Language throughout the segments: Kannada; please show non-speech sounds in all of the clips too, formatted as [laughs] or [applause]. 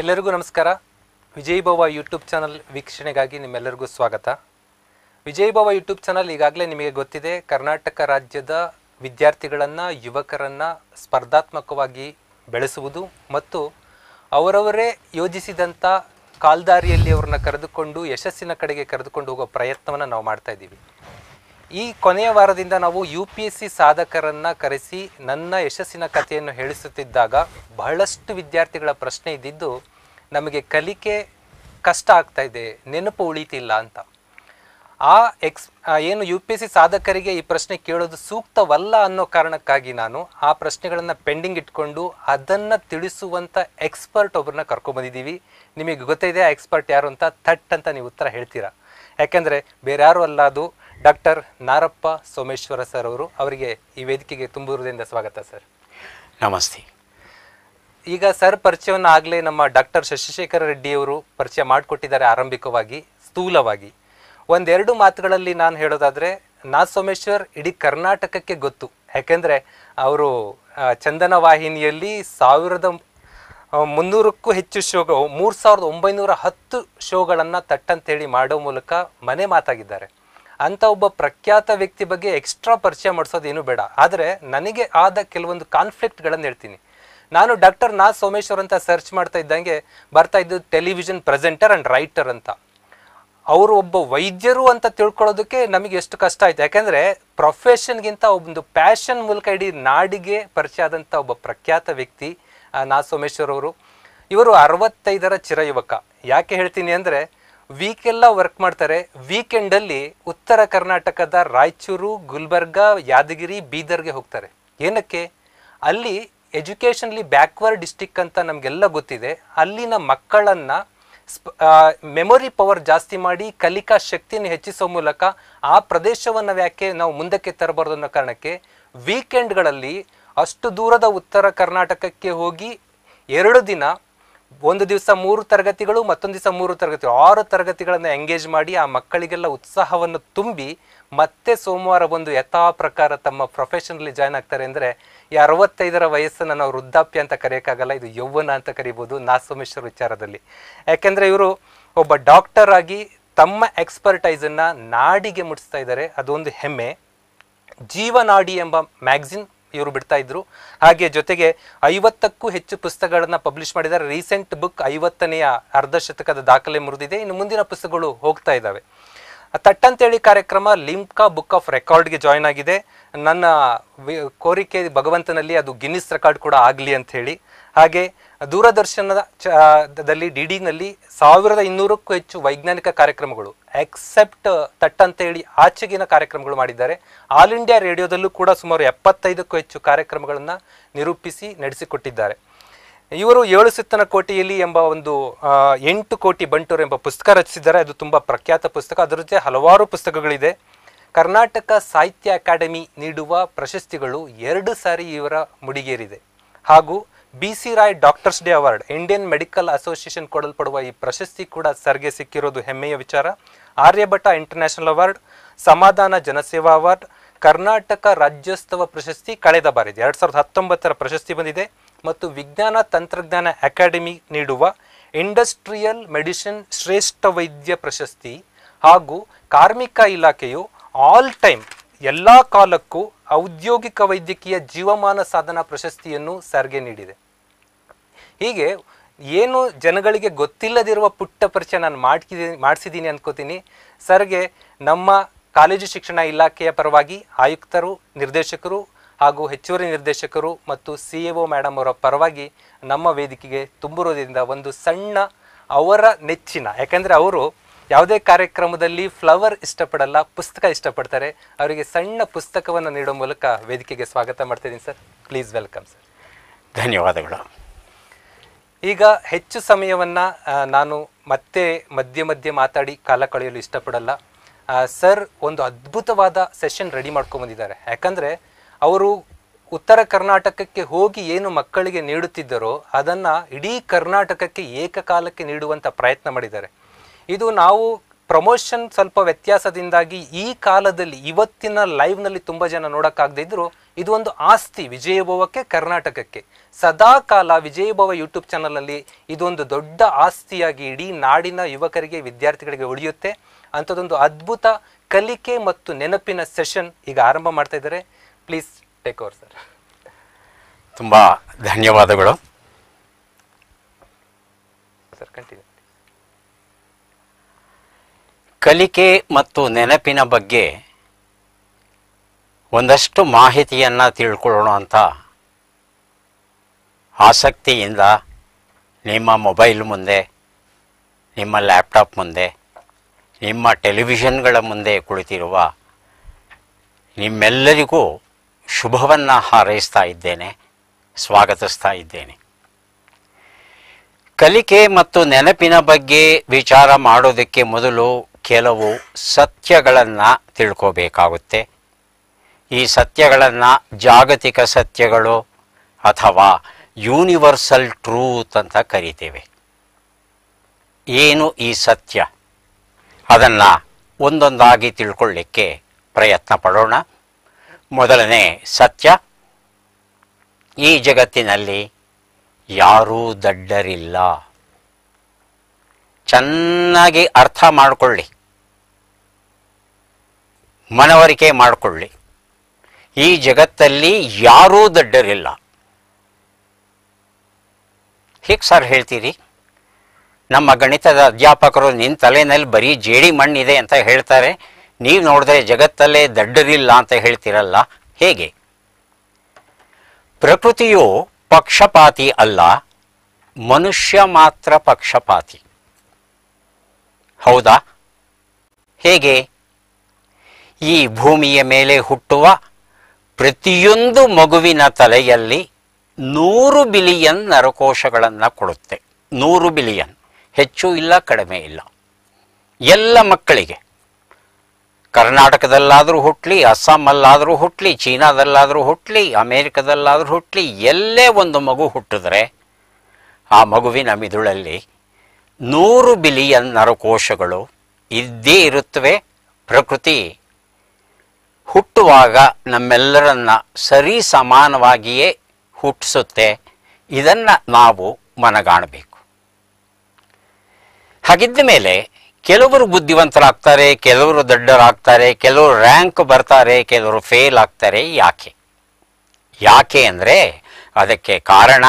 ಎಲ್ಲರಿಗೂ ನಮಸ್ಕಾರ. ವಿಜಯ್ ಭವ ಯೂಟ್ಯೂಬ್ ಚಾನಲ್ ವೀಕ್ಷಣೆಗಾಗಿ ನಿಮ್ಮೆಲ್ಲರಿಗೂ ಸ್ವಾಗತ. ವಿಜಯ್ ಭವ ಯೂಟ್ಯೂಬ್ ಚಾನಲ್ ಈಗಾಗಲೇ ನಿಮಗೆ ಗೊತ್ತಿದೆ, ಕರ್ನಾಟಕ ರಾಜ್ಯದ ವಿದ್ಯಾರ್ಥಿಗಳನ್ನು, ಯುವಕರನ್ನು ಸ್ಪರ್ಧಾತ್ಮಕವಾಗಿ ಬೆಳೆಸುವುದು ಮತ್ತು ಅವರವರೇ ಯೋಜಿಸಿದಂಥ ಕಾಲ್ದಾರಿಯಲ್ಲಿ ಅವ್ರನ್ನ ಕರೆದುಕೊಂಡು ಯಶಸ್ಸಿನ ಕಡೆಗೆ ಕರೆದುಕೊಂಡು ಹೋಗೋ ಪ್ರಯತ್ನವನ್ನು ನಾವು ಮಾಡ್ತಾ ಇದ್ದೀವಿ. ಈ ಕೊನೆಯ ವಾರದಿಂದ ನಾವು ಯು ಪಿ ಎಸ್ ಸಿ ಸಾಧಕರನ್ನು ಕರೆಸಿ ನನ್ನ ಯಶಸ್ಸಿನ ಕಥೆಯನ್ನು ಹೇಳಿಸುತ್ತಿದ್ದಾಗ ಬಹಳಷ್ಟು ವಿದ್ಯಾರ್ಥಿಗಳ ಪ್ರಶ್ನೆ ಇದ್ದಿದ್ದು, ನಮಗೆ ಕಲಿಕೆ ಕಷ್ಟ ಆಗ್ತಾ ಇದೆ, ನೆನಪು ಉಳಿತಿಲ್ಲ ಅಂತ. ಆ ಎಕ್ಸ್ ಏನು ಯು ಪಿ ಎಸ್ ಸಿ ಸಾಧಕರಿಗೆ ಈ ಪ್ರಶ್ನೆ ಕೇಳೋದು ಸೂಕ್ತವಲ್ಲ ಅನ್ನೋ ಕಾರಣಕ್ಕಾಗಿ ನಾನು ಆ ಪ್ರಶ್ನೆಗಳನ್ನು ಪೆಂಡಿಂಗ್ ಇಟ್ಕೊಂಡು ಅದನ್ನು ತಿಳಿಸುವಂಥ ಎಕ್ಸ್ಪರ್ಟ್ ಒಬ್ಬರನ್ನ ಕರ್ಕೊಂಬಂದಿದ್ದೀವಿ ನಿಮಗೆ ಗೊತ್ತಿದೆ ಆ ಎಕ್ಸ್ಪರ್ಟ್ ಯಾರು ಅಂತ ಥಟ್ ಅಂತ ನೀವು ಉತ್ತರ ಹೇಳ್ತೀರಾ. ಯಾಕೆಂದರೆ ಬೇರೆ ಯಾರು ಅಲ್ಲ ಅದು. ಡಾಕ್ಟರ್ ನಾರಪ್ಪ ಸೋಮೇಶ್ವರ ಸರ್ ಅವರು ಅವರಿಗೆ ಈ ವೇದಿಕೆಗೆ ತುಂಬುವುದರಿಂದ ಸ್ವಾಗತ ಸರ್. ನಮಸ್ತೆ. ಈಗ ಸರ್ ಪರಿಚಯವನ್ನು ಆಗಲೇ ನಮ್ಮ ಡಾಕ್ಟರ್ ಶಶಿಶೇಖರ ರೆಡ್ಡಿಯವರು ಪರಿಚಯ ಮಾಡಿಕೊಟ್ಟಿದ್ದಾರೆ ಆರಂಭಿಕವಾಗಿ ಸ್ಥೂಲವಾಗಿ. ಒಂದೆರಡು ಮಾತುಗಳಲ್ಲಿ ನಾನು ಹೇಳೋದಾದರೆ ನಾ ಸೋಮೇಶ್ವರ್ ಇಡೀ ಕರ್ನಾಟಕಕ್ಕೆ ಗೊತ್ತು. ಯಾಕೆಂದರೆ ಅವರು ಚಂದನ ವಾಹಿನಿಯಲ್ಲಿ ಸಾವಿರದ ಮುನ್ನೂರಕ್ಕೂ ಹೆಚ್ಚು ಶೋಗಳು ಮೂರು ಸಾವಿರದ ಒಂಬೈನೂರ ಹತ್ತು ಶೋಗಳನ್ನು ತಟ್ಟಂತೇಳಿ ಮಾಡೋ ಮೂಲಕ ಮನೆ ಮಾತಾಗಿದ್ದಾರೆ. ಅಂತ ಒಬ್ಬ ಪ್ರಖ್ಯಾತ ವ್ಯಕ್ತಿ ಬಗ್ಗೆ ಎಕ್ಸ್ಟ್ರಾ ಪರಿಚಯ ಮಾಡಿಸೋದು ಏನು ಬೇಡ. ಆದರೆ ನನಗೆ ಆದ ಕೆಲವೊಂದು ಕಾನ್ಫ್ಲಿಕ್ಟ್ಗಳನ್ನು ಹೇಳ್ತೀನಿ. ನಾನು ಡಾಕ್ಟರ್ ನಾ ಸೋಮೇಶ್ವರ್ ಅಂತ ಸರ್ಚ್ ಮಾಡ್ತಾ ಇದ್ದಂಗೆ ಬರ್ತಾ ಇದ್ದು ಟೆಲಿವಿಷನ್ ಪ್ರೆಸೆಂಟರ್ ಆ್ಯಂಡ್ ರೈಟರ್ ಅಂತ. ಅವರು ಒಬ್ಬ ವೈದ್ಯರು ಅಂತ ತಿಳ್ಕೊಳ್ಳೋದಕ್ಕೆ ನಮಗೆ ಎಷ್ಟು ಕಷ್ಟ ಆಯ್ತು. ಯಾಕಂದ್ರೆ ಪ್ರೊಫೆಷನ್ಗಿಂತ ಒಂದು ಪ್ಯಾಷನ್ ಮೂಲಕ ಇಡೀ ನಾಡಿಗೆ ಪರಿಚಯ ಆದಂಥ ಒಬ್ಬ ಪ್ರಖ್ಯಾತ ವ್ಯಕ್ತಿ ನಾ ಸೋಮೇಶ್ವರ್ ಅವರು. ಇವರು ಅರವತ್ತೈದರ ಚಿರಯುವಕ. ಯಾಕೆ ಹೇಳ್ತೀನಿ ಅಂದರೆ ವೀಕೆಲ್ಲ ವರ್ಕ್ ಮಾಡ್ತಾರೆ. ವೀಕೆಂಡಲ್ಲಿ ಉತ್ತರ ಕರ್ನಾಟಕದ ರಾಯಚೂರು, ಗುಲ್ಬರ್ಗ, ಯಾದಗಿರಿ, ಬೀದರ್ಗೆ ಹೋಗ್ತಾರೆ. ಏನಕ್ಕೆ? ಅಲ್ಲಿ ಎಜುಕೇಷನ್ಲಿ ಬ್ಯಾಕ್ವರ್ಡ್ ಡಿಸ್ಟಿಕ್ ಅಂತ ನಮಗೆಲ್ಲ ಗೊತ್ತಿದೆ. ಅಲ್ಲಿನ ಮಕ್ಕಳನ್ನು ಮೆಮೊರಿ ಪವರ್ ಜಾಸ್ತಿ ಮಾಡಿ ಕಲಿಕಾ ಶಕ್ತಿಯನ್ನು ಹೆಚ್ಚಿಸೋ ಮೂಲಕ ಆ ಪ್ರದೇಶವನ್ನು ಯಾಕೆ ನಾವು ಮುಂದಕ್ಕೆ ತರಬಾರ್ದು ಅನ್ನೋ ಕಾರಣಕ್ಕೆ ವೀಕೆಂಡ್ಗಳಲ್ಲಿ ಅಷ್ಟು ದೂರದ ಉತ್ತರ ಕರ್ನಾಟಕಕ್ಕೆ ಹೋಗಿ ಎರಡು ದಿನ ಒಂದು ದಿವಸ ಮೂರು ತರಗತಿಗಳು, ಮತ್ತೊಂದು ದಿವಸ ಮೂರು ತರಗತಿಗಳು, ಆರು ತರಗತಿಗಳನ್ನು ಎಂಗೇಜ್ ಮಾಡಿ ಆ ಮಕ್ಕಳಿಗೆಲ್ಲ ಉತ್ಸಾಹವನ್ನು ತುಂಬಿ ಮತ್ತೆ ಸೋಮವಾರ ಬಂದು ಯಥಾ ಪ್ರಕಾರ ತಮ್ಮ ಪ್ರೊಫೆಷನಲ್ಲಿ ಜಾಯ್ನ್ ಆಗ್ತಾರೆ ಅಂದರೆ ಈ ಅರವತ್ತೈದರ ವಯಸ್ಸನ್ನು ನಾವು ವೃದ್ಧಾಪ್ಯ ಅಂತ ಕರೆಯೋಕ್ಕಾಗಲ್ಲ, ಇದು ಯೌವನ ಅಂತ ಕರಿಬೋದು ನಾ ಸೋಮೇಶ್ವರ ವಿಚಾರದಲ್ಲಿ. ಯಾಕೆಂದರೆ ಇವರು ಒಬ್ಬ ಡಾಕ್ಟರ್ ಆಗಿ ತಮ್ಮ ಎಕ್ಸ್ಪರ್ಟೈಸನ್ನು ನಾಡಿಗೆ ಮುಟ್ಟಿಸ್ತಾ ಇದ್ದಾರೆ, ಅದೊಂದು ಹೆಮ್ಮೆ. ಜೀವನಾಡಿ ಎಂಬ ಮ್ಯಾಗ್ಝಿನ್ ಇವರು ಬಿಡ್ತಾ ಇದ್ರು. ಹಾಗೆ ಜೊತೆಗೆ ಐವತ್ತಕ್ಕೂ ಹೆಚ್ಚು ಪುಸ್ತಕಗಳನ್ನ ಪಬ್ಲಿಷ್ ಮಾಡಿದ್ದಾರೆ. ರೀಸೆಂಟ್ ಬುಕ್ ಐವತ್ತನೆಯ ಅರ್ಧ ಶತಕದ ದಾಖಲೆ ಮುರಿದಿದೆ. ಇನ್ನು ಮುಂದಿನ ಪುಸ್ತಕಗಳು ಹೋಗ್ತಾ ಇದ್ದಾವೆ. ತಟ್ಟಂತೇಳಿ ಕಾರ್ಯಕ್ರಮ ಲಿಮ್ಕಾ ಬುಕ್ ಆಫ್ ರೆಕಾರ್ಡ್ಗೆ ಜಾಯ್ನ್ ಆಗಿದೆ. ನನ್ನ ಕೋರಿಕೆ ಭಗವಂತನಲ್ಲಿ ಅದು ಗಿನ್ನಿಸ್ ರೆಕಾರ್ಡ್ ಕೂಡ ಆಗಲಿ ಅಂತ ಹೇಳಿ. ಹಾಗೆ ದೂರದರ್ಶನದ ದಲ್ಲಿ ಡಿ ಡಿನಲ್ಲಿ ಸಾವಿರದ ಇನ್ನೂರಕ್ಕೂ ಹೆಚ್ಚು ವೈಜ್ಞಾನಿಕ ಕಾರ್ಯಕ್ರಮಗಳು, ಎಕ್ಸೆಪ್ಟ್ ತಟ್ ಅಂತ ಹೇಳಿ ಆಚೆಗಿನ ಕಾರ್ಯಕ್ರಮಗಳು ಮಾಡಿದ್ದಾರೆ. ಆಲ್ ಇಂಡಿಯಾ ರೇಡಿಯೋದಲ್ಲೂ ಕೂಡ ಸುಮಾರು ಎಪ್ಪತ್ತೈದಕ್ಕೂ ಹೆಚ್ಚು ಕಾರ್ಯಕ್ರಮಗಳನ್ನು ನಿರೂಪಿಸಿ ನಡೆಸಿಕೊಟ್ಟಿದ್ದಾರೆ. ಇವರು ಏಳು ಸುತ್ತನ ಕೋಟೆಯಲ್ಲಿ ಎಂಬ ಒಂದು ಎಂಟು ಕೋಟಿ ಬಂಟೂರು ಎಂಬ ಪುಸ್ತಕ ರಚಿಸಿದ್ದಾರೆ. ಅದು ತುಂಬ ಪ್ರಖ್ಯಾತ ಪುಸ್ತಕ. ಅದರ ಜೊತೆ ಹಲವಾರು ಪುಸ್ತಕಗಳಿದೆ. ಕರ್ನಾಟಕ ಸಾಹಿತ್ಯ ಅಕಾಡೆಮಿ ನೀಡುವ ಪ್ರಶಸ್ತಿಗಳು ಎರಡು ಸಾರಿ ಇವರ ಮುಡಿಗೇರಿದೆ. ಹಾಗೂ B C Roy doctors day award, Indian medical association ಕೊಡಲ್ಪಡುವ ಈ ಪ್ರಶಸ್ತಿ ಕೂಡ ಸರ್ಗೆ ಸಿಕ್ಕಿರೋದು ಹೆಮ್ಮೆಯ ವಿಚಾರ. ಆರ್ಯಭಟ ಇಂಟರ್ನ್ಯಾಷನಲ್ ಅವಾರ್ಡ್, ಸಮಾಧಾನ ಜನಸೇವಾ ಅವಾರ್ಡ್, ಕರ್ನಾಟಕ ರಾಜ್ಯೋತ್ಸವ ಪ್ರಶಸ್ತಿ ಕಳೆದ ಬಾರಿದೆ. ಎರಡು ಸಾವಿರದ ಹತ್ತೊಂಬತ್ತರ ಪ್ರಶಸ್ತಿ ಬಂದಿದೆ ಮತ್ತು ವಿಜ್ಞಾನ ತಂತ್ರಜ್ಞಾನ ಅಕಾಡೆಮಿ ನೀಡುವ ಇಂಡಸ್ಟ್ರಿಯಲ್ ಮೆಡಿಸಿನ್ ಶ್ರೇಷ್ಠ ವೈದ್ಯ ಪ್ರಶಸ್ತಿ ಹಾಗೂ ಕಾರ್ಮಿಕ ಇಲಾಖೆಯು ಆಲ್ ಟೈಮ್ ಎಲ್ಲ ಕಾಲಕ್ಕೂ ಔದ್ಯೋಗಿಕ ವೈದ್ಯಕೀಯ ಜೀವಮಾನ ಸಾಧನ ಪ್ರಶಸ್ತಿಯನ್ನು ಸರ್ಗೆ ನೀಡಿದೆ. ಹೀಗೆ ಏನು ಜನಗಳಿಗೆ ಗೊತ್ತಿಲ್ಲದಿರುವ ಪುಟ್ಟ ಪರಿಚಯ ನಾನು ಮಾಡ್ಕಿದ್ದೀನಿ ಮಾಡಿಸಿದ್ದೀನಿ ಅನ್ಕೋತೀನಿ. ಸರ್ಗೆ ನಮ್ಮ ಕಾಲೇಜು ಶಿಕ್ಷಣ ಇಲಾಖೆಯ ಪರವಾಗಿ ಆಯುಕ್ತರು, ನಿರ್ದೇಶಕರು ಹಾಗೂ ಹೆಚ್ಚುವರಿ ನಿರ್ದೇಶಕರು ಮತ್ತು ಸಿ ಎ ಒ ಮೇಡಮ್ ಅವರ ಪರವಾಗಿ ನಮ್ಮ ವೇದಿಕೆಗೆ ತುಂಬಿರೋದ್ರಿಂದ ಒಂದು ಸಣ್ಣ ಅವರ ನೆಚ್ಚಿನ, ಯಾಕೆಂದರೆ ಅವರು ಯಾವುದೇ ಕಾರ್ಯಕ್ರಮದಲ್ಲಿ ಫ್ಲವರ್ ಇಷ್ಟಪಡಲ್ಲ, ಪುಸ್ತಕ ಇಷ್ಟಪಡ್ತಾರೆ. ಅವರಿಗೆ ಸಣ್ಣ ಪುಸ್ತಕವನ್ನು ನೀಡೋ ಮೂಲಕ ವೇದಿಕೆಗೆ ಸ್ವಾಗತ ಮಾಡ್ತಿದ್ದೀನಿ ಸರ್. Please welcome sir. ಧನ್ಯವಾದಗಳು. ಈಗ ಹೆಚ್ಚು ಸಮಯವನ್ನು ನಾನು ಮತ್ತೆ ಮಧ್ಯೆ ಮಧ್ಯೆ ಮಾತಾಡಿ ಕಾಲ ಕಳೆಯಲು ಇಷ್ಟಪಡಲ್ಲ. ಸರ್, ಒಂದು ಅದ್ಭುತವಾದ ಸೆಷನ್ ರೆಡಿ ಮಾಡ್ಕೊಂಬಂದಿದ್ದಾರೆ ಯಾಕಂದರೆ ಅವರು ಉತ್ತರ ಕರ್ನಾಟಕಕ್ಕೆ ಹೋಗಿ ಏನು ಮಕ್ಕಳಿಗೆ ನೀಡುತ್ತಿದ್ದರೋ ಅದನ್ನು ಇಡೀ ಕರ್ನಾಟಕಕ್ಕೆ ಏಕಕಾಲಕ್ಕೆ ನೀಡುವಂಥ ಪ್ರಯತ್ನ ಮಾಡಿದ್ದಾರೆ. ಇದು ನಾವು ಪ್ರಮೋಷನ್ ಸ್ವಲ್ಪ ವ್ಯತ್ಯಾಸದಿಂದಾಗಿ ಈ ಕಾಲದಲ್ಲಿ ಇವತ್ತಿನ ಲೈವ್ನಲ್ಲಿ ತುಂಬ ಜನ ನೋಡೋಕ್ಕಾಗದೇ ಇದ್ರು ಇದು ಒಂದು ಆಸ್ತಿ ವಿಜಯಭವಕ್ಕೆ ಕರ್ನಾಟಕಕ್ಕೆ. ಸದಾ ಕಾಲ ವಿಜಯಭವ ಯೂಟ್ಯೂಬ್ ಚಾನಲಲ್ಲಿ ಇದೊಂದು ದೊಡ್ಡ ಆಸ್ತಿಯಾಗಿ ಇಡೀ ನಾಡಿನ ಯುವಕರಿಗೆ ವಿದ್ಯಾರ್ಥಿಗಳಿಗೆ ಉಳಿಯುತ್ತೆ. ಅಂಥದ್ದೊಂದು ಅದ್ಭುತ ಕಲಿಕೆ ಮತ್ತು ನೆನಪಿನ ಸೆಷನ್ ಈಗ ಆರಂಭ ಮಾಡ್ತಾ ಇದ್ದಾರೆ. Please take over sir. ತುಂಬ ಧನ್ಯವಾದಗಳು. Sir continue. ಕಲಿಕೆ ಮತ್ತು ನೆನಪಿನ ಬಗ್ಗೆ ಒಂದಷ್ಟು ಮಾಹಿತಿಯನ್ನು ತಿಳ್ಕೊಳ್ಳೋಣ ಅಂತ ಆಸಕ್ತಿಯಿಂದ ನಿಮ್ಮ ಮೊಬೈಲ್ ಮುಂದೆ, ನಿಮ್ಮ ಲ್ಯಾಪ್ಟಾಪ್ ಮುಂದೆ, ನಿಮ್ಮ ಟೆಲಿವಿಷನ್ಗಳ ಮುಂದೆ ಕುಳಿತಿರುವ ನಿಮ್ಮೆಲ್ಲರಿಗೂ ಶುಭವನ್ನು ಹಾರೈಸ್ತಾ ಇದ್ದೇನೆ, ಸ್ವಾಗತಿಸ್ತಾ ಇದ್ದೇನೆ. ಕಲಿಕೆ ಮತ್ತು ನೆನಪಿನ ಬಗ್ಗೆ ವಿಚಾರ ಮಾಡೋದಕ್ಕೆ ಮೊದಲು ಕೆಲವು ಸತ್ಯಗಳನ್ನು ತಿಳ್ಕೋಬೇಕಾಗುತ್ತೆ. ಈ ಸತ್ಯಗಳನ್ನು ಜಾಗತಿಕ ಸತ್ಯಗಳು ಅಥವಾ ಯೂನಿವರ್ಸಲ್ ಟ್ರೂತ್ ಅಂತ ಕರಿತೇವೆ. ಏನು ಈ ಸತ್ಯ? ಅದನ್ನು ಒಂದೊಂದಾಗಿ ತಿಳ್ಕೊಳ್ಳಿಕ್ಕೆ ಪ್ರಯತ್ನ ಪಡೋಣ. ಮೊದಲನೇ ಸತ್ಯ, ಈ ಜಗತ್ತಿನಲ್ಲಿ ಯಾರೂ ದಡ್ಡರಿಲ್ಲ. ಚೆನ್ನಾಗಿ ಅರ್ಥ ಮಾಡಿಕೊಳ್ಳಿ. ಮನವರಿಕೆ ಮಾಡಿಕೊಳ್ಳಿ. ಈ ಜಗತ್ತಲ್ಲಿ ಯಾರೂ ದಡ್ಡರಿಲ್ಲ. ಹೀಗೆ ಸರ್ ಹೇಳ್ತೀರಿ? ನಮ್ಮ ಗಣಿತದ ಅಧ್ಯಾಪಕರು ನಿನ್ನ ತಲೆನಲ್ಲಿ ಬರೀ ಜೇಡಿ ಮಣ್ಣಿದೆ ಅಂತ ಹೇಳ್ತಾರೆ. ನೀವು ನೋಡಿದ್ರೆ ಜಗತ್ತಲ್ಲೇ ದಡ್ಡರಿಲ್ಲ ಅಂತ ಹೇಳ್ತಿರಲ್ಲ. ಹೇಗೆ? ಪ್ರಕೃತಿಯು ಪಕ್ಷಪಾತಿ ಅಲ್ಲ, ಮನುಷ್ಯ ಮಾತ್ರ ಪಕ್ಷಪಾತಿ. ಹೌದಾ? ಹೇಗೆ? ಈ ಭೂಮಿಯ ಮೇಲೆ ಹುಟ್ಟುವ ಪ್ರತಿಯೊಂದು ಮಗುವಿನ ತಲೆಯಲ್ಲಿ ನೂರು ಬಿಲಿಯನ್ ನರಕೋಶಗಳನ್ನು ಕೊಡುತ್ತೆ. ನೂರು ಬಿಲಿಯನ್. ಹೆಚ್ಚು ಇಲ್ಲ, ಕಡಿಮೆ ಇಲ್ಲ. ಎಲ್ಲ ಮಕ್ಕಳಿಗೆ. ಕರ್ನಾಟಕದಲ್ಲಾದರೂ ಹುಟ್ಟಲಿ ಅಸ್ಸಾಮಲ್ಲಾದರೂ ಹುಟ್ಟಲಿ ಚೀನಾದಲ್ಲಾದರೂ ಹುಟ್ಟಲಿ ಅಮೇರಿಕದಲ್ಲಾದರೂ ಹುಟ್ಟಲಿ ಎಲ್ಲೇ ಒಂದು ಮಗು ಹುಟ್ಟಿದ್ರೆ ಆ ಮಗುವಿನ ಮಿದುಳಲ್ಲಿ ನೂರು ಬಿಲಿಯನ್ ನರಕೋಶಗಳು ಇದ್ದೇ ಇರುತ್ತವೆ. ಪ್ರಕೃತಿ ಹುಟ್ಟುವಾಗ ನಮ್ಮೆಲ್ಲರನ್ನ ಸರಿ ಸಮಾನವಾಗಿಯೇ ಹುಟ್ಟಿಸುತ್ತೆ. ಇದನ್ನು ನಾವು ಮನಗಾಣಬೇಕು. ಹಾಗಿದ್ದ ಮೇಲೆ ಕೆಲವರು ಬುದ್ಧಿವಂತರಾಗ್ತಾರೆ, ಕೆಲವರು ದಡ್ಡರಾಗ್ತಾರೆ, ಕೆಲವರು ರ್ಯಾಂಕ್ ಬರ್ತಾರೆ, ಕೆಲವರು ಫೇಲ್ ಆಗ್ತಾರೆ. ಯಾಕೆ? ಯಾಕೆ ಅಂದರೆ ಅದಕ್ಕೆ ಕಾರಣ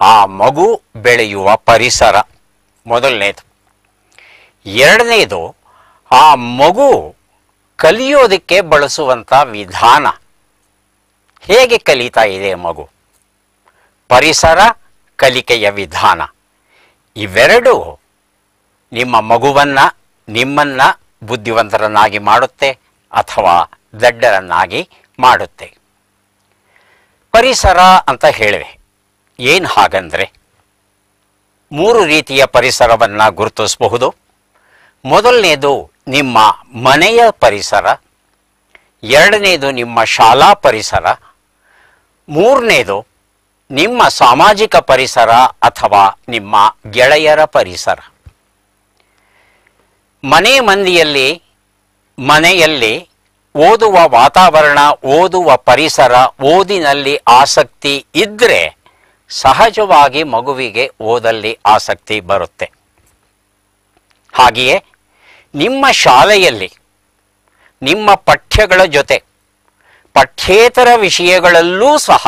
ಆ ಮಗು ಬೆಳೆಯುವ ಪರಿಸರ. ಮೊದಲನೇದು. ಎರಡನೇದು, ಆ ಮಗು ಕಲಿಯೋದಕ್ಕೆ ಬಳಸುವಂಥ ವಿಧಾನ. ಹೇಗೆ ಕಲಿತಾ ಇದೆ ಮಗು? ಪರಿಸರ ಕಲಿಕೆಯ ವಿಧಾನ. ಇವೆರಡು ನಿಮ್ಮ ಮಗುವನ್ನು, ನಿಮ್ಮನ್ನು ಬುದ್ಧಿವಂತರನ್ನಾಗಿ ಮಾಡುತ್ತೆ ಅಥವಾ ದಡ್ಡರನ್ನಾಗಿ ಮಾಡುತ್ತೆ. ಪರಿಸರ ಅಂತ ಹೇಳಿವೆ. ಏನು ಹಾಗಂದ್ರೆ ಮೂರು ರೀತಿಯ ಪರಿಸರವನ್ನು ಗುರುತಿಸಬಹುದು. ಮೊದಲನೇದು ನಿಮ್ಮ ಮನೆಯ ಪರಿಸರ, ಎರಡನೇದು ನಿಮ್ಮ ಶಾಲಾ ಪರಿಸರ, ಮೂರನೇದು ನಿಮ್ಮ ಸಾಮಾಜಿಕ ಪರಿಸರ ಅಥವಾ ನಿಮ್ಮ ಗೆಳೆಯರ ಪರಿಸರ. ಮನೆ ಮಂದಿಯಲ್ಲಿ, ಮನೆಯಲ್ಲಿ ಓದುವ ವಾತಾವರಣ, ಓದುವ ಪರಿಸರ, ಓದಿನಲ್ಲಿ ಆಸಕ್ತಿ ಇದ್ದರೆ ಸಹಜವಾಗಿ ಮಗುವಿಗೆ ಓದಲ್ಲಿ ಆಸಕ್ತಿ ಬರುತ್ತೆ. ಹಾಗೆಯೇ ನಿಮ್ಮ ಶಾಲೆಯಲ್ಲಿ, ನಿಮ್ಮ ಪಠ್ಯಗಳ ಜೊತೆ, ಪಠ್ಯೇತರ ವಿಷಯಗಳಲ್ಲೂ ಸಹ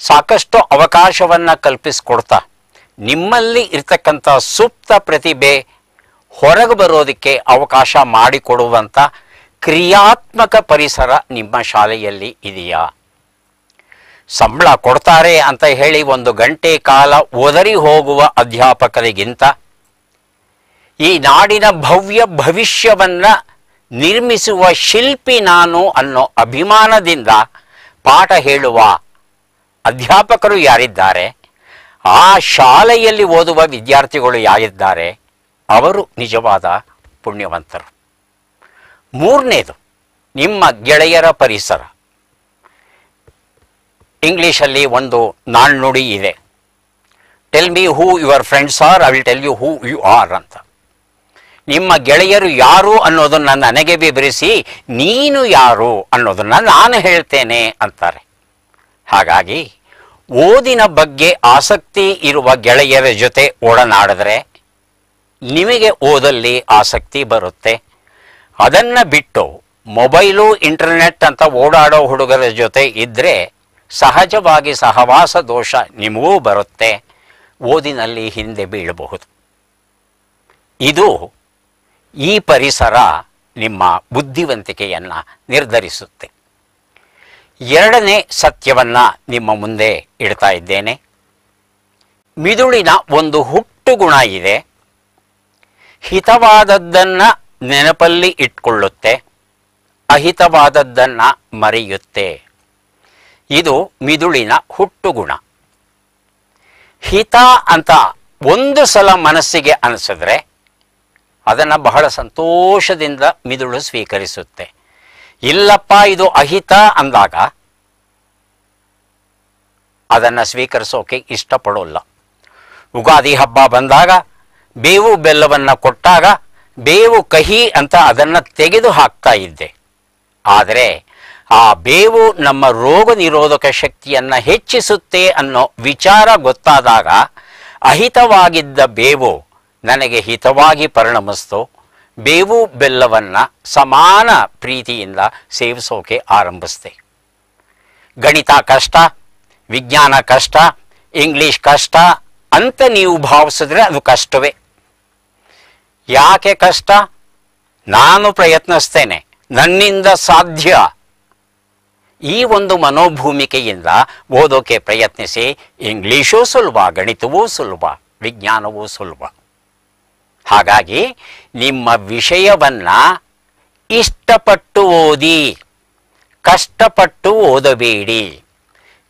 ಸಾಕಷ್ಟು ಅವಕಾಶವನ್ನು ಕಲ್ಪಿಸಿಕೊಡ್ತಾ, ನಿಮ್ಮಲ್ಲಿ ಇರ್ತಕ್ಕಂಥ ಸುಪ್ತ ಪ್ರತಿಭೆ ಹೊರಗೆ ಬರೋದಕ್ಕೆ ಅವಕಾಶ ಮಾಡಿಕೊಡುವಂಥ ಕ್ರಿಯಾತ್ಮಕ ಪರಿಸರ ನಿಮ್ಮ ಶಾಲೆಯಲ್ಲಿ ಇದೆಯಾ? ಸಂಬಳ ಕೊಡ್ತಾರೆ ಅಂತ ಹೇಳಿ ಒಂದು ಗಂಟೆ ಕಾಲ ಒದರಿ ಹೋಗುವ ಅಧ್ಯಾಪಕರಿಗಿಂತ ಈ ನಾಡಿನ ಭವ್ಯ ಭವಿಷ್ಯವನ್ನು ನಿರ್ಮಿಸುವ ಶಿಲ್ಪಿ ನಾನು ಅನ್ನೋ ಅಭಿಮಾನದಿಂದ ಪಾಠ ಹೇಳುವ ಅಧ್ಯಾಪಕರು ಯಾರಿದ್ದಾರೆ, ಆ ಶಾಲೆಯಲ್ಲಿ ಓದುವ ವಿದ್ಯಾರ್ಥಿಗಳು ಯಾರಿದ್ದಾರೆ, ಅವರು ನಿಜವಾದ ಪುಣ್ಯವಂತರು. ಮೂರನೇದು, ನಿಮ್ಮ ಗೆಳೆಯರ ಪರಿಸರ. ಇಂಗ್ಲೀಷಲ್ಲಿ ಒಂದು ನಾಣ್ಣುಡಿ ಇದೆ. Tell me who your friends are I will tell you who you are ಅಂತ. ನಿಮ್ಮ ಗೆಳೆಯರು ಯಾರು ಅನ್ನೋದನ್ನು ನನಗೆ ವಿವರಿಸಿ, ನೀನು ಯಾರು ಅನ್ನೋದನ್ನು ನಾನು ಹೇಳ್ತೇನೆ ಅಂತಾರೆ. ಹಾಗಾಗಿ, ಓದಿನ ಬಗ್ಗೆ ಆಸಕ್ತಿ ಇರುವ ಗೆಳೆಯರ ಜೊತೆ ಒಡನಾಡಿದ್ರೆ ನಿಮಗೆ ಓದಲ್ಲಿ ಆಸಕ್ತಿ ಬರುತ್ತೆ. ಅದನ್ನು ಬಿಟ್ಟು ಮೊಬೈಲು, ಇಂಟರ್ನೆಟ್ ಅಂತ ಓಡಾಡೋ ಹುಡುಗರ ಜೊತೆ ಇದ್ದರೆ ಸಹಜವಾಗಿ ಸಹವಾಸ ದೋಷ ನಿಮಗೂ ಬರುತ್ತೆ. ಓದಿನಲ್ಲಿ ಹಿಂದೆ ಬೀಳಬಹುದು. ಇದು ಈ ಪರಿಸರ ನಿಮ್ಮ ಬುದ್ಧಿವಂತಿಕೆಯನ್ನು ನಿರ್ಧರಿಸುತ್ತೆ. ಎರಡನೇ ಸತ್ಯವನ್ನು ನಿಮ್ಮ ಮುಂದೆ ಇಡ್ತಾ ಇದ್ದೇನೆ. ಮಿದುಳಿನ ಒಂದು ಹುಟ್ಟು ಗುಣ ಇದೆ. ಹಿತವಾದದ್ದನ್ನು ನೆನಪಲ್ಲಿ ಇಟ್ಕೊಳ್ಳುತ್ತೆ. ಅಹಿತವಾದದ್ದನ್ನು ಮರೆಯುತ್ತೆ. ಇದು ಮಿದುಳಿನ ಹುಟ್ಟು ಗುಣ ಹಿತ ಅಂತ ಒಂದು ಸಲ ಮನಸ್ಸಿಗೆ ಅನಿಸಿದ್ರೆ ಅದನ್ನು ಬಹಳ ಸಂತೋಷದಿಂದ ಮಿದುಳು ಸ್ವೀಕರಿಸುತ್ತೆ. ಇಲ್ಲಪ್ಪ, ಇದು ಅಹಿತ ಅಂದಾಗ ಅದನ್ನು ಸ್ವೀಕರಿಸೋಕೆ ಇಷ್ಟಪಡೋಲ್ಲ. ಉಗಾದಿ ಹಬ್ಬ ಬಂದಾಗ ಬೇವು ಬೆಲ್ಲವನ್ನು ಕೊಟ್ಟಾಗ ಬೇವು ಕಹಿ ಅಂತ ಅದನ್ನು ತೆಗೆದು ಹಾಕ್ತಾ ಇದ್ದೆ. ಆದರೆ ಆ ಬೇವು ನಮ್ಮ ರೋಗ ನಿರೋಧಕ ಶಕ್ತಿಯನ್ನು ಹೆಚ್ಚಿಸುತ್ತೆ ಅನ್ನೋ ವಿಚಾರ ಗೊತ್ತಾದಾಗ ಅಹಿತವಾಗಿದ್ದ ಬೇವು ನನಗೆ ಹಿತವಾಗಿ ಪರಿಣಮಿಸ್ತು. ಬೇವು ಬೆಲ್ಲವನ್ನು ಸಮಾನ ಪ್ರೀತಿಯಿಂದ ಸೇವಿಸೋಕೆ ಆರಂಭಿಸ್ತೆ ಗಣಿತ ಕಷ್ಟ, ವಿಜ್ಞಾನ ಕಷ್ಟ, ಇಂಗ್ಲಿಷ್ ಕಷ್ಟ ಅಂತ ನೀವು ಭಾವಿಸಿದ್ರೆ ಅದು ಕಷ್ಟವೇ. ಯಾಕೆ ಕಷ್ಟ? ನಾನು ಪ್ರಯತ್ನಿಸ್ತೇನೆ. ನನ್ನಿಂದ ಸಾಧ್ಯ. ಈ ಒಂದು ಮನೋಭೂಮಿಕೆಯಿಂದ ಓದೋಕೆ ಪ್ರಯತ್ನಿಸಿ. ಇಂಗ್ಲೀಷೂ ಸುಲಭ, ಗಣಿತವೂ ಸುಲಭ, ವಿಜ್ಞಾನವೂ ಸುಲಭ. ಹಾಗಾಗಿ ನಿಮ್ಮ ವಿಷಯವನ್ನ ಇಷ್ಟಪಟ್ಟು ಓದಿ, ಕಷ್ಟಪಟ್ಟು ಓದಬೇಡಿ.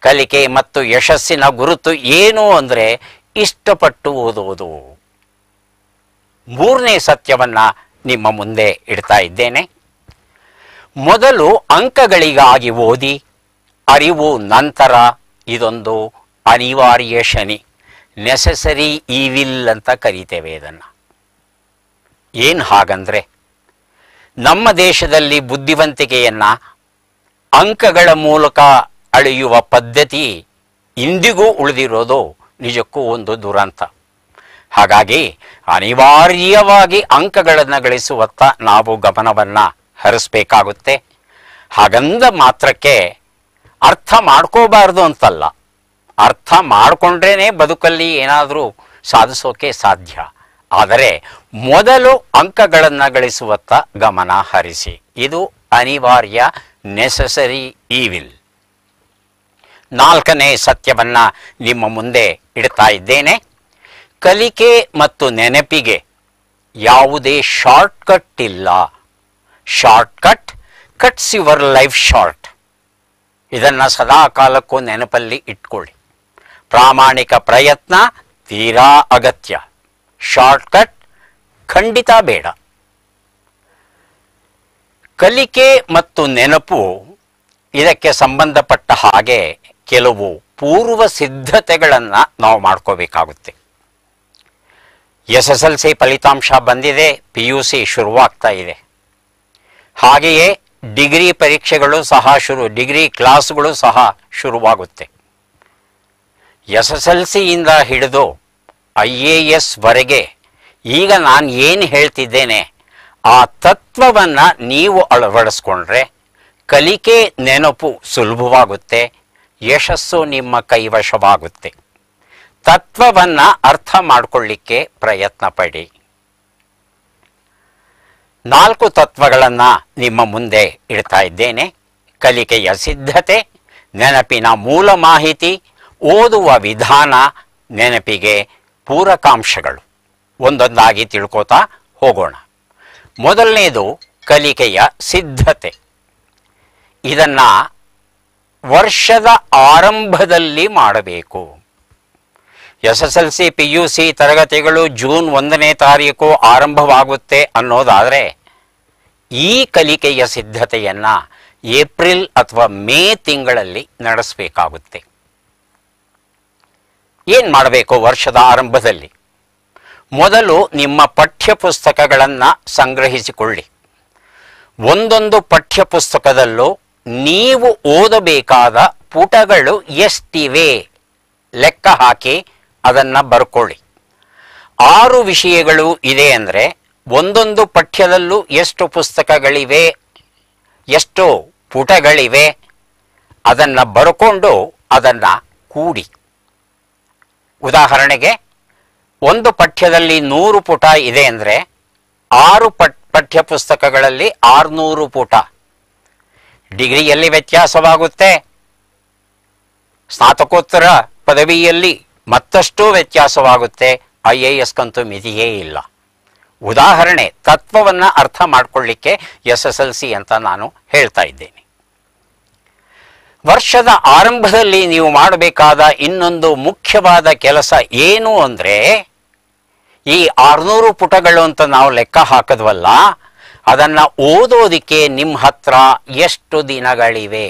ಕಲಿಕೆ ಮತ್ತು ಯಶಸ್ಸಿನ ಗುರುತು ಏನು ಅಂದರೆ ಇಷ್ಟಪಟ್ಟು ಓದುವುದು ಮೂರನೇ ಸತ್ಯವನ್ನ ನಿಮ್ಮ ಮುಂದೆ ಇಡ್ತಾ ಇದ್ದೇನೆ. ಮೊದಲು ಅಂಕಗಳಿಗಾಗಿ ಓದಿ, ಅರಿವು ನಂತರ ಇದೊಂದು ಅನಿವಾರ್ಯ ಶನಿ ನೆಸಸರಿ ಈವಿಲ್ ಅಂತ ಕರೀತೇವೆ ಇದನ್ನು. ಏನು ಹಾಗಂದ್ರೆ ನಮ್ಮ ದೇಶದಲ್ಲಿ ಬುದ್ಧಿವಂತಿಕೆಯನ್ನ ಅಂಕಗಳ ಮೂಲಕ ಅಳೆಯುವ ಪದ್ಧತಿ ಇಂದಿಗೂ ಉಳಿದಿರೋದು ನಿಜಕ್ಕೂ ಒಂದು ದುರಂತ. ಹಾಗಾಗಿ ಅನಿವಾರ್ಯವಾಗಿ ಅಂಕಗಳನ್ನು ಗಳಿಸುವತ್ತ ನಾವು ಗಮನವನ್ನ ಹರಿಸಬೇಕಾಗುತ್ತೆ. ಹಾಗಂದ ಮಾತ್ರಕ್ಕೆ ಅರ್ಥ ಮಾಡ್ಕೋಬಾರ್ದು ಅಂತಲ್ಲ. ಅರ್ಥ ಮಾಡಿಕೊಂಡ್ರೇ ಬದುಕಲ್ಲಿ ಏನಾದರೂ ಸಾಧಿಸೋಕೆ ಸಾಧ್ಯ. ಆದರೆ ಮೊದಲು ಅಂಕಗಳನ್ನು ಗಳಿಸುವತ್ತ ಗಮನ ಹರಿಸಿ. ಇದು ಅನಿವಾರ್ಯ ನೆಸಸರಿ ಈವಿಲ್ ನಾಲ್ಕನೇ ಸತ್ಯವನ್ನು ನಿಮ್ಮ ಮುಂದೆ ಇಡ್ತಾ ಇದ್ದೇನೆ. ಕಲಿಕೆ ಮತ್ತು ನೆನಪಿಗೆ ಯಾವುದೇ ಶಾರ್ಟ್ಕಟ್ ಇಲ್ಲ. Shortcut cuts your life short ಇದನ್ನು ಸದಾ ಕಾಲಕ್ಕೂ ನೆನಪಲ್ಲಿ ಇಟ್ಕೊಳ್ಳಿ. ಪ್ರಾಮಾಣಿಕ ಪ್ರಯತ್ನ, ತೀರಾ ಅಗತ್ಯ. ಶಾರ್ಟ್ಕಟ್ ಖಂಡಿತ ಬೇಡ. ಕಲಿಕೆ ಮತ್ತು ನೆನಪು ಇದಕ್ಕೆ ಸಂಬಂಧಪಟ್ಟ ಹಾಗೆ ಕೆಲವು ಪೂರ್ವ ಸಿದ್ಧತೆಗಳನ್ನು ನಾವು ಮಾಡ್ಕೋಬೇಕಾಗುತ್ತೆ. ಎಸ್ ಎಸ್ ಎಲ್ ಸಿ ಫಲಿತಾಂಶ ಬಂದಿದೆ, ಪಿ ಯು ಸಿ ಶುರುವಾಗ್ತಾ ಇದೆ. ಹಾಗೆಯೇ ಡಿಗ್ರಿ ಪರೀಕ್ಷೆಗಳು ಸಹ ಶುರು, ಡಿಗ್ರಿ ಕ್ಲಾಸ್ಗಳು ಸಹ ಶುರುವಾಗುತ್ತೆ. ಎಸ್ ಎಸ್ ಎಲ್ ಸಿಯಿಂದ ಹಿಡಿದು ಐ ಎ ಎಸ್ ವರೆಗೆ ಈಗ ನಾನು ಏನು ಹೇಳ್ತಿದ್ದೇನೆ, ಆ ತತ್ವವನ್ನು ನೀವು ಅಳವಡಿಸ್ಕೊಂಡ್ರೆ ಕಲಿಕೆ ನೆನಪು ಸುಲಭವಾಗುತ್ತೆ, ಯಶಸ್ಸು ನಿಮ್ಮ ಕೈವಶವಾಗುತ್ತೆ. ತತ್ವವನ್ನು ಅರ್ಥ ಮಾಡಿಕೊಳ್ಳಿಕ್ಕೆ ಪ್ರಯತ್ನ ಪಡಿ. ನಾಲ್ಕು ತತ್ವಗಳನ್ನು ನಿಮ್ಮ ಮುಂದೆ ಇಡ್ತಾ ಇದ್ದೇನೆ. ಕಲಿಕೆಯ ಸಿದ್ಧತೆ, ನೆನಪಿನ ಮೂಲ ಮಾಹಿತಿ, ಓದುವ ವಿಧಾನ, ನೆನಪಿಗೆ ಪೂರಕಾಂಶಗಳು. ಒಂದೊಂದಾಗಿ ತಿಳ್ಕೋತಾ ಹೋಗೋಣ. ಮೊದಲನೇದು ಕಲಿಕೆಯ ಸಿದ್ಧತೆ. ಇದನ್ನ ವರ್ಷದ ಆರಂಭದಲ್ಲಿ ಮಾಡಬೇಕು. S S L C, P U C ತರಗತಿಗಳು ಜೂನ್ ಒಂದನೇ ತಾರೀಕು ಆರಂಭವಾಗುತ್ತೆ ಅನ್ನೋದಾದರೆ, ಈ ಕಲಿಕೆಯ ಸಿದ್ಧತೆಯನ್ನು ಏಪ್ರಿಲ್ ಅಥವಾ ಮೇ ತಿಂಗಳಲ್ಲಿ ನಡೆಸಬೇಕಾಗುತ್ತೆ. ಏನು ಮಾಡಬೇಕು ವರ್ಷದ ಆರಂಭದಲ್ಲಿ? ಮೊದಲು ನಿಮ್ಮ ಪಠ್ಯಪುಸ್ತಕಗಳನ್ನು ಸಂಗ್ರಹಿಸಿಕೊಳ್ಳಿ. ಒಂದೊಂದು ಪಠ್ಯಪುಸ್ತಕದಲ್ಲೂ ನೀವು ಓದಬೇಕಾದ ಪುಟಗಳು ಎಷ್ಟಿವೆ? ಲೆಕ್ಕ ಹಾಕಿ ಅದನ್ನು ಬರ್ಕೊಳ್ಳಿ. ಆರು ವಿಷಯಗಳು ಇದೆ ಅಂದರೆ ಒಂದೊಂದು ಪಠ್ಯದಲ್ಲೂ ಎಷ್ಟು ಪುಸ್ತಕಗಳಿವೆ? ಎಷ್ಟು ಪುಟಗಳಿವೆ? ಅದನ್ನು ಬರ್ಕೊಂಡು ಅದನ್ನು ಕೂಡಿ. ಉದಾಹರಣೆಗೆ, ಒಂದು ಪಠ್ಯದಲ್ಲಿ ನೂರು ಪುಟ ಇದೆ ಅಂದರೆ, ಆರು ಪಠ್ಯಪುಸ್ತಕಗಳಲ್ಲಿ ಪಠ್ಯ ಪುಸ್ತಕಗಳಲ್ಲಿ ಆರುನೂರು ಪುಟ. ಡಿಗ್ರಿಯಲ್ಲಿ ವ್ಯತ್ಯಾಸವಾಗುತ್ತೆ. ಸ್ನಾತಕೋತ್ತರ ಪದವಿಯಲ್ಲಿ ಮತ್ತಷ್ಟು ವ್ಯತ್ಯಾಸವಾಗುತ್ತೆ. ಐ ಎ ಎಸ್ಗಂತೂ ಮಿತಿಯೇ ಇಲ್ಲ. ಉದಾಹರಣೆ, ತತ್ವವನ್ನು ಅರ್ಥ ಮಾಡಿಕೊಳ್ಳಿಕ್ಕೆ ಎಸ್ ಎಸ್ ಎಲ್ ಸಿ ಅಂತ ನಾನು ಹೇಳ್ತಾ ಇದ್ದೇನೆ. ವರ್ಷದ ಆರಂಭದಲ್ಲಿ ನೀವು ಮಾಡಬೇಕಾದ ಇನ್ನೊಂದು ಮುಖ್ಯವಾದ ಕೆಲಸ ಏನು ಅಂದರೆ, ಈ ಆರುನೂರು ಪುಟಗಳು ಅಂತ ನಾವು ಲೆಕ್ಕ ಹಾಕದ್ವಲ್ಲ, ಅದನ್ನು ಓದೋದಕ್ಕೆ ನಿಮ್ಮ ಹತ್ರ ಎಷ್ಟು ದಿನಗಳಿವೆ?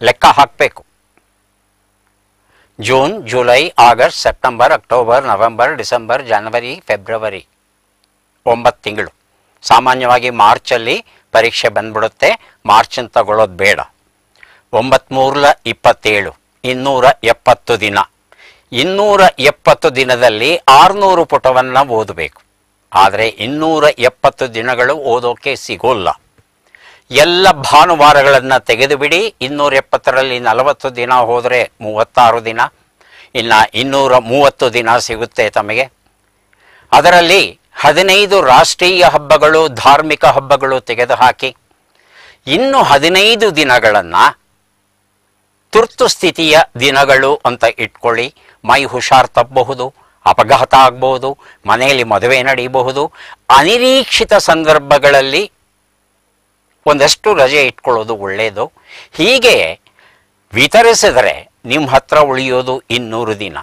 ಲೆಕ್ಕ ಹಾಕಬೇಕು. June, July, August, September, October, November, December, ಜನವರಿ, ಫೆಬ್ರವರಿ. ಒಂಬತ್ತು ತಿಂಗಳು. ಸಾಮಾನ್ಯವಾಗಿ ಮಾರ್ಚಲ್ಲಿ ಪರೀಕ್ಷೆ ಬಂದ್ಬಿಡುತ್ತೆ ಮಾರ್ಚನ್ನು ತಗೊಳ್ಳೋದು ಬೇಡ. ಒಂಬತ್ಮೂರಲ ಇಪ್ಪತ್ತೇಳು ಇನ್ನೂರ ಎಪ್ಪತ್ತು ದಿನ. ಇನ್ನೂರ ಎಪ್ಪತ್ತು ದಿನದಲ್ಲಿ ಆರುನೂರು ಪುಟವನ್ನು ಓದಬೇಕು. ಆದರೆ ಇನ್ನೂರ ಎಪ್ಪತ್ತು ದಿನಗಳು ಓದೋಕೆ ಸಿಗೋಲ್ಲ. ಎಲ್ಲ ಭಾನುವಾರಗಳನ್ನು ತೆಗೆದುಬಿಡಿ ಇನ್ನೂರ ಎಪ್ಪತ್ತರಲ್ಲಿ ನಲವತ್ತು ದಿನ ಹೋದರೆ ಮೂವತ್ತಾರು ದಿನ, ಇನ್ನು ಇನ್ನೂರ ಮೂವತ್ತು ದಿನ ಸಿಗುತ್ತೆ ತಮಗೆ. ಅದರಲ್ಲಿ ಹದಿನೈದು ರಾಷ್ಟ್ರೀಯ ಹಬ್ಬಗಳು, ಧಾರ್ಮಿಕ ಹಬ್ಬಗಳು ತೆಗೆದುಹಾಕಿ, ಇನ್ನು ಹದಿನೈದು ದಿನಗಳನ್ನು ತುರ್ತು ಸ್ಥಿತಿಯ ದಿನಗಳು ಅಂತ ಇಟ್ಕೊಳ್ಳಿ. ಮೈ ಹುಷಾರ್ ತಪ್ಪಬಹುದು, ಅಪಘಾತ ಆಗಬಹುದು, ಮನೆಯಲ್ಲಿ ಮದುವೆ ನಡೆಯಬಹುದು ಅನಿರೀಕ್ಷಿತ ಸಂದರ್ಭಗಳಲ್ಲಿ ಒಂದಷ್ಟು ರಜೆ ಇಟ್ಕೊಳ್ಳೋದು ಒಳ್ಳೆಯದು ಹೀಗೆ ವಿತರಿಸಿದರೆ ನಿಮ್ಮ ಹತ್ರ ಉಳಿಯೋದು ಇನ್ನೂರು ದಿನ.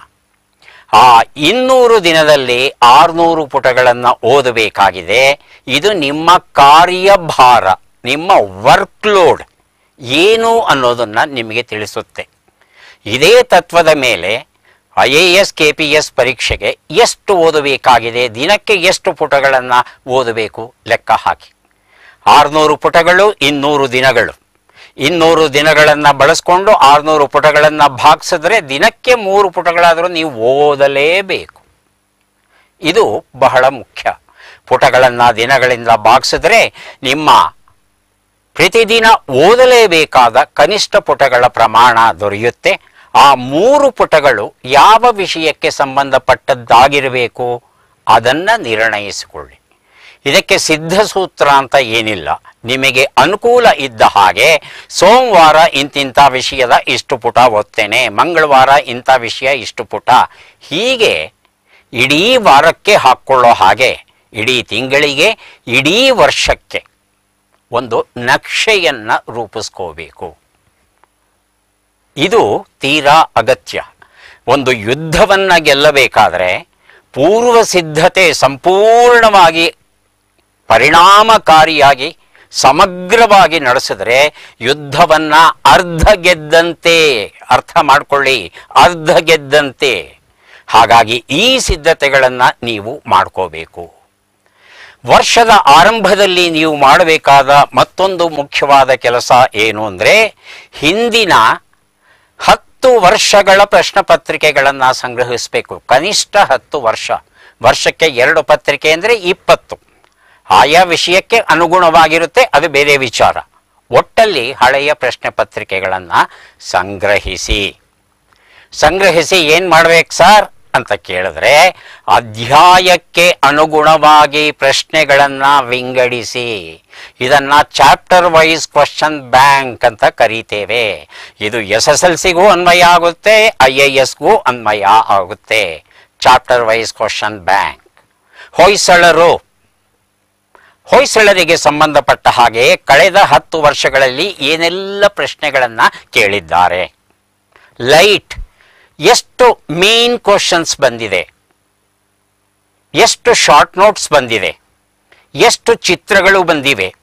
ಆ ಇನ್ನೂರು ದಿನದಲ್ಲಿ ಆರುನೂರು ಪುಟಗಳನ್ನು ಓದಬೇಕಾಗಿದೆ. ಇದು ನಿಮ್ಮ ಕಾರ್ಯಭಾರ, ನಿಮ್ಮ ವರ್ಕ್ ಲೋಡ್ ಏನು ಅನ್ನೋದನ್ನು ನಿಮಗೆ ತಿಳಿಸುತ್ತೆ. ಇದೇ ತತ್ವದ ಮೇಲೆ I A S K P S ಪರೀಕ್ಷೆಗೆ ಎಷ್ಟು ಓದಬೇಕಾಗಿದೆ, ದಿನಕ್ಕೆ ಎಷ್ಟು ಪುಟಗಳನ್ನು ಓದಬೇಕು ಲೆಕ್ಕ ಹಾಕಿ. ಆರುನೂರು ಪುಟಗಳು, ಇನ್ನೂರು ದಿನಗಳು. ಇನ್ನೂರು ದಿನಗಳನ್ನು ಬಳಸ್ಕೊಂಡು ಆರುನೂರು ಪುಟಗಳನ್ನು ಭಾಗಿಸಿದ್ರೆ ದಿನಕ್ಕೆ ಮೂರು ಪುಟಗಳಾದರೂ ನೀವು ಓದಲೇಬೇಕು. ಇದು ಬಹಳ ಮುಖ್ಯ. ಪುಟಗಳನ್ನು ದಿನಗಳಿಂದ ಭಾಗಿಸಿದ್ರೆ ನಿಮ್ಮ ಪ್ರತಿದಿನ ಓದಲೇಬೇಕಾದ ಕನಿಷ್ಠ ಪುಟಗಳ ಪ್ರಮಾಣ ದೊರೆಯುತ್ತೆ. ಆ ಮೂರು ಪುಟಗಳು ಯಾವ ವಿಷಯಕ್ಕೆ ಸಂಬಂಧಪಟ್ಟದ್ದಾಗಿರಬೇಕು ಅದನ್ನು ನಿರ್ಣಯಿಸಿಕೊಳ್ಳಿ. ಇದಕ್ಕೆ ಸಿದ್ಧ ಸೂತ್ರ ಅಂತ ಏನಿಲ್ಲ. ನಿಮಗೆ ಅನುಕೂಲ ಇದ್ದ ಹಾಗೆ ಸೋಮವಾರ ಇಂತಿಂಥ ವಿಷಯದ ಇಷ್ಟು ಪುಟ ಓದ್ತೇನೆ, ಮಂಗಳವಾರ ಇಂಥ ವಿಷಯ ಇಷ್ಟು ಪುಟ. ಹೀಗೆ ಇಡೀ ವಾರಕ್ಕೆ ಹಾಕ್ಕೊಳ್ಳೋ ಹಾಗೆ, ಇಡೀ ತಿಂಗಳಿಗೆ, ಇಡೀ ವರ್ಷಕ್ಕೆ ಒಂದು ನಕ್ಷೆಯನ್ನು ರೂಪಿಸ್ಕೋಬೇಕು. ಇದು ತೀರಾ ಅಗತ್ಯ. ಒಂದು ಯುದ್ಧವನ್ನು ಗೆಲ್ಲಬೇಕಾದ್ರೆ ಪೂರ್ವ ಸಿದ್ಧತೆ ಸಂಪೂರ್ಣವಾಗಿ ಪರಿಣಾಮಕಾರಿಯಾಗಿ ಸಮಗ್ರವಾಗಿ ನಡೆಸಿದ್ರೆ ಯುದ್ಧವನ್ನ ಅರ್ಧ ಗೆದ್ದಂತೆ ಅರ್ಥ ಮಾಡಿಕೊಳ್ಳಿ, ಅರ್ಧ ಗೆದ್ದಂತೆ. ಹಾಗಾಗಿ ಈ ಸಿದ್ಧತೆಗಳನ್ನು ನೀವು ಮಾಡ್ಕೋಬೇಕು. ವರ್ಷದ ಆರಂಭದಲ್ಲಿ ನೀವು ಮಾಡಬೇಕಾದ ಮತ್ತೊಂದು ಮುಖ್ಯವಾದ ಕೆಲಸ ಏನು ಅಂದರೆ ಹಿಂದಿನ ಹತ್ತು ವರ್ಷಗಳ ಪ್ರಶ್ನೆ ಪತ್ರಿಕೆಗಳನ್ನು ಸಂಗ್ರಹಿಸಬೇಕು. ಕನಿಷ್ಠ ಹತ್ತು ವರ್ಷ. ವರ್ಷಕ್ಕೆ ಎರಡು ಪತ್ರಿಕೆ ಅಂದರೆ ಇಪ್ಪತ್ತು. ಆಯಾ ವಿಷಯಕ್ಕೆ ಅನುಗುಣವಾಗಿರುತ್ತೆ, ಅದು ಬೇರೆ ವಿಚಾರ. ಒಟ್ಟಲ್ಲಿ ಹಳೆಯ ಪ್ರಶ್ನೆ ಪತ್ರಿಕೆಗಳನ್ನು ಸಂಗ್ರಹಿಸಿ. ಸಂಗ್ರಹಿಸಿ ಏನು ಮಾಡ್ಬೇಕು ಸರ್? ಅಂತ ಕೇಳಿದ್ರೆ ಅಧ್ಯಾಯಕ್ಕೆ ಅನುಗುಣವಾಗಿ ಪ್ರಶ್ನೆಗಳನ್ನು ವಿಂಗಡಿಸಿ, ಇದನ್ನ ಚಾಪ್ಟರ್ ವೈಸ್ ಕ್ವಶನ್ ಬ್ಯಾಂಕ್ ಅಂತ ಕರೀತೇವೆ. ಇದು ಎಸ್ ಎಸ್ ಎಲ್ ಸಿಗೂ ಅನ್ವಯ ಆಗುತ್ತೆ, ಐ ಎ ಎಸ್ಗೂ ಅನ್ವಯ ಆಗುತ್ತೆ. Chapter wise question bank. ಹೊಯ್ಸಳರು, ಹೊಯ್ಸಳರಿಗೆ ಸಂಬಂಧಪಟ್ಟ ಹಾಗೆ ಕಳೆದ ಹತ್ತು ವರ್ಷಗಳಲ್ಲಿ ಏನೆಲ್ಲ ಪ್ರಶ್ನೆಗಳನ್ನು ಕೇಳಿದ್ದಾರೆ? ಲೈಟ್ ಎಷ್ಟು ಮೇನ್ ಕ್ವಶನ್ಸ್ ಬಂದಿದೆ. ಎಷ್ಟು ಶಾರ್ಟ್ ನೋಟ್ಸ್ ಬಂದಿದೆ. ಎಷ್ಟು ಚಿತ್ರಗಳು ಬಂದಿವೆ.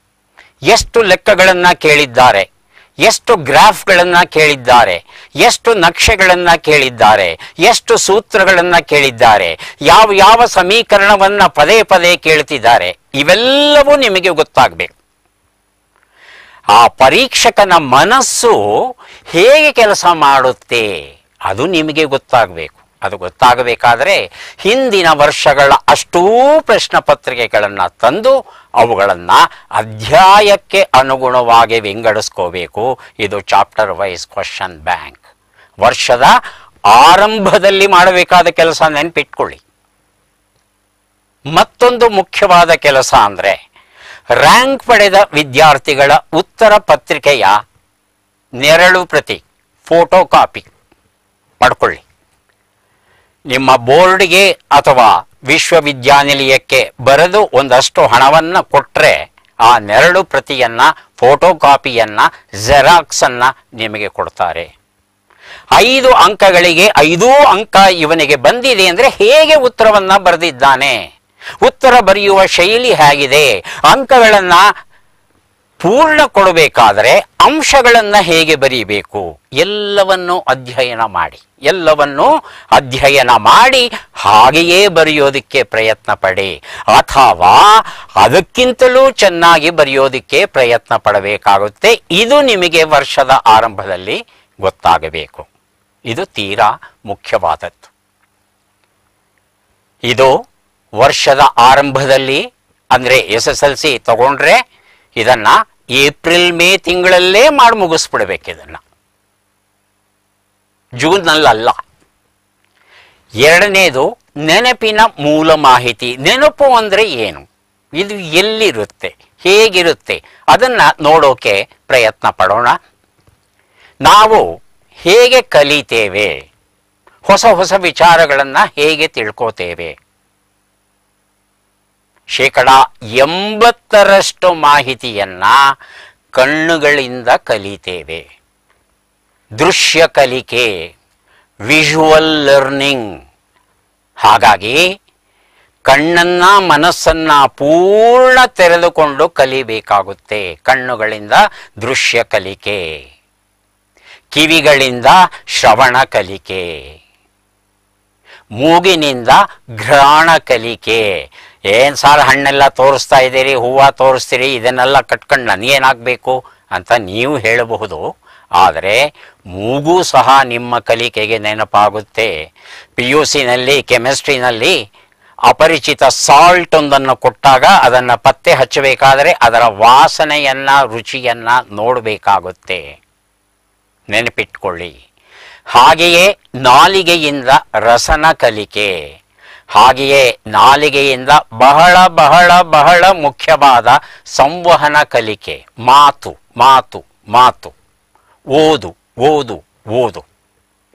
ಎಷ್ಟು ಲೆಕ್ಕಗಳನ್ನು ಕೇಳಿದ್ದಾರೆ. ಎಷ್ಟು ಗ್ರಾಫ್ಗಳನ್ನು ಕೇಳಿದ್ದಾರೆ. ಎಷ್ಟು ನಕ್ಷೆಗಳನ್ನು ಕೇಳಿದ್ದಾರೆ. ಎಷ್ಟು ಸೂತ್ರಗಳನ್ನು ಕೇಳಿದ್ದಾರೆ. ಯಾವ ಯಾವ ಸಮೀಕರಣವನ್ನು ಪದೇ ಪದೇ ಕೇಳ್ತಿದ್ದಾರೆ. ಇವೆಲ್ಲವೂ ನಿಮಗೆ ಗೊತ್ತಾಗಬೇಕು. ಆ ಪರೀಕ್ಷಕನ ಮನಸ್ಸು ಹೇಗೆ ಕೆಲಸ ಮಾಡುತ್ತೆ? ಅದು ನಿಮಗೆ ಗೊತ್ತಾಗಬೇಕು. ಅದು ಗೊತ್ತಾಗಬೇಕಾದ್ರೆ ಹಿಂದಿನ ವರ್ಷಗಳ ಅಷ್ಟೂ ಪ್ರಶ್ನೆ ಪತ್ರಿಕೆಗಳನ್ನು ತಂದು ಅವುಗಳನ್ನು ಅಧ್ಯಾಯಕ್ಕೆ ಅನುಗುಣವಾಗಿ ವಿಂಗಡಿಸ್ಕೋಬೇಕು. ಇದು ಚಾಪ್ಟರ್ ವೈಸ್ ಕ್ವಶನ್ ಬ್ಯಾಂಕ್. ವರ್ಷದ ಆರಂಭದಲ್ಲಿ ಮಾಡಬೇಕಾದ ಕೆಲಸ ನೆನ್ಪಿಟ್ಕೊಳ್ಳಿ. ಮತ್ತೊಂದು ಮುಖ್ಯವಾದ ಕೆಲಸ ಅಂದರೆ ರ್ಯಾಂಕ್ ಪಡೆದ ವಿದ್ಯಾರ್ಥಿಗಳ ಉತ್ತರ ಪತ್ರಿಕೆಯ ನೆರಳು ಪ್ರತಿ, ಫೋಟೋ ಕಾಪಿ. ಮಾಡ್ಕೊಳ್ಳಿ. ನಿಮ್ಮ ಬೋರ್ಡ್ಗೆ ಅಥವಾ ವಿಶ್ವವಿದ್ಯಾನಿಲಯಕ್ಕೆ ಬರೆದು ಒಂದಷ್ಟು ಹಣವನ್ನು ಕೊಟ್ಟರೆ ಆ ನೆರಳು ಪ್ರತಿಯನ್ನ, ಫೋಟೋ ಕಾಪಿಯನ್ನು ಜೆರಾಕ್ಸನ್ನು ನಿಮಗೆ ಕೊಡ್ತಾರೆ. ಐದು ಅಂಕಗಳಿಗೆ ಐದೂ ಅಂಕ ಇವನಿಗೆ ಬಂದಿದೆ ಅಂದರೆ ಹೇಗೆ ಉತ್ತರವನ್ನು ಬರೆದಿದ್ದಾನೆ? ಉತ್ತರ ಬರೆಯುವ ಶೈಲಿ ಹೇಗಿದೆ? ಅಂಕಗಳನ್ನ ಪೂರ್ಣ ಕೊಡಬೇಕಾದರೆ ಅಂಶಗಳನ್ನ ಹೇಗೆ ಬರೀಬೇಕು? ಎಲ್ಲವನ್ನು ಅಧ್ಯಯನ ಮಾಡಿ. ಎಲ್ಲವನ್ನು ಅಧ್ಯಯನ ಮಾಡಿ ಹಾಗೆಯೇ ಬರೆಯೋದಕ್ಕೆ ಪ್ರಯತ್ನ ಪಡಿ. ಅಥವಾ ಅದಕ್ಕಿಂತಲೂ ಚೆನ್ನಾಗಿ ಬರೆಯೋದಕ್ಕೆ ಪ್ರಯತ್ನ ಪಡಬೇಕಾಗುತ್ತೆ. ಇದು ನಿಮಗೆ ವರ್ಷದ ಆರಂಭದಲ್ಲಿ ಗೊತ್ತಾಗಬೇಕು. ಇದು ತೀರಾ ಮುಖ್ಯವಾದದ್ದು. ಇದು ವರ್ಷದ ಆರಂಭದಲ್ಲಿ, ಅಂದ್ರೆ ಎಸ್ ಎಸ್ ಎಲ್ ಸಿ ತಗೊಂಡ್ರೆ ಇದನ್ನ ಏಪ್ರಿಲ್, ಮೇ ತಿಂಗಳಲ್ಲೇ ಮಾಡಿ ಮುಗಿಸ್ಬಿಡ್ಬೇಕು ಇದನ್ನ. ಜೂನ್ನಲ್ಲ ಎರಡನೇದು ನೆನಪಿನ ಮೂಲ ಮಾಹಿತಿ. ನೆನಪು ಅಂದ್ರೆ ಏನು? ಇದು ಎಲ್ಲಿರುತ್ತೆ? ಹೇಗಿರುತ್ತೆ? ಅದನ್ನ ನೋಡೋಕೆ ಪ್ರಯತ್ನ ಪಡೋಣ. ನಾವು ಹೇಗೆ ಕಲಿತೇವೆ? ಹೊಸ ಹೊಸ ವಿಚಾರಗಳನ್ನು ಹೇಗೆ ತಿಳ್ಕೋತೇವೆ? ಶೇಕಡ ಎಂಬತ್ತರಷ್ಟು ಮಾಹಿತಿಯನ್ನ ಕಣ್ಣುಗಳಿಂದ ಕಲಿತೇವೆ. ದೃಶ್ಯ ಕಲಿಕೆ ವಿಜುವಲ್ ಲರ್ನಿಂಗ್ ಹಾಗಾಗಿ ಕಣ್ಣನ್ನ ಮನಸ್ಸನ್ನ ಪೂರ್ಣ ತೆರೆದುಕೊಂಡು ಕಲಿಬೇಕಾಗುತ್ತೆ. ಕಣ್ಣುಗಳಿಂದ ದೃಶ್ಯ ಕಲಿಕೆ, ಕಿವಿಗಳಿಂದ ಶ್ರವಣ ಕಲಿಕೆ, ಮೂಗಿನಿಂದ ಘ್ರಾಣ ಕಲಿಕೆ ಏನ್ ಸಾಲ ಹಣ್ಣೆಲ್ಲ ತೋರಿಸ್ತಾ ಇದ್ದೀರಿ, ಹೂವು ತೋರಿಸ್ತೀರಿ, ಇದನ್ನೆಲ್ಲ ಕಟ್ಕೊಂಡು ನನಗೇನಾಗಬೇಕು ಅಂತ ನೀವು ಹೇಳಬಹುದು. ಆದರೆ ಮೂಗು ಸಹ ನಿಮ್ಮ ಕಲಿಕೆಗೆ ನೆನಪಾಗುತ್ತೆ. ಪಿ ಯು ಸಿನಲ್ಲಿ, ಕೆಮಿಸ್ಟ್ರಿನಲ್ಲಿ ಅಪರಿಚಿತ ಸಾಲ್ಟ್ ಒಂದನ್ನು ಕೊಟ್ಟಾಗ ಅದನ್ನು ಪತ್ತೆ ಹಚ್ಚಬೇಕಾದರೆ ಅದರ ವಾಸನೆಯನ್ನು, ರುಚಿಯನ್ನು ನೋಡಬೇಕಾಗುತ್ತೆ. ನೆನಪಿಟ್ಕೊಳ್ಳಿ. ಹಾಗೆಯೇ ನಾಲಿಗೆಯಿಂದ ರಸನ ಕಲಿಕೆ. ಹಾಗೆಯೇ ನಾಲಿಗೆಯಿಂದ ಬಹಳ ಬಹಳ ಬಹಳ ಮುಖ್ಯವಾದ ಸಂವಹನ ಕಲಿಕೆ. ಮಾತು ಮಾತು ಮಾತು. ಓದು ಓದು ಓದು.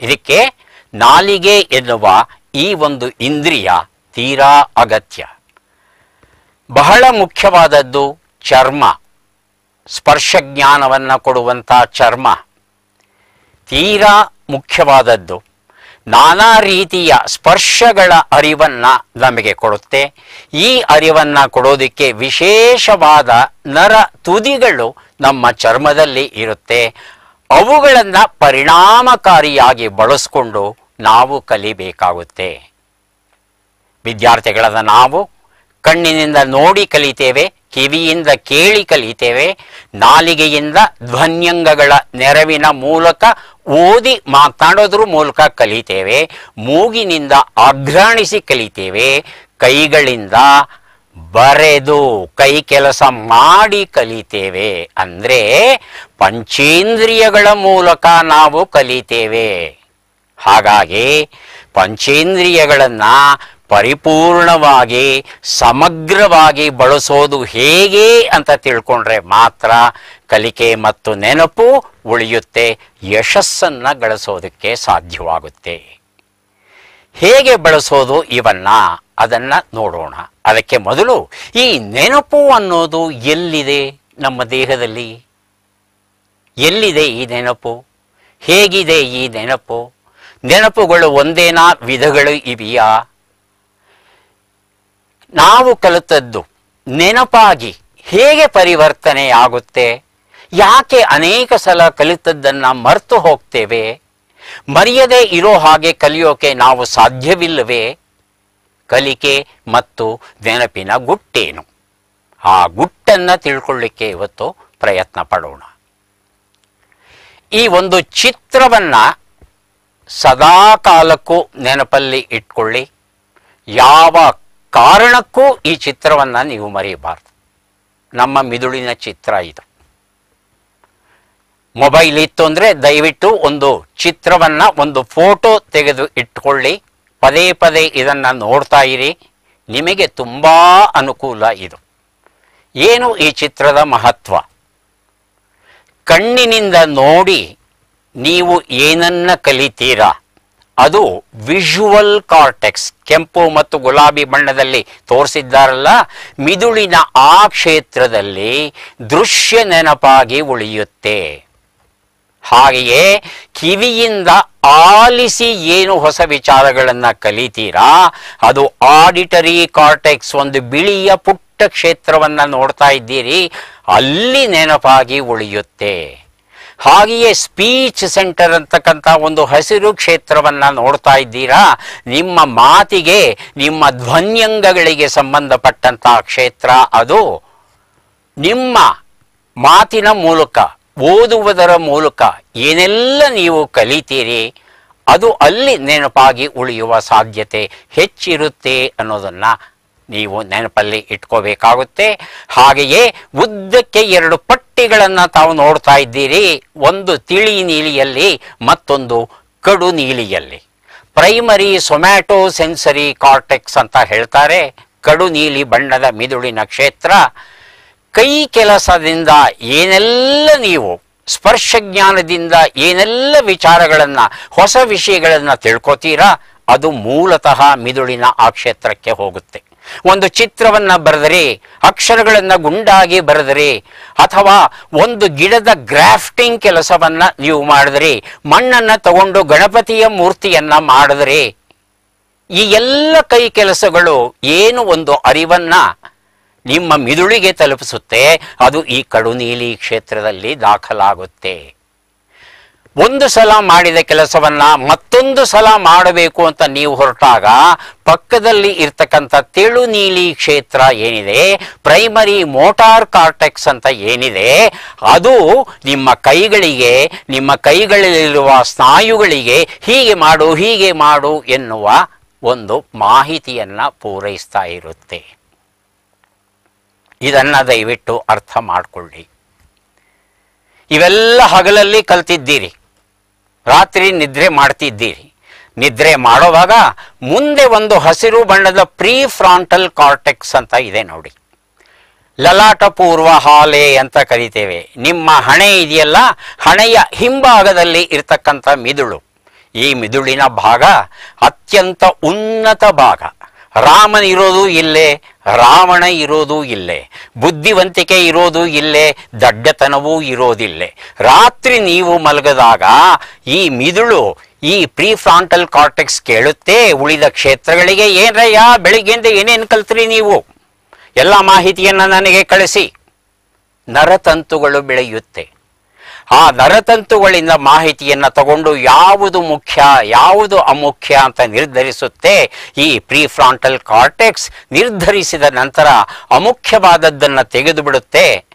ಇದಕ್ಕೆ ನಾಲಿಗೆ ಎನ್ನುವ ಈ ಒಂದು ಇಂದ್ರಿಯ ತೀರಾ ಅಗತ್ಯ. ಬಹಳ ಮುಖ್ಯವಾದದ್ದು ಚರ್ಮ. ಸ್ಪರ್ಶ ಜ್ಞಾನವನ್ನು ಕೊಡುವಂಥ ಚರ್ಮ. ತೀರಾ ಮುಖ್ಯವಾದದ್ದು ನಾನಾ ರೀತಿಯ ಸ್ಪರ್ಶಗಳ ಅರಿವನ್ನ ನಮಗೆ ಕೊಡುತ್ತೆ. ಈ ಅರಿವನ್ನ ಕೊಡೋದಕ್ಕೆ ವಿಶೇಷವಾದ ನರ ತುದಿಗಳು ನಮ್ಮ ಚರ್ಮದಲ್ಲಿ ಇರುತ್ತೆ. ಅವುಗಳನ್ನು ಪರಿಣಾಮಕಾರಿಯಾಗಿ ಬಳಸ್ಕೊಂಡು ನಾವು ಕಲಿಬೇಕಾಗುತ್ತೆ. ವಿದ್ಯಾರ್ಥಿಗಳಾದ ನಾವು ಕಣ್ಣಿನಿಂದ ನೋಡಿ ಕಲಿತೇವೆ, ಕಿವಿಯಿಂದ ಕೇಳಿ ಕಲಿತೇವೆ, ನಾಲಿಗೆಯಿಂದ ಧ್ವನ್ಯಂಗಗಳ ನೆರವಿನ ಮೂಲಕ ಓದಿ ಮಾತಾಡೋದ್ರ ಮೂಲಕ ಕಲಿತೇವೆ, ಮೂಗಿನಿಂದ ಅಘ್ರಾಣಿಸಿ ಕಲಿತೇವೆ, ಕೈಗಳಿಂದ ಬರೆದು ಕೈ ಕೆಲಸ ಮಾಡಿ ಕಲಿತೇವೆ ಅಂದ್ರೆ ಪಂಚೇಂದ್ರಿಯಗಳ ಮೂಲಕ ನಾವು ಕಲಿತೇವೆ. ಹಾಗಾಗಿ ಪಂಚೇಂದ್ರಿಯಗಳನ್ನ ಪರಿಪೂರ್ಣವಾಗಿ, ಸಮಗ್ರವಾಗಿ ಬಳಸೋದು ಹೇಗೆ ಅಂತ ತಿಳ್ಕೊಂಡ್ರೆ ಮಾತ್ರ ಕಲಿಕೆ ಮತ್ತು ನೆನಪು ಉಳಿಯುತ್ತೆ, ಯಶಸ್ಸನ್ನು ಗಳಿಸೋದಕ್ಕೆ ಸಾಧ್ಯವಾಗುತ್ತೆ. ಹೇಗೆ ಬಳಸೋದು ಇವನ್ನ? ಅದನ್ನ ನೋಡೋಣ. ಅದಕ್ಕೆ ಮೊದಲು ಈ ನೆನಪು ಅನ್ನೋದು ಎಲ್ಲಿದೆ ನಮ್ಮ ದೇಹದಲ್ಲಿ? ಎಲ್ಲಿದೆ ಈ ನೆನಪು? ಹೇಗಿದೆ ಈ ನೆನಪು? ನೆನಪುಗಳು ಒಂದೇನಾ ವಿಧಗಳು ಇವೆಯಾ? ನಾವು ಕಲಿತದ್ದು ನೆನಪಾಗಿ ಹೇಗೆ ಪರಿವರ್ತನೆಯಾಗುತ್ತೆ? ಯಾಕೆ ಅನೇಕ ಸಲ ಕಲಿತದ್ದನ್ನ ಮರೆತು ಹೋಗ್ತೇವೆ? ಮರೆಯದೇ ಇರೋ ಹಾಗೆ ಕಲಿಯೋಕೆ ನಾವು ಸಾಧ್ಯವಿಲ್ಲವೇ? ಕಲಿಕೆ ಮತ್ತು ನೆನಪಿನ ಗುಟ್ಟೇನು? ಆ ಗುಟ್ಟನ್ನು ತಿಳ್ಕೊಳ್ಳಿಕ್ಕೆ ಇವತ್ತು ಪ್ರಯತ್ನ ಪಡೋಣ. ಈ ಒಂದು ಚಿತ್ರವನ್ನ ಸದಾ ಕಾಲಕ್ಕೂ ನೆನಪಲ್ಲಿ ಇಟ್ಕೊಳ್ಳಿ. ಯಾವ ಕಾರಣಕ್ಕೂ ಈ ಚಿತ್ರವನ್ನು ನೀವು ಮರೆಯಬಾರ್ದು. ನಮ್ಮ ಮಿದುಳಿನ ಚಿತ್ರ ಇದು. ಮೊಬೈಲ್ ಇತ್ತು ಅಂದ್ರೆ ದಯವಿಟ್ಟು ಒಂದು ಚಿತ್ರವನ್ನ, ಒಂದು ಫೋಟೋ ತೆಗೆದು ಇಟ್ಕೊಳ್ಳಿ. ಪದೇ ಪದೇ ಇದನ್ನ ನೋಡ್ತಾ ಇರಿ. ನಿಮಗೆ ತುಂಬಾ ಅನುಕೂಲ ಇದು. ಏನು ಈ ಚಿತ್ರದ ಮಹತ್ವ? ಕಣ್ಣಿನಿಂದ ನೋಡಿ ನೀವು ಏನನ್ನ ಕಲಿತೀರಾ? ಅದು ವಿಜುವಲ್ ಕಾರ್ಟೆಕ್ಸ್, ಕೆಂಪು ಮತ್ತು ಗುಲಾಬಿ ಬಣ್ಣದಲ್ಲಿ ತೋರಿಸಿದ್ದಾರಲ್ಲ, ಮಿದುಳಿನ ಆ ಕ್ಷೇತ್ರದಲ್ಲಿ ದೃಶ್ಯ ನೆನಪಾಗಿ ಉಳಿಯುತ್ತೆ. ಹಾಗೆಯೇ ಕಿವಿಯಿಂದ ಆಲಿಸಿ ಏನು ಹೊಸ ವಿಚಾರಗಳನ್ನು ಕಲಿತೀರಾ? ಅದು ಆಡಿಟರಿ ಕಾರ್ಟೆಕ್ಸ್ ಒಂದು ಬಿಳಿಯ ಪುಟ್ಟ ಕ್ಷೇತ್ರವನ್ನು ನೋಡ್ತಾ ಇದ್ದೀರಿ, ಅಲ್ಲಿ ನೆನಪಾಗಿ ಉಳಿಯುತ್ತೆ. ಹಾಗೆಯೇ ಸ್ಪೀಚ್ ಸೆಂಟರ್ ಅಂತಕ್ಕಂಥ ಒಂದು ಹಸಿರು ಕ್ಷೇತ್ರವನ್ನ ನೋಡ್ತಾ ಇದ್ದೀರಾ? ನಿಮ್ಮ ಮಾತಿಗೆ, ನಿಮ್ಮ ಧ್ವನ್ಯಂಗಗಳಿಗೆ ಸಂಬಂಧಪಟ್ಟಂತಹ ಕ್ಷೇತ್ರ ಅದು. ನಿಮ್ಮ ಮಾತಿನ ಮೂಲಕ. ಓದುವುದರ ಮೂಲಕ ಏನೆಲ್ಲ ನೀವು ಕಲಿತೀರಿ, ಅದು ಅಲ್ಲಿ ನೆನಪಾಗಿ ಉಳಿಯುವ ಸಾಧ್ಯತೆ ಹೆಚ್ಚಿರುತ್ತೆ ಅನ್ನೋದನ್ನು ನೀವು ನೆನಪಲ್ಲಿ ಇಟ್ಕೋಬೇಕಾಗುತ್ತೆ. ಹಾಗೆಯೇ ಉದ್ದಕ್ಕೆ ಎರಡು ಪಟ್ಟಿಗಳನ್ನು ತಾವು ನೋಡ್ತಾ ಇದ್ದೀರಿ. ಒಂದು ತಿಳಿ ನೀಲಿಯಲ್ಲಿ, ಮತ್ತೊಂದು ಕಡು ನೀಲಿಯಲ್ಲಿ. ಪ್ರೈಮರಿ ಸೊಮ್ಯಾಟೊ ಸೆನ್ಸರಿ ಕಾರ್ಟೆಕ್ಸ್ ಅಂತ ಹೇಳ್ತಾರೆ. ಕಡು ನೀಲಿ ಬಣ್ಣದ ಮಿದುಳಿನ ಕ್ಷೇತ್ರ. ಕೈ ಕೆಲಸದಿಂದ ಏನೆಲ್ಲ ನೀವು ಸ್ಪರ್ಶ ಜ್ಞಾನದಿಂದ ಏನೆಲ್ಲ ವಿಚಾರಗಳನ್ನು, ಹೊಸ ವಿಷಯಗಳನ್ನು ತಿಳ್ಕೊತೀರಾ, ಅದು ಮೂಲತಃ ಮಿದುಳಿನ ಆ ಕ್ಷೇತ್ರಕ್ಕೆ ಹೋಗುತ್ತೆ. ಒಂದು ಚಿತ್ರವನ್ನ ಬರೆದರೆ, ಅಕ್ಷರಗಳನ್ನು ಗುಂಡಾಗಿ ಬರೆದರೆ, ಅಥವಾ ಒಂದು ಗಿಡದ ಗ್ರಾಫ್ಟಿಂಗ್ ಕೆಲಸವನ್ನ ನೀವು ಮಾಡಿದರೆ, ಮಣ್ಣನ್ನ ತಗೊಂಡು ಗಣಪತಿಯ ಮೂರ್ತಿಯನ್ನ ಮಾಡಿದರೆ, ಈ ಎಲ್ಲ ಕೈ ಕೆಲಸಗಳು ಏನು ಒಂದು ಅರಿವನ್ನ ನಿಮ್ಮ ಮಿದುಳಿಗೆ ತಲುಪಿಸುತ್ತೆ, ಅದು ಈ ಕಡು ನೀಲಿ ಕ್ಷೇತ್ರದಲ್ಲಿ ದಾಖಲಾಗುತ್ತೆ. ಒಂದು ಸಲ ಮಾಡಿದ ಕೆಲಸವನ್ನ ಮತ್ತೊಂದು ಸಲ ಮಾಡಬೇಕು ಅಂತ ನೀವು ಹೊರಟಾಗ ಪಕ್ಕದಲ್ಲಿ ಇರ್ತಕ್ಕಂಥ ತೆಳು ನೀಲಿ ಕ್ಷೇತ್ರ ಏನಿದೆ ಪ್ರೈಮರಿ ಮೋಟಾರ್ ಕಾರ್ಟೆಕ್ಸ್ ಅಂತ ಏನಿದೆ, ಅದು ನಿಮ್ಮ ಕೈಗಳಿಗೆ, ನಿಮ್ಮ ಕೈಗಳಲ್ಲಿರುವ ಸ್ನಾಯುಗಳಿಗೆ ಹೀಗೆ ಮಾಡು ಹೀಗೆ ಮಾಡು ಎನ್ನುವ ಒಂದು ಮಾಹಿತಿಯನ್ನ ಪೂರೈಸ್ತಾ ಇರುತ್ತೆ. ಇದನ್ನ ದಯವಿಟ್ಟು ಅರ್ಥ ಮಾಡಿಕೊಳ್ಳಿ. ಇವೆಲ್ಲ ಹಗಲಲ್ಲಿ ಕಲ್ತಿದ್ದೀರಿ. ರಾತ್ರಿ ನಿದ್ರೆ ಮಾಡ್ತಿದ್ದೀರಿ. ನಿದ್ರೆ ಮಾಡೋವಾಗ ಮುಂದೆ ಒಂದು ಹಸಿರು ಬಣ್ಣದ ಪ್ರೀ ಫ್ರಾಂಟಲ್ ಕಾರ್ಟೆಕ್ಸ್ ಅಂತ ಇದೆ ನೋಡಿ. ಲಲಾಟ ಪೂರ್ವ ಹಾಲೆ ಅಂತ ಕರಿತೇವೆ. ನಿಮ್ಮ ಹಣೆ ಇದೆಯಲ್ಲ, ಹಣೆಯ ಹಿಂಭಾಗದಲ್ಲಿ ಇರತಕ್ಕಂಥ ಮಿದುಳು. ಈ ಮಿದುಳಿನ ಭಾಗ ಅತ್ಯಂತ ಉನ್ನತ ಭಾಗ. ರಾಮನಿರೋದು ಇಲ್ಲೇ ರಾವಣ ಇರೋದು ಇಲ್ಲೇ, ಬುದ್ಧಿವಂತಿಕೆ ಇರೋದು ಇಲ್ಲೇ, ದಡ್ಡತನವೂ ಇರೋದಿಲ್ಲೇ. ರಾತ್ರಿ ನೀವು ಮಲಗದಾಗ ಈ ಮಿದುಳು, ಈ ಪ್ರೀ ಫ್ರಾಂಟಲ್ ಕಾರ್ಟೆಕ್ಸ್ ಕೇಳುತ್ತೆ, ಉಳಿದ ಕ್ಷೇತ್ರಗಳಿಗೆ ಏನ್ರಯ್ಯ ಬೆಳಿಗ್ಗೆಯಿಂದ ಏನೇನು ಕಲ್ತ್ರಿ ನೀವು? ಎಲ್ಲ ಮಾಹಿತಿಯನ್ನ ನನಗೆ ಕಳಿಸಿ. ನರತಂತುಗಳು ಬೆಳೆಯುತ್ತೆ. ಆ ನರತಂತುಗಳಿಂದ ಮಾಹಿತಿಯನ್ನು ತಗೊಂಡು ಯಾವುದು ಮುಖ್ಯ, ಯಾವುದು ಅಮುಖ್ಯ ಅಂತ ನಿರ್ಧರಿಸುತ್ತೆ. ಈ ಪ್ರೀ ಫ್ರಾಂಟಲ್ ಕಾರ್ಟೆಕ್ಸ್ ನಿರ್ಧರಿಸಿದ ನಂತರ ಅಮುಖ್ಯವಾದದ್ದನ್ನು ತೆಗೆದುಬಿಡುತ್ತೆ.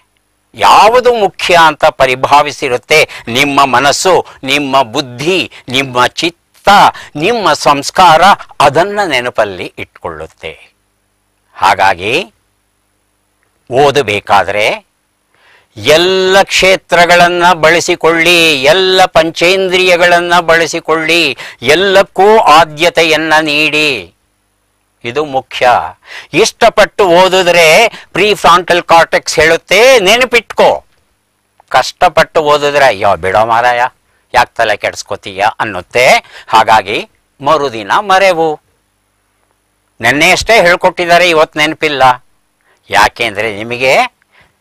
ಯಾವುದು ಮುಖ್ಯ ಅಂತ ಪರಿಭಾವಿಸಿರುತ್ತೆ. ನಿಮ್ಮ ಮನಸ್ಸು, ನಿಮ್ಮ ಬುದ್ಧಿ, ನಿಮ್ಮ ಚಿತ್ತ, ನಿಮ್ಮ ಸಂಸ್ಕಾರ ಅದನ್ನ ನೆನಪಲ್ಲಿ ಇಟ್ಕೊಳ್ಳುತ್ತೆ. ಹಾಗಾಗಿ ಓದಬೇಕಾದ್ರೆ ಎಲ್ಲ ಕ್ಷೇತ್ರಗಳನ್ನ ಬಳಸಿಕೊಳ್ಳಿ, ಎಲ್ಲ ಪಂಚೇಂದ್ರಿಯಗಳನ್ನ ಬಳಸಿಕೊಳ್ಳಿ, ಎಲ್ಲಕ್ಕೂ ಆದ್ಯತೆಯನ್ನ ನೀಡಿ. ಇದು ಮುಖ್ಯ. ಇಷ್ಟಪಟ್ಟು ಓದಿದ್ರೆ ಪ್ರೀ ಫ್ರಾಂಟಲ್ ಕಾರ್ಟೆಕ್ಸ್ ಹೇಳುತ್ತೆ, ನೆನಪಿಟ್ಕೋ. ಕಷ್ಟಪಟ್ಟು ಓದಿದ್ರೆ, ಅಯ್ಯೋ, ಬಿಡೋ ಮಾರಾಯ, ಯಾಕೆ ತಲೆ ಕೆಡಿಸ್ಕೋತೀಯ ಅನ್ನುತ್ತೆ. ಹಾಗಾಗಿ ಮರುದಿನ ಮರೆವು. ನೆನ್ನೆಯಷ್ಟೇ ಹೇಳ್ಕೊಟ್ಟಿದ್ದಾರೆ ಇವತ್ತು ನೆನಪಿಲ್ಲ. ಯಾಕೆಂದರೆ ನಿಮಗೆ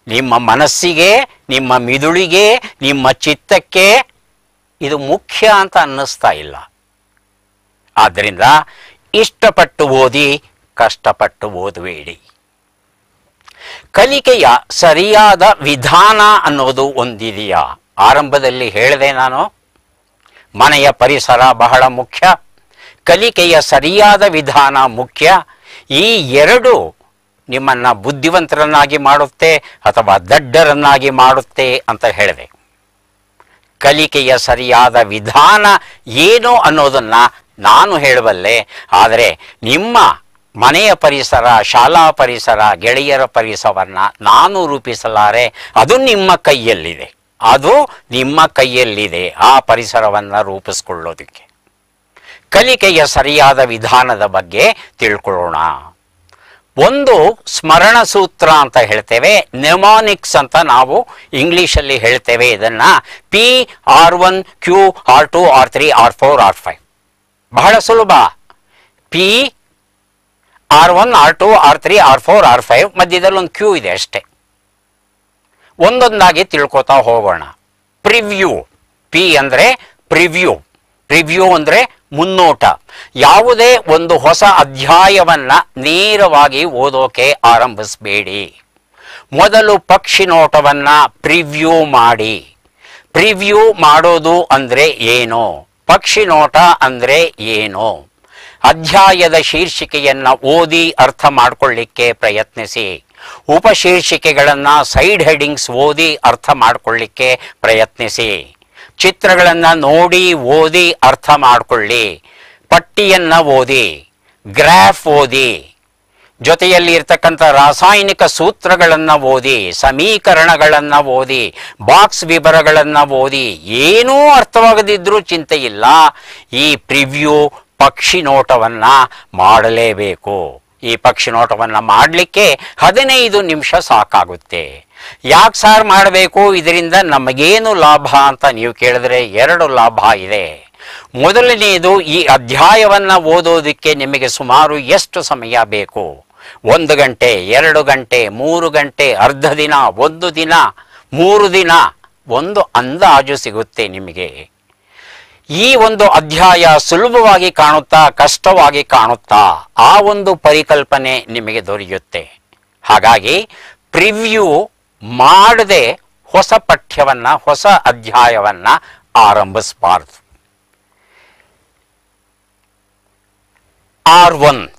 ನಿಮ್ಮ ಮನಸ್ಸಿಗೆ, ನಿಮ್ಮ ಮಿದುಳಿಗೆ, ನಿಮ್ಮ ಚಿತ್ತಕ್ಕೆ ಇದು ಮುಖ್ಯ ಅಂತ ಅನ್ನಿಸ್ತಾ ಇಲ್ಲ. ಆದ್ದರಿಂದ ಇಷ್ಟಪಟ್ಟು ಓದಿ, ಕಷ್ಟಪಟ್ಟು ಓದಬೇಡಿ. ಕಲಿಕೆಯ ಸರಿಯಾದ ವಿಧಾನ ಅನ್ನೋದು ಒಂದಿದೆಯಾ? ಆರಂಭದಲ್ಲಿ ಹೇಳಿದೆ ನಾನು. ಮನೆಯ ಪರಿಸರ ಬಹಳ ಮುಖ್ಯ. ಕಲಿಕೆಯ ಸರಿಯಾದ ವಿಧಾನ ಮುಖ್ಯ. ಈ ಎರಡು ನಿಮ್ಮನ್ನ ಬುದ್ಧಿವಂತರನ್ನಾಗಿ ಮಾಡುತ್ತೆ ಅಥವಾ ದಡ್ಡರನ್ನಾಗಿ ಮಾಡುತ್ತೆ ಅಂತ ಹೇಳಿದೆ. ಕಲಿಕೆಯ ಸರಿಯಾದ ವಿಧಾನ ಏನು ಅನ್ನೋದನ್ನ ನಾನು ಹೇಳಬಲ್ಲೆ, ಆದರೆ ನಿಮ್ಮ ಮನೆಯ ಪರಿಸರ, ಶಾಲಾ ಪರಿಸರ, ಗೆಳೆಯರ ಪರಿಸರವನ್ನ ನಾನು ರೂಪಿಸಲಾರೆ, ಅದು ನಿಮ್ಮ ಕೈಯಲ್ಲಿದೆ. ಅದು ನಿಮ್ಮ ಕೈಯಲ್ಲಿದೆ ಆ ಪರಿಸರವನ್ನ ರೂಪಿಸ್ಕೊಳ್ಳೋದಕ್ಕೆ. ಕಲಿಕೆಯ ಸರಿಯಾದ ವಿಧಾನದ ಬಗ್ಗೆ ತಿಳ್ಕೊಳ್ಳೋಣ. ಒಂದು ಸ್ಮರಣ ಸೂತ್ರ ಅಂತ ಹೇಳ್ತೇವೆ ನೆಮಾನಿಕ್ಸ್ ಅಂತ ನಾವು ಇಂಗ್ಲಿಷಲ್ಲಿ ಹೇಳ್ತೇವೆ ಇದನ್ನ. P R one Q R two R three R four R five ಬಹಳ ಸುಲಭ. P R one R two R three R four R five ಮಧ್ಯದಲ್ಲಿ ಒಂದು ಕ್ಯೂ ಇದೆ ಅಷ್ಟೇ. ಒಂದೊಂದಾಗಿ ತಿಳ್ಕೊತಾ ಹೋಗೋಣ. ಪ್ರಿವ್ಯೂ ಪಿ ಅಂದ್ರೆ ಪ್ರಿವ್ಯೂ ಪ್ರಿವ್ಯೂ ಅಂದ್ರೆ ಮುನ್ನೋಟ. ಯಾವುದೇ ಒಂದು ಹೊಸ ಅಧ್ಯಾಯವನ್ನು ನೇರವಾಗಿ ಓದೋಕೆ ಆರಂಭಿಸಬೇಡಿ. ಮೊದಲು ಪಕ್ಷಿ ನೋಟವನ್ನು ಪ್ರಿವ್ಯೂ ಮಾಡಿ. ಪ್ರಿವ್ಯೂ ಮಾಡೋದು ಅಂದರೆ ಏನು? ಪಕ್ಷಿ ನೋಟ ಅಂದರೆ ಏನು? ಅಧ್ಯಾಯದ ಶೀರ್ಷಿಕೆಯನ್ನು ಓದಿ ಅರ್ಥ ಮಾಡಿಕೊಳ್ಳಿಕ್ಕೆ ಪ್ರಯತ್ನಿಸಿ. ಉಪಶೀರ್ಷಿಕೆಗಳನ್ನು ಸೈಡ್ ಹೆಡಿಂಗ್ಸ್ ಓದಿ ಅರ್ಥ ಮಾಡಿಕೊಳ್ಳಿಕ್ಕೆ ಪ್ರಯತ್ನಿಸಿ. ಚಿತ್ರಗಳನ್ನ ನೋಡಿ, ಓದಿ, ಅರ್ಥ ಮಾಡಿಕೊಳ್ಳಿ. ಪಟ್ಟಿಯನ್ನ ಓದಿ, ಗ್ರಾಫ್ ಓದಿ. ಜೊತೆಯಲ್ಲಿ ಇರ್ತಕ್ಕಂಥ ರಾಸಾಯನಿಕ ಸೂತ್ರಗಳನ್ನು ಓದಿ, ಸಮೀಕರಣಗಳನ್ನು ಓದಿ ಬಾಕ್ಸ್ ವಿವರಗಳನ್ನು ಓದಿ. ಏನೂ ಅರ್ಥವಾಗದಿದ್ರೂ ಚಿಂತೆ ಇಲ್ಲ. ಈ ಪ್ರಿವ್ಯೂ ಪಕ್ಷಿ ನೋಟವನ್ನು ಮಾಡಲೇಬೇಕು. ಈ ಪಕ್ಷಿ ನೋಟವನ್ನು ಮಾಡಲಿಕ್ಕೆ ಹದಿನೈದು ನಿಮಿಷ ಸಾಕಾಗುತ್ತೆ. ಯಾಕೆ ಸಾರ್ ಮಾಡಬೇಕು? ಇದರಿಂದ ನಮಗೇನು ಲಾಭ ಅಂತ ನೀವು ಕೇಳಿದ್ರೆ ಎರಡು ಲಾಭ ಇದೆ. ಮೊದಲನೆಯದು ಈ ಅಧ್ಯಾಯವನ್ನ ಓದೋದಕ್ಕೆ ನಿಮಗೆ ಸುಮಾರು ಎಷ್ಟು ಸಮಯ ಬೇಕು? ಒಂದು ಗಂಟೆ, ಎರಡು ಗಂಟೆ, ಮೂರು ಗಂಟೆ, ಅರ್ಧ ದಿನ, ಒಂದು ದಿನ, ಮೂರು ದಿನ, ಒಂದು ಅಂದಾಜು ಸಿಗುತ್ತೆ ನಿಮಗೆ. ಈ ಒಂದು ಅಧ್ಯಾಯ ಸುಲಭವಾಗಿ ಕಾಣುತ್ತಾ, ಕಷ್ಟವಾಗಿ ಕಾಣುತ್ತಾ, ಆ ಒಂದು ಪರಿಕಲ್ಪನೆ ನಿಮಗೆ ದೊರೆಯುತ್ತೆ. ಹಾಗಾಗಿ, ಪ್ರಿವ್ಯೂ ಮಾಡದೆ ಹೊಸ ಪಠ್ಯವನ್ನ, ಹೊಸ ಅಧ್ಯಾಯವನ್ನ ಆರಂಭಿಸಬಾರ್ದು. ಆರ್ ಒನ್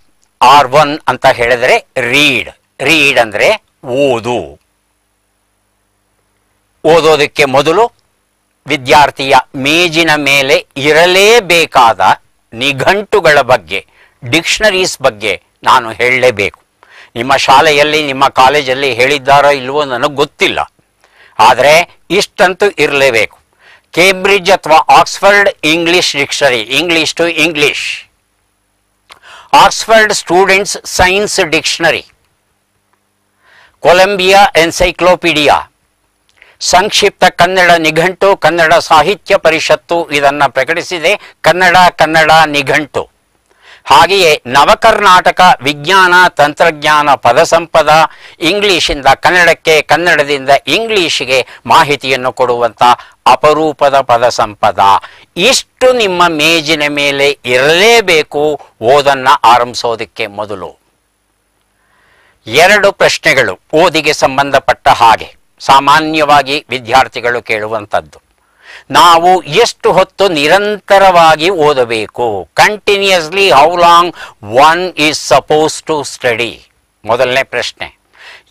ಆರ್ ಒನ್ ಅಂತ ಹೇಳಿದ್ರೆ ರೀಡ್. ರೀಡ್ ಅಂದ್ರೆ ಓದು. ಓದೋದಕ್ಕೆ ಮೊದಲು ವಿದ್ಯಾರ್ಥಿಯ ಮೇಜಿನ ಮೇಲೆ ಇರಲೇಬೇಕಾದ ನಿಘಂಟುಗಳ ಬಗ್ಗೆ, ಡಿಕ್ಷನರೀಸ್ ಬಗ್ಗೆ ನಾನು ಹೇಳಲೇಬೇಕು. ನಿಮ್ಮ ಶಾಲೆಯಲ್ಲಿ, ನಿಮ್ಮ ಕಾಲೇಜಲ್ಲಿ ಹೇಳಿದ್ದಾರೋ ಇಲ್ವೋ ನನಗೆ ಗೊತ್ತಿಲ್ಲ. ಆದರೆ ಇಷ್ಟಂತೂ ಇರಲೇಬೇಕು. ಕೇಂಬ್ರಿಡ್ಜ್ ಅಥವಾ Oxford English dictionary, English to English. Oxford students science dictionary. Columbia encyclopedia. ಸಂಕ್ಷಿಪ್ತ ಕನ್ನಡ ನಿಘಂಟು, ಕನ್ನಡ ಸಾಹಿತ್ಯ ಪರಿಷತ್ತು ಇದನ್ನು ಪ್ರಕಟಿಸಿದೆ. ಕನ್ನಡ ಕನ್ನಡ ನಿಘಂಟು. ಹಾಗೆಯೇ ನವಕರ್ನಾಟಕ ವಿಜ್ಞಾನ, ತಂತ್ರಜ್ಞಾನ, ಪದಸಂಪದ ಇಂಗ್ಲಿಷಿಂದ ಕನ್ನಡಕ್ಕೆ, ಕನ್ನಡದಿಂದ ಇಂಗ್ಲಿಷಿಗೆ ಮಾಹಿತಿಯನ್ನು ಕೊಡುವಂಥ ಅಪರೂಪದ ಪದ ಸಂಪದ ಇಷ್ಟು ನಿಮ್ಮ ಮೇಜಿನ ಮೇಲೆ ಇರಲೇಬೇಕು ಓದನ್ನ ಆರಂಭಿಸೋದಕ್ಕೆ ಮೊದಲು. ಎರಡು ಪ್ರಶ್ನೆಗಳು ಓದಿಗೆ ಸಂಬಂಧಪಟ್ಟ ಹಾಗೆ. ಸಾಮಾನ್ಯವಾಗಿ ವಿದ್ಯಾರ್ಥಿಗಳು ಕೇಳುವಂಥದ್ದು ನಾವು ಎಷ್ಟು ಹೊತ್ತು ನಿರಂತರವಾಗಿ ಓದಬೇಕು? Continuously how long one is suppose to study ಮೊದಲನೇ ಪ್ರಶ್ನೆ.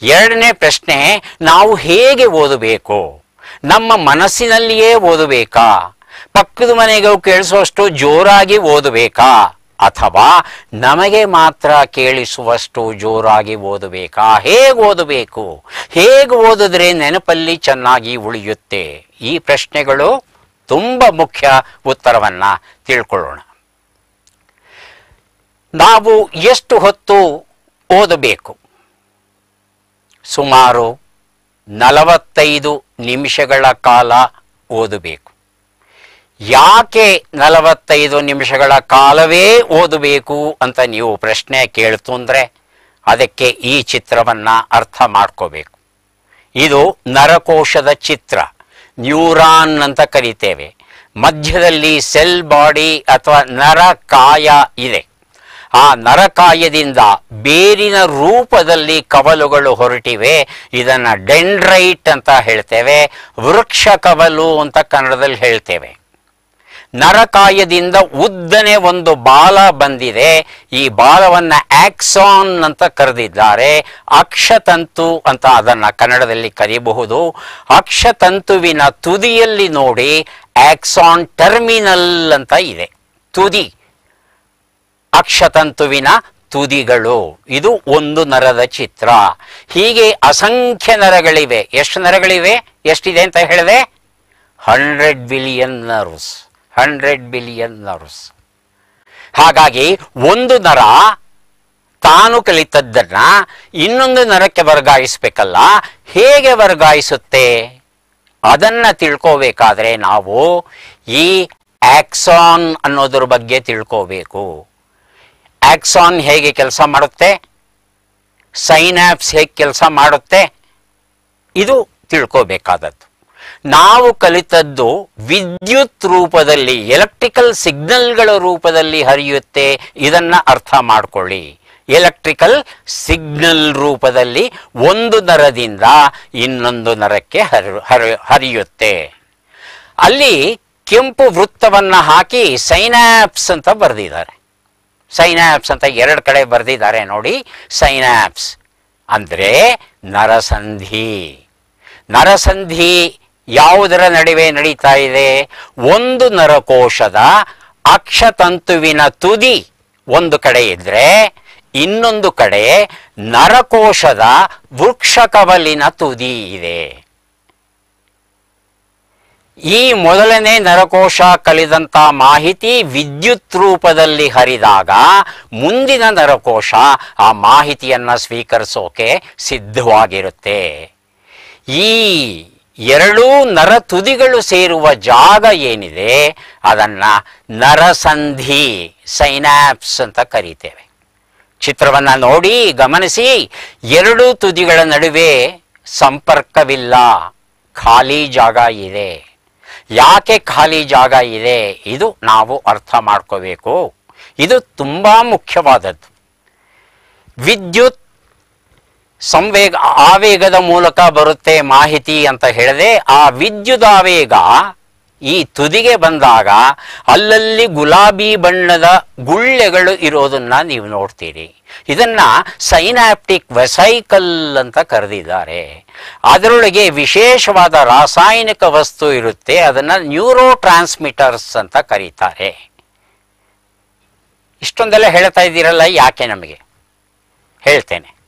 ಎರಡನೇ ಪ್ರಶ್ನೆ, ನಾವು ಹೇಗೆ ಓದಬೇಕು? ನಮ್ಮ ಮನಸ್ಸಿನಲ್ಲಿಯೇ ಓದಬೇಕಾ? ಪಕ್ಕದ ಮನೆಗೆ ಕೇಳಿಸುವಷ್ಟು ಜೋರಾಗಿ ಓದಬೇಕಾ? ಅಥವಾ ನಮಗೆ ಮಾತ್ರ ಕೇಳಿಸುವಷ್ಟು ಜೋರಾಗಿ ಓದಬೇಕಾ? ಹೇಗೆ ಓದಬೇಕು? ಹೇಗೆ ಓದಿದ್ರೆ ನೆನಪಲ್ಲಿ ಚೆನ್ನಾಗಿ ಉಳಿಯುತ್ತೆ? ಈ ಪ್ರಶ್ನೆಗಳು ತುಂಬ ಮುಖ್ಯ ಉತ್ತರವನ್ನ ತಿಳ್ಕೊಳ್ಳೋಣ. ನಾವು ಎಷ್ಟು ಹೊತ್ತು ಓದಬೇಕು? ಸುಮಾರು ನಲವತ್ತೈದು ನಿಮಿಷಗಳ ಕಾಲ ಓದಬೇಕು. ಯಾಕೆ ನಲವತ್ತೈದು ನಿಮಿಷಗಳ ಕಾಲವೇ ಓದಬೇಕು ಅಂತ ನೀವು ಪ್ರಶ್ನೆ ಕೇಳ್ತು ಅಂದರೆ ಅದಕ್ಕೆ ಈ ಚಿತ್ರವನ್ನು ಅರ್ಥ ಮಾಡ್ಕೋಬೇಕು. ಇದು ನರಕೋಶದ ಚಿತ್ರ. ನ್ಯೂರಾನ್ ಅಂತ ಕರೀತೇವೆ. ಮಧ್ಯದಲ್ಲಿ ಸೆಲ್ ಬಾಡಿ ಅಥವಾ ನರಕಾಯ ಇದೆ. ಆ ನರಕಾಯದಿಂದ ಬೇರಿನ ರೂಪದಲ್ಲಿ ಕವಲುಗಳು ಹೊರಟಿವೆ. ಇದನ್ನು ಡೆಂಡ್ರೈಟ್ ಅಂತ ಹೇಳ್ತೇವೆ. ವೃಕ್ಷ ಕವಲು ಅಂತ ಕನ್ನಡದಲ್ಲಿ ಹೇಳ್ತೇವೆ. ನರಕಾಯದಿಂದ ಉದ್ದನೆ ಒಂದು ಬಾಲ ಬಂದಿದೆ. ಈ ಬಾಲವನ್ನ ಆಕ್ಸಾನ್ ಅಂತ ಕರೆದಿದ್ದಾರೆ. ಅಕ್ಷತಂತು ಅಂತ ಅದನ್ನ ಕನ್ನಡದಲ್ಲಿ ಕರೆಯಬಹುದು ಅಕ್ಷತಂತುವಿನ ತುದಿಯಲ್ಲಿ ನೋಡಿ ಆಕ್ಸಾನ್ ಟರ್ಮಿನಲ್ ಅಂತ ಇದೆ. ತುದಿ. ಅಕ್ಷತಂತುವಿನ ತುದಿಗಳು. ಇದು ಒಂದು ನರದ ಚಿತ್ರ. ಹೀಗೆ ಅಸಂಖ್ಯ ನರಗಳಿವೆ. ಎಷ್ಟು ನರಗಳಿವೆ? ಎಷ್ಟಿದೆ ಅಂತ ಹೇಳಿದೆ? Hundred billion nerves hundred billion nerves ಹಾಗಾಗಿ ಒಂದು ನರ ತಾನು ಕಲಿತದ್ದನ್ನ ಇನ್ನೊಂದು ನರಕ್ಕೆ ವರ್ಗಾಯಿಸಬೇಕಲ್ಲ, ಹೇಗೆ ವರ್ಗಾಯಿಸುತ್ತೆ? ಅದನ್ನ ತಿಳ್ಕೋಬೇಕಾದ್ರೆ ನಾವು ಈ ಆಕ್ಸಾನ್ ಅನ್ನೋದ್ರ ಬಗ್ಗೆ ತಿಳ್ಕೋಬೇಕು. ಆಕ್ಸಾನ್ ಹೇಗೆ ಕೆಲಸ ಮಾಡುತ್ತೆ? ಸೈನಾಪ್ಸ್ ಹೇಗೆ ಕೆಲಸ ಮಾಡುತ್ತೆ? ಇದು ತಿಳ್ಕೋಬೇಕಾದದ್ದು. ನಾವು ಕಲಿತದ್ದು ವಿದ್ಯುತ್ ರೂಪದಲ್ಲಿ ಎಲೆಕ್ಟ್ರಿಕಲ್ ಸಿಗ್ನಲ್ಗಳ ರೂಪದಲ್ಲಿ ಹರಿಯುತ್ತೆ. ಇದನ್ನ ಅರ್ಥ ಮಾಡಿಕೊಳ್ಳಿ. ಎಲೆಕ್ಟ್ರಿಕಲ್ ಸಿಗ್ನಲ್ ರೂಪದಲ್ಲಿ ಒಂದು ನರದಿಂದ ಇನ್ನೊಂದು ನರಕ್ಕೆ ಹರಿ, ಹರಿ- ಹರಿಯುತ್ತೆ. ಅಲ್ಲಿ ಕೆಂಪು ವೃತ್ತವನ್ನ ಹಾಕಿ ಸೈನಾಪ್ಸ್ ಅಂತ ಬರೆದಿದ್ದಾರೆ. ಸೈನಾಪ್ಸ್ ಅಂತ ಎರಡು ಕಡೆ ಬರೆದಿದ್ದಾರೆ ನೋಡಿ. ಸೈನಾಪ್ಸ್ ಅಂದ್ರೆ ನರಸಂಧಿ. ನರಸಂಧಿ ಯಾವುದರ ನಡುವೆ ನಡೀತಾ ಇದೆ? ಒಂದು ನರಕೋಶದ ಅಕ್ಷತಂತುವಿನ ತುದಿ ಒಂದು ಕಡೆ ಇದ್ರೆ, ಇನ್ನೊಂದು ಕಡೆ ನರಕೋಶದ ವೃಕ್ಷ ಕವಲಿನ ತುದಿ ಇದೆ. ಈ ಮೊದಲನೇ ನರಕೋಶ ಕಲಿದಂತ ಮಾಹಿತಿ ವಿದ್ಯುತ್ ರೂಪದಲ್ಲಿ ಹರಿದಾಗ ಮುಂದಿನ ನರಕೋಶ ಆ ಮಾಹಿತಿಯನ್ನ ಸ್ವೀಕರಿಸೋಕೆ ಸಿದ್ಧವಾಗಿರುತ್ತೆ. ಈ ಎರಡೂ ನರ ತುದಿಗಳು ಸೇರುವ ಜಾಗ ಏನಿದೆ, ಅದನ್ನ ನರಸಂಧಿ ಸೈನಾಪ್ಸ್ ಅಂತ ಕರೀತೇವೆ. ಚಿತ್ರವನ್ನ ನೋಡಿ ಗಮನಿಸಿ, ಎರಡು ತುದಿಗಳ ನಡುವೆ ಸಂಪರ್ಕವಿಲ್ಲ, ಖಾಲಿ ಜಾಗ ಇದೆ. ಯಾಕೆ ಖಾಲಿ ಜಾಗ ಇದೆ? ಇದು ನಾವು ಅರ್ಥ ಮಾಡ್ಕೋಬೇಕು. ಇದು ತುಂಬಾ ಮುಖ್ಯವಾದದ್ದು. ವಿದ್ಯುತ್ ಸಂವೇಗ, ಆವೇಗದ ಮೂಲಕ ಬರುತ್ತೆ ಮಾಹಿತಿ ಅಂತ ಹೇಳದೆ ಆ ವಿದ್ಯುದಾವೇಗ ಈ ತುದಿಗೆ ಬಂದಾಗ ಅಲ್ಲಲ್ಲಿ ಗುಲಾಬಿ ಬಣ್ಣದ ಗುಳ್ಳೆಗಳು ಇರೋದನ್ನ ನೀವು ನೋಡ್ತೀರಿ. ಇದನ್ನ ಸೈನಾಪ್ಟಿಕ್ ವೆಸೈಕಲ್ ಅಂತ ಕರೆದಿದ್ದಾರೆ. ಅದರೊಳಗೆ ವಿಶೇಷವಾದ ರಾಸಾಯನಿಕ ವಸ್ತು ಇರುತ್ತೆ, ಅದನ್ನ ನ್ಯೂರೋ ಟ್ರಾನ್ಸ್ಮಿಟರ್ಸ್ ಅಂತ ಕರೀತಾರೆ. ಇಷ್ಟೊಂದೆಲ್ಲ ಹೇಳ್ತಾ ಇದ್ದೀರಲ್ಲ, ಯಾಕೆ ನಮಗೆ? ಹೇಳ್ತೇನೆ.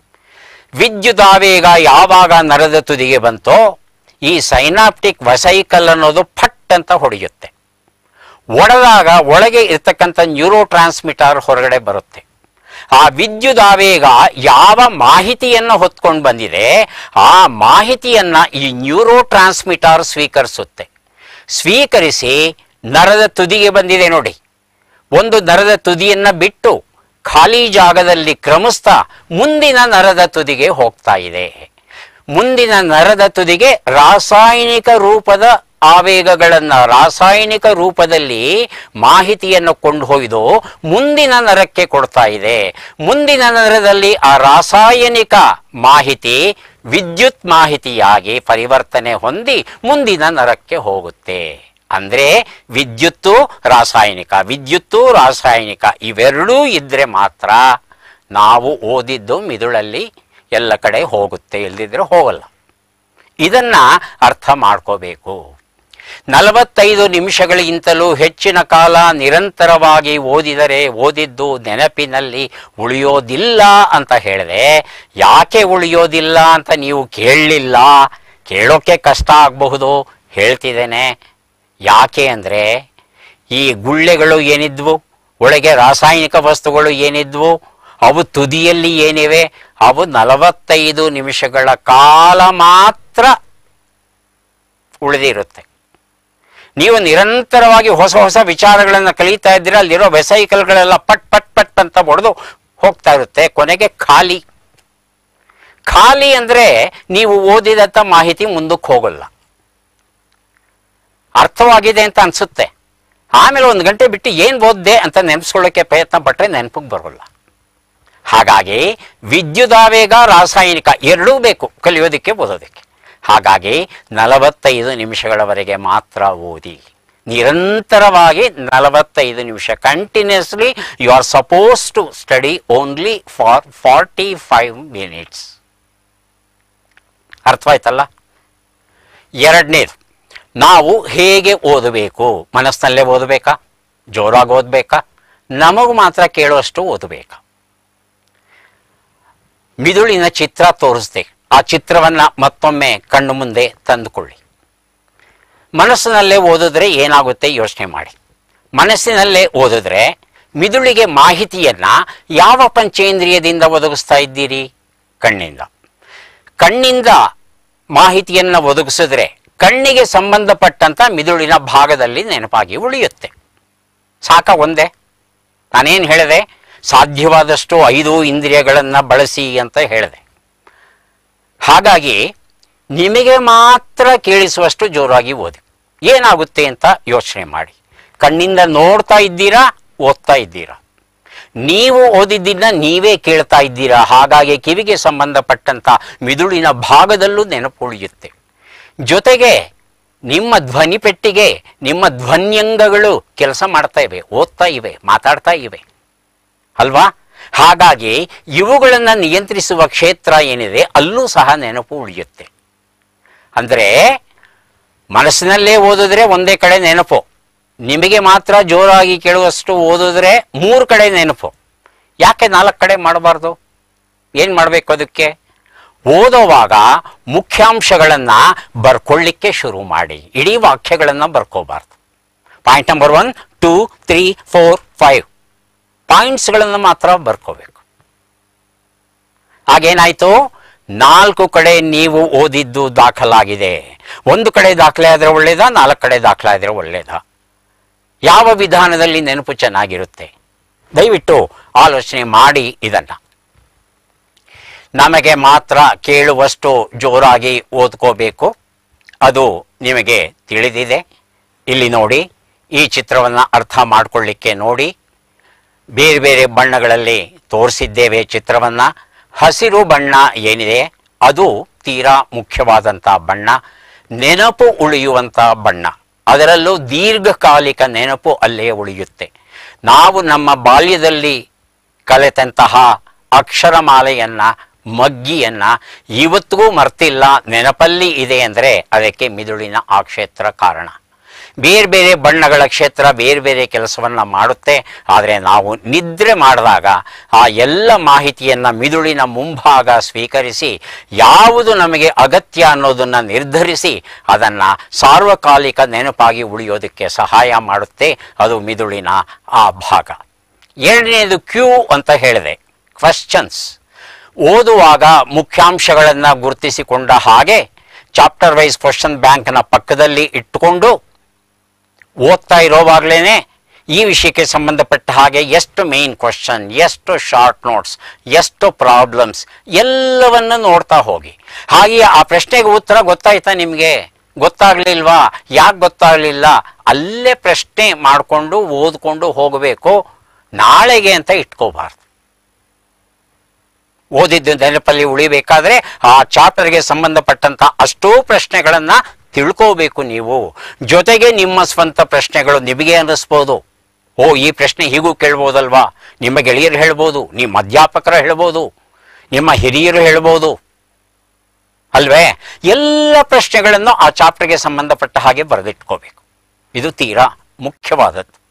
ವಿದ್ಯುದಾವೇಗ ಯಾವಾಗ ನರದ ತುದಿಗೆ ಬಂತೋ, ಈ ಸೈನಾಪ್ಟಿಕ್ ವಸೈಕಲ್ ಅನ್ನೋದು ಫಟ್ ಅಂತ ಹೊಡೆಯುತ್ತೆ. ಒಡೆದಾಗ ಒಳಗೆ ಇರ್ತಕ್ಕಂಥ ನ್ಯೂರೋ ಟ್ರಾನ್ಸ್ಮಿಟರ್ ಹೊರಗಡೆ ಬರುತ್ತೆ. ಆ ವಿದ್ಯುದಾವೇಗ ಯಾವ ಮಾಹಿತಿಯನ್ನು ಹೊತ್ಕೊಂಡು ಬಂದಿದೆ, ಆ ಮಾಹಿತಿಯನ್ನ ಈ ನ್ಯೂರೋ ಟ್ರಾನ್ಸ್ಮಿಟರ್ ಸ್ವೀಕರಿಸುತ್ತೆ. ಸ್ವೀಕರಿಸಿ ನರದ ತುದಿಗೆ ಬಂದಿದೆ ನೋಡಿ. ಒಂದು ನರದ ತುದಿಯನ್ನು ಬಿಟ್ಟು ಖಾಲಿ ಜಾಗದಲ್ಲಿ ಕ್ರಮಿಸ್ತಾ ಮುಂದಿನ ನರದ ತುದಿಗೆ ಹೋಗ್ತಾ ಇದೆ. ಮುಂದಿನ ನರದ ತುದಿಗೆ ರಾಸಾಯನಿಕ ರೂಪದ ಆವೇಗಗಳನ್ನು ರಾಸಾಯನಿಕ ರೂಪದಲ್ಲಿ ಮಾಹಿತಿಯನ್ನು ಕೊಂಡು ಹೋಯ್ದು ಮುಂದಿನ ನರಕ್ಕೆ ಕೊಡ್ತಾ ಇದೆ. ಮುಂದಿನ ನರದಲ್ಲಿ ಆ ರಾಸಾಯನಿಕ ಮಾಹಿತಿ ವಿದ್ಯುತ್ ಮಾಹಿತಿಯಾಗಿ ಪರಿವರ್ತನೆ ಹೊಂದಿ ಮುಂದಿನ ನರಕ್ಕೆ ಹೋಗುತ್ತೆ. ಅಂದ್ರೆ ವಿದ್ಯುತ್ತು, ರಾಸಾಯನಿಕ. ವಿದ್ಯುತ್ತು, ರಾಸಾಯನಿಕ ಇವೆರಡೂ ಇದ್ದರೆ ಮಾತ್ರ ನಾವು ಓದಿದ್ದು ಮಿದುಳಲ್ಲಿ ಎಲ್ಲ ಕಡೆ ಹೋಗುತ್ತೆ, ಇಲ್ದಿದ್ರೆ ಹೋಗಲ್ಲ. ಇದನ್ನು ಅರ್ಥ ಮಾಡ್ಕೋಬೇಕು. ನಲವತ್ತೈದು ನಿಮಿಷಗಳಿಗಿಂತಲೂ ಹೆಚ್ಚಿನ ಕಾಲ ನಿರಂತರವಾಗಿ ಓದಿದರೆ, ಓದಿದ್ದು ನೆನಪಿನಲ್ಲಿ ಉಳಿಯೋದಿಲ್ಲ ಅಂತ ಹೇಳಿದೆ ಯಾಕೆ ಉಳಿಯೋದಿಲ್ಲ ಅಂತ ನೀವು ಕೇಳಲಿಲ್ಲ? ಕೇಳೋಕ್ಕೆ ಕಷ್ಟ ಆಗಬಹುದು. ಹೇಳ್ತಿದ್ದೇನೆ. ಯಾಕೆ ಅಂದರೆ ಈ ಗುಳ್ಳೆಗಳು ಏನಿದ್ವು? ಒಳಗೆ ರಾಸಾಯನಿಕ ವಸ್ತುಗಳು ಏನಿದ್ವು? ಅವು ತುದಿಯಲ್ಲಿ ಏನಿವೆ? ಅವು ನಲವತ್ತೈದು ನಿಮಿಷಗಳ ಕಾಲ ಮಾತ್ರ ಉಳಿದಿರುತ್ತೆ. ನೀವು ನಿರಂತರವಾಗಿ ಹೊಸ ಹೊಸ ವಿಚಾರಗಳನ್ನು ಕಲಿತಾ ಇದ್ದೀರ? ಅಲ್ಲಿರೋ ವೆಸೈಕಲ್ಗಳೆಲ್ಲ ಪಟ್ ಪಟ್ ಪಟ್ ಅಂತ ಹೊಡೆದು ಹೋಗ್ತಾ ಇರುತ್ತೆ. ಕೊನೆಗೆ ಖಾಲಿ. ಖಾಲಿ ಅಂದರೆ ನೀವು ಓದಿದಂಥ ಮಾಹಿತಿ ಮುಂದಕ್ಕೆ ಹೋಗಲ್ಲ. ಅರ್ಥವಾಗಿದೆ ಅಂತ ಅನ್ಸುತ್ತೆ. ಆಮೇಲೆ ಒಂದು ಗಂಟೆ ಬಿಟ್ಟು ಏನು ಓದ್ದೆ ಅಂತ ನೆನೆಸ್ಕೊಳ್ಳೋಕ್ಕೆ ಪ್ರಯತ್ನ ಪಟ್ಟರೆ ನೆನಪಿಗೆ ಬರೋಲ್ಲ. ಹಾಗಾಗಿ ವಿದ್ಯುದಾವೇಗ ರಾಸಾಯನಿಕ ಎರಡೂ ಬೇಕು ಕಲಿಯೋದಕ್ಕೆ, ಓದೋದಕ್ಕೆ. ಹಾಗಾಗಿ ನಲವತ್ತೈದು ನಿಮಿಷಗಳವರೆಗೆ ಮಾತ್ರ ಓದಿ. ನಿರಂತರವಾಗಿ ನಲವತ್ತೈದು ನಿಮಿಷ continuously you are suppose to study only for forty five minutes. ಅರ್ಥವಾಯ್ತಲ್ಲ? ಎರಡನೇದು ನಾವು ಹೇಗೆ ಓದಬೇಕು? ಮನಸ್ಸಿನಲ್ಲೇ ಓದಬೇಕಾ? ಜೋರಾಗಿ ಓದಬೇಕಾ? ನಮಗೂ ಮಾತ್ರ ಕೇಳುವಷ್ಟು ಓದಬೇಕಾ? ಮಿದುಳಿನ ಚಿತ್ರ ತೋರಿಸ್ದೆ. ಆ ಚಿತ್ರವನ್ನ ಮತ್ತೊಮ್ಮೆ ಕಣ್ಣು ಮುಂದೆ ತಂದುಕೊಳ್ಳಿ. ಮನಸ್ಸಿನಲ್ಲೇ ಓದಿದ್ರೆ ಏನಾಗುತ್ತೆ ಯೋಚನೆ ಮಾಡಿ. ಮನಸ್ಸಿನಲ್ಲೇ ಓದಿದ್ರೆ ಮಿದುಳಿಗೆ ಮಾಹಿತಿಯನ್ನ ಯಾವ ಪಂಚೇಂದ್ರಿಯದಿಂದ ಒದಗಿಸ್ತಾ ಇದ್ದೀರಿ? ಕಣ್ಣಿಂದ. ಕಣ್ಣಿಂದ ಮಾಹಿತಿಯನ್ನ ಒದಗಿಸಿದ್ರೆ ಕಣ್ಣಿಗೆ ಸಂಬಂಧಪಟ್ಟಂತ ಮಿದುಳಿನ ಭಾಗದಲ್ಲಿ ನೆನಪಾಗಿ ಉಳಿಯುತ್ತೆ. ಸಾಕ ಒಂದೇ. ನಾನೇನು ಹೇಳಿದೆ? ಸಾಧ್ಯವಾದಷ್ಟು ಐದು ಇಂದ್ರಿಯಗಳನ್ನು ಬಳಸಿ ಅಂತ ಹೇಳಿದೆ. ಹಾಗಾಗಿ ನಿಮಗೆ ಮಾತ್ರ ಕೇಳಿಸುವಷ್ಟು ಜೋರಾಗಿ ಓದಿ. ಏನಾಗುತ್ತೆ ಅಂತ ಯೋಚನೆ ಮಾಡಿ. ಕಣ್ಣಿಂದ ನೋಡ್ತಾ ಇದ್ದೀರಾ? ಓದ್ತಾ ಇದ್ದೀರಾ? ನೀವು ಓದಿದ್ದನ್ನ ನೀವೇ ಕೇಳ್ತಾ ಇದ್ದೀರಾ? ಹಾಗಾಗಿ ಕಿವಿಗೆ ಸಂಬಂಧಪಟ್ಟಂತ ಮಿದುಳಿನ ಭಾಗದಲ್ಲೂ ನೆನಪು ಉಳಿಯುತ್ತೆ. ಜೊತೆಗೆ ನಿಮ್ಮ ಧ್ವನಿ ಪೆಟ್ಟಿಗೆ, ನಿಮ್ಮ ಧ್ವನ್ಯಂಗಗಳು ಕೆಲಸ ಮಾಡ್ತಾ ಇವೆ, ಓದ್ತಾ ಇವೆ, ಮಾತಾಡ್ತಾ ಇವೆ. ಅಲ್ವಾ? ಹಾಗಾಗಿ ಇವುಗಳನ್ನು ನಿಯಂತ್ರಿಸುವ ಕ್ಷೇತ್ರ ಏನಿದೆ, ಅಲ್ಲೂ ಸಹ ನೆನಪು ಉಳಿಯುತ್ತೆ. ಅಂದರೆ ಮನಸ್ಸಿನಲ್ಲೇ ಓದಿದ್ರೆ ಒಂದೇ ಕಡೆ ನೆನಪು. ನಿಮಗೆ ಮಾತ್ರ ಜೋರಾಗಿ ಕೇಳುವಷ್ಟು ಓದಿದ್ರೆ ಮೂರು ಕಡೆ ನೆನಪು. ಯಾಕೆ ನಾಲ್ಕು ಕಡೆ ಮಾಡಬಾರ್ದು? ಏನು ಮಾಡಬೇಕು ಅದಕ್ಕೆ? ಓದುವಾಗ ಮುಖ್ಯಾಂಶಗಳನ್ನು ಬರ್ಕೊಳ್ಳಿಕ್ಕೆ ಶುರು ಮಾಡಿ. ಇಡೀ ವಾಕ್ಯಗಳನ್ನು ಬರ್ಕೋಬಾರ್ದು. Point number one two three four five ಪಾಯಿಂಟ್ಸ್ಗಳನ್ನು ಮಾತ್ರ ಬರ್ಕೋಬೇಕು. ಹಾಗೇನಾಯಿತು? ನಾಲ್ಕು ಕಡೆ ನೀವು ಓದಿದ್ದು ದಾಖಲಾಗಿದೆ. ಒಂದು ಕಡೆ ದಾಖಲೆ ಆದರೆ ಒಳ್ಳೇದ, ನಾಲ್ಕು ಕಡೆ ದಾಖಲೆ ಆದರೆ ಒಳ್ಳೇದ. ಯಾವ ವಿಧಾನದಲ್ಲಿ ನೆನಪು ಚೆನ್ನಾಗಿರುತ್ತೆ? ದಯವಿಟ್ಟು ಆಲೋಚನೆ ಮಾಡಿ ಇದನ್ನ. ನಮಗೆ ಮಾತ್ರ ಕೇಳುವಷ್ಟು ಜೋರಾಗಿ ಓದ್ಕೋಬೇಕು. ಅದು ನಿಮಗೆ ತಿಳಿದಿದೆ. ಇಲ್ಲಿ ನೋಡಿ, ಈ ಚಿತ್ರವನ್ನು ಅರ್ಥ ಮಾಡಿಕೊಳ್ಳಿಕ್ಕೆ ನೋಡಿ. ಬೇರೆ ಬೇರೆ ಬಣ್ಣಗಳಲ್ಲಿ ತೋರಿಸಿದ್ದೇವೆ ಚಿತ್ರವನ್ನು. ಹಸಿರು ಬಣ್ಣ ಏನಿದೆ, ಅದು ತೀರಾ ಮುಖ್ಯವಾದಂಥ ಬಣ್ಣ. ನೆನಪು ಉಳಿಯುವಂಥ ಬಣ್ಣ. ಅದರಲ್ಲೂ ದೀರ್ಘಕಾಲಿಕ ನೆನಪು ಅಲ್ಲೇ ಉಳಿಯುತ್ತೆ. ನಾವು ನಮ್ಮ ಬಾಲ್ಯದಲ್ಲಿ ಕಲೆತಂತಹ ಅಕ್ಷರಮಾಲೆಯನ್ನ ಮಗ್ಗಿಯನ್ನ ಇವತ್ತಿಗೂ ಮರ್ತಿಲ್ಲ, ನೆನಪಲ್ಲಿ ಇದೆ ಅಂದರೆ ಅದಕ್ಕೆ ಮಿದುಳಿನ ಆ ಕ್ಷೇತ್ರ ಕಾರಣ. ಬೇರೆ ಬೇರೆ ಬಣ್ಣಗಳ ಕ್ಷೇತ್ರ, ಬೇರೆ ಬೇರೆ ಕೆಲಸವನ್ನ ಮಾಡುತ್ತೆ. ಆದರೆ ನಾವು ನಿದ್ರೆ ಮಾಡಿದಾಗ ಆ ಎಲ್ಲ ಮಾಹಿತಿಯನ್ನ ಮಿದುಳಿನ ಮುಂಭಾಗ ಸ್ವೀಕರಿಸಿ, ಯಾವುದು ನಮಗೆ ಅಗತ್ಯ ಅನ್ನೋದನ್ನ ನಿರ್ಧರಿಸಿ, ಅದನ್ನ ಸಾರ್ವಕಾಲಿಕ ನೆನಪಾಗಿ ಉಳಿಯೋದಕ್ಕೆ ಸಹಾಯ ಮಾಡುತ್ತೆ. ಅದು ಮಿದುಳಿನ ಆ ಭಾಗ. ಎರಡನೇದು ಕ್ಯೂ ಅಂತ ಹೇಳಿದೆ. ಕ್ವಶನ್ಸ್ ಓದುವಾಗ ಮುಖ್ಯಾಂಶಗಳನ್ನು ಗುರುತಿಸಿಕೊಂಡ ಹಾಗೆ ಚಾಪ್ಟರ್ ವೈಸ್ ಕ್ವಶನ್ ಬ್ಯಾಂಕ್ನ ಪಕ್ಕದಲ್ಲಿ ಇಟ್ಟುಕೊಂಡು ಓದ್ತಾ ಇರೋವಾಗಲೇ ಈ ವಿಷಯಕ್ಕೆ ಸಂಬಂಧಪಟ್ಟ ಹಾಗೆ ಎಷ್ಟು ಮೇನ್ ಕ್ವಶನ್ ಎಷ್ಟು ಶಾರ್ಟ್ ನೋಟ್ಸ್ ಎಷ್ಟು ಪ್ರಾಬ್ಲಮ್ಸ್ ಎಲ್ಲವನ್ನು ನೋಡ್ತಾ ಹೋಗಿ. ಹಾಗೆ ಆ ಪ್ರಶ್ನೆಗೆ ಉತ್ತರ ಗೊತ್ತಾಯ್ತಾ ನಿಮಗೆ? ಗೊತ್ತಾಗಲಿಲ್ವಾ? ಯಾಕೆ ಗೊತ್ತಾಗಲಿಲ್ಲ? ಅಲ್ಲೇ ಪ್ರಶ್ನೆ ಮಾಡಿಕೊಂಡು ಓದ್ಕೊಂಡು ಹೋಗಬೇಕು? ನಾಳೆಗೆ ಅಂತ ಇಟ್ಕೋಬಾರ್ದು. ಓದಿದ್ದು ನೆನಪಲ್ಲಿ ಉಳಿಬೇಕಾದ್ರೆ ಆ ಚಾಪ್ಟರ್ಗೆ ಸಂಬಂಧಪಟ್ಟಂತ ಅಷ್ಟೋ ಪ್ರಶ್ನೆಗಳನ್ನ ತಿಳ್ಕೋಬೇಕು ನೀವು. ಜೊತೆಗೆ ನಿಮ್ಮ ಸ್ವಂತ ಪ್ರಶ್ನೆಗಳು ನಿಮಗೆ ಅನ್ನಿಸ್ಬೋದು. ಓ, ಈ ಪ್ರಶ್ನೆ ಹೀಗೂ ಕೇಳ್ಬೋದಲ್ವಾ? ನಿಮ್ಮ ಗೆಳೆಯರು ಹೇಳ್ಬೋದು, ನಿಮ್ಮ ಅಧ್ಯಾಪಕರು ಹೇಳ್ಬೋದು, ನಿಮ್ಮ ಹಿರಿಯರು ಹೇಳ್ಬೋದು. ಅಲ್ವೇ? ಎಲ್ಲ ಪ್ರಶ್ನೆಗಳನ್ನು ಆ ಚಾಪ್ಟರ್ಗೆ ಸಂಬಂಧಪಟ್ಟ ಹಾಗೆ ಬರೆದಿಟ್ಕೋಬೇಕು. ಇದು ತೀರಾ ಮುಖ್ಯವಾದದ್ದು.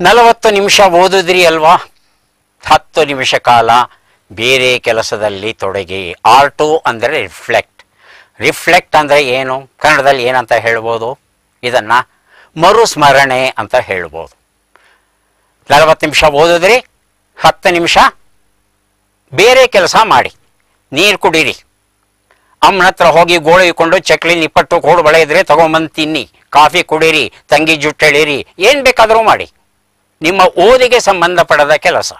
ನಲವತ್ತು ನಿಮಿಷ ಓದಿದ್ರಿ ಅಲ್ವಾ? ಹತ್ತು ನಿಮಿಷ ಕಾಲ ಬೇರೆ ಕೆಲಸದಲ್ಲಿ ತೊಡಗಿ ಆರ್ ಟು ಅಂದರೆ ರಿಫ್ಲೆಕ್ಟ್. ರಿಫ್ಲೆಕ್ಟ್ ಅಂದರೆ ಏನು? ಕನ್ನಡದಲ್ಲಿ ಏನಂತ ಹೇಳ್ಬೋದು? ಇದನ್ನು ಮರುಸ್ಮರಣೆ ಅಂತ ಹೇಳ್ಬೋದು. ನಲವತ್ತು ನಿಮಿಷ ಓದಿದ್ರಿ, ಹತ್ತು ನಿಮಿಷ ಬೇರೆ ಕೆಲಸ ಮಾಡಿ, ನೀರು ಕುಡೀರಿ. ಅಮ್ಮನ ಹತ್ರ ಹೋಗಿ ಗೋಳು ಇಕ್ಕೊಂಡು ಚಕ್ಲಿ ನಿಪ್ಪಟ್ಟು ಕೋಡು ಬಳೆ ಇದ್ರೆ ತಗೊಂಬಂದು ತಿನ್ನಿ, ಕಾಫಿ ಕುಡೀರಿ, ತಂಗಿ ಜುಟ್ಟೆಳೀರಿ, ಏನು ಬೇಕಾದರೂ ಮಾಡಿ. ನಿಮ್ಮ ಓದಿಗೆ ಸಂಬಂಧಪಡದ ಕೆಲಸ.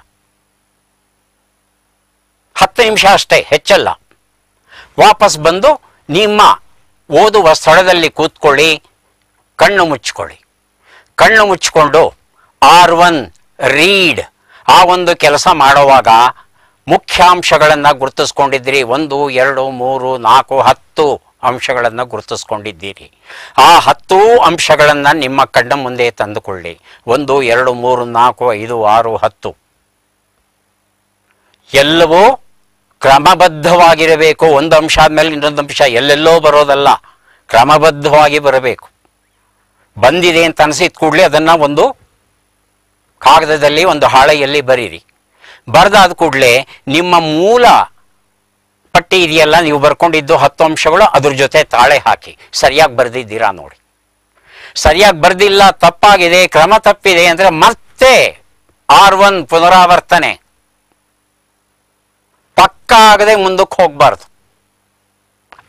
ಹತ್ತು ನಿಮಿಷ ಅಷ್ಟೇ, ಹೆಚ್ಚಲ್ಲ. ವಾಪಸ್ ಬಂದು ನಿಮ್ಮ ಓದುವ ಸ್ಥಳದಲ್ಲಿ ಕೂತ್ಕೊಳ್ಳಿ, ಕಣ್ಣು ಮುಚ್ಕೊಳ್ಳಿ. ಕಣ್ಣು ಮುಚ್ಚಿಕೊಂಡು ಆರ್ ಒನ್ ರೀಡ್. ಆ ಒಂದು ಕೆಲಸ ಮಾಡುವಾಗ ಮುಖ್ಯಾಂಶಗಳನ್ನು ಗುರುತಿಸ್ಕೊಂಡಿದ್ದೀರಿ. ಒಂದು, ಎರಡು, ಮೂರು, ನಾಲ್ಕು, ಹತ್ತು ಅಂಶಗಳನ್ನು ಗುರುತಿಸ್ಕೊಂಡಿದ್ದೀರಿ. ಆ ಹತ್ತು ಅಂಶಗಳನ್ನು ನಿಮ್ಮ ಕಣ್ಣ ಮುಂದೆ ತಂದುಕೊಳ್ಳಿ. ಒಂದು, ಎರಡು, ಮೂರು, ನಾಲ್ಕು, ಐದು, ಆರು, ಹತ್ತು. ಎಲ್ಲವೂ ಕ್ರಮಬದ್ಧವಾಗಿರಬೇಕು. ಒಂದು ಅಂಶ ಆದಮೇಲೆ ಇನ್ನೊಂದು ಅಂಶ ಎಲ್ಲೆಲ್ಲೋ ಬರೋದಲ್ಲ. ಕ್ರಮಬದ್ಧವಾಗಿ ಬರಬೇಕು. ಬಂದಿದೆ ಅಂತ ಅನಿಸಿದ ಕೂಡಲೇ ಅದನ್ನು ಒಂದು ಕಾಗದದಲ್ಲಿ, ಒಂದು ಹಾಳೆಯಲ್ಲಿ ಬರೀರಿ. ಬರೆದಾದ ಕೂಡಲೇ ನಿಮ್ಮ ಮೂಲ ಪಟ್ಟಿ ಇದೆಯಲ್ಲ, ನೀವು ಬರ್ಕೊಂಡಿದ್ದು ಹತ್ತು ಅಂಶಗಳು, ಅದ್ರ ಜೊತೆ ತಾಳೆ ಹಾಕಿ. ಸರಿಯಾಗಿ ಬರೆದಿದ್ದೀರಾ ನೋಡಿ. ಸರಿಯಾಗಿ ಬರೆದಿಲ್ಲ, ತಪ್ಪಾಗಿದೆ, ಕ್ರಮ ತಪ್ಪಿದೆ ಅಂದರೆ ಮತ್ತೆ ಆರ್ ಒನ್ ಪುನರಾವರ್ತನೆ. ಪಕ್ಕ ಆಗದೆ ಮುಂದಕ್ಕೆ ಹೋಗ್ಬಾರ್ದು.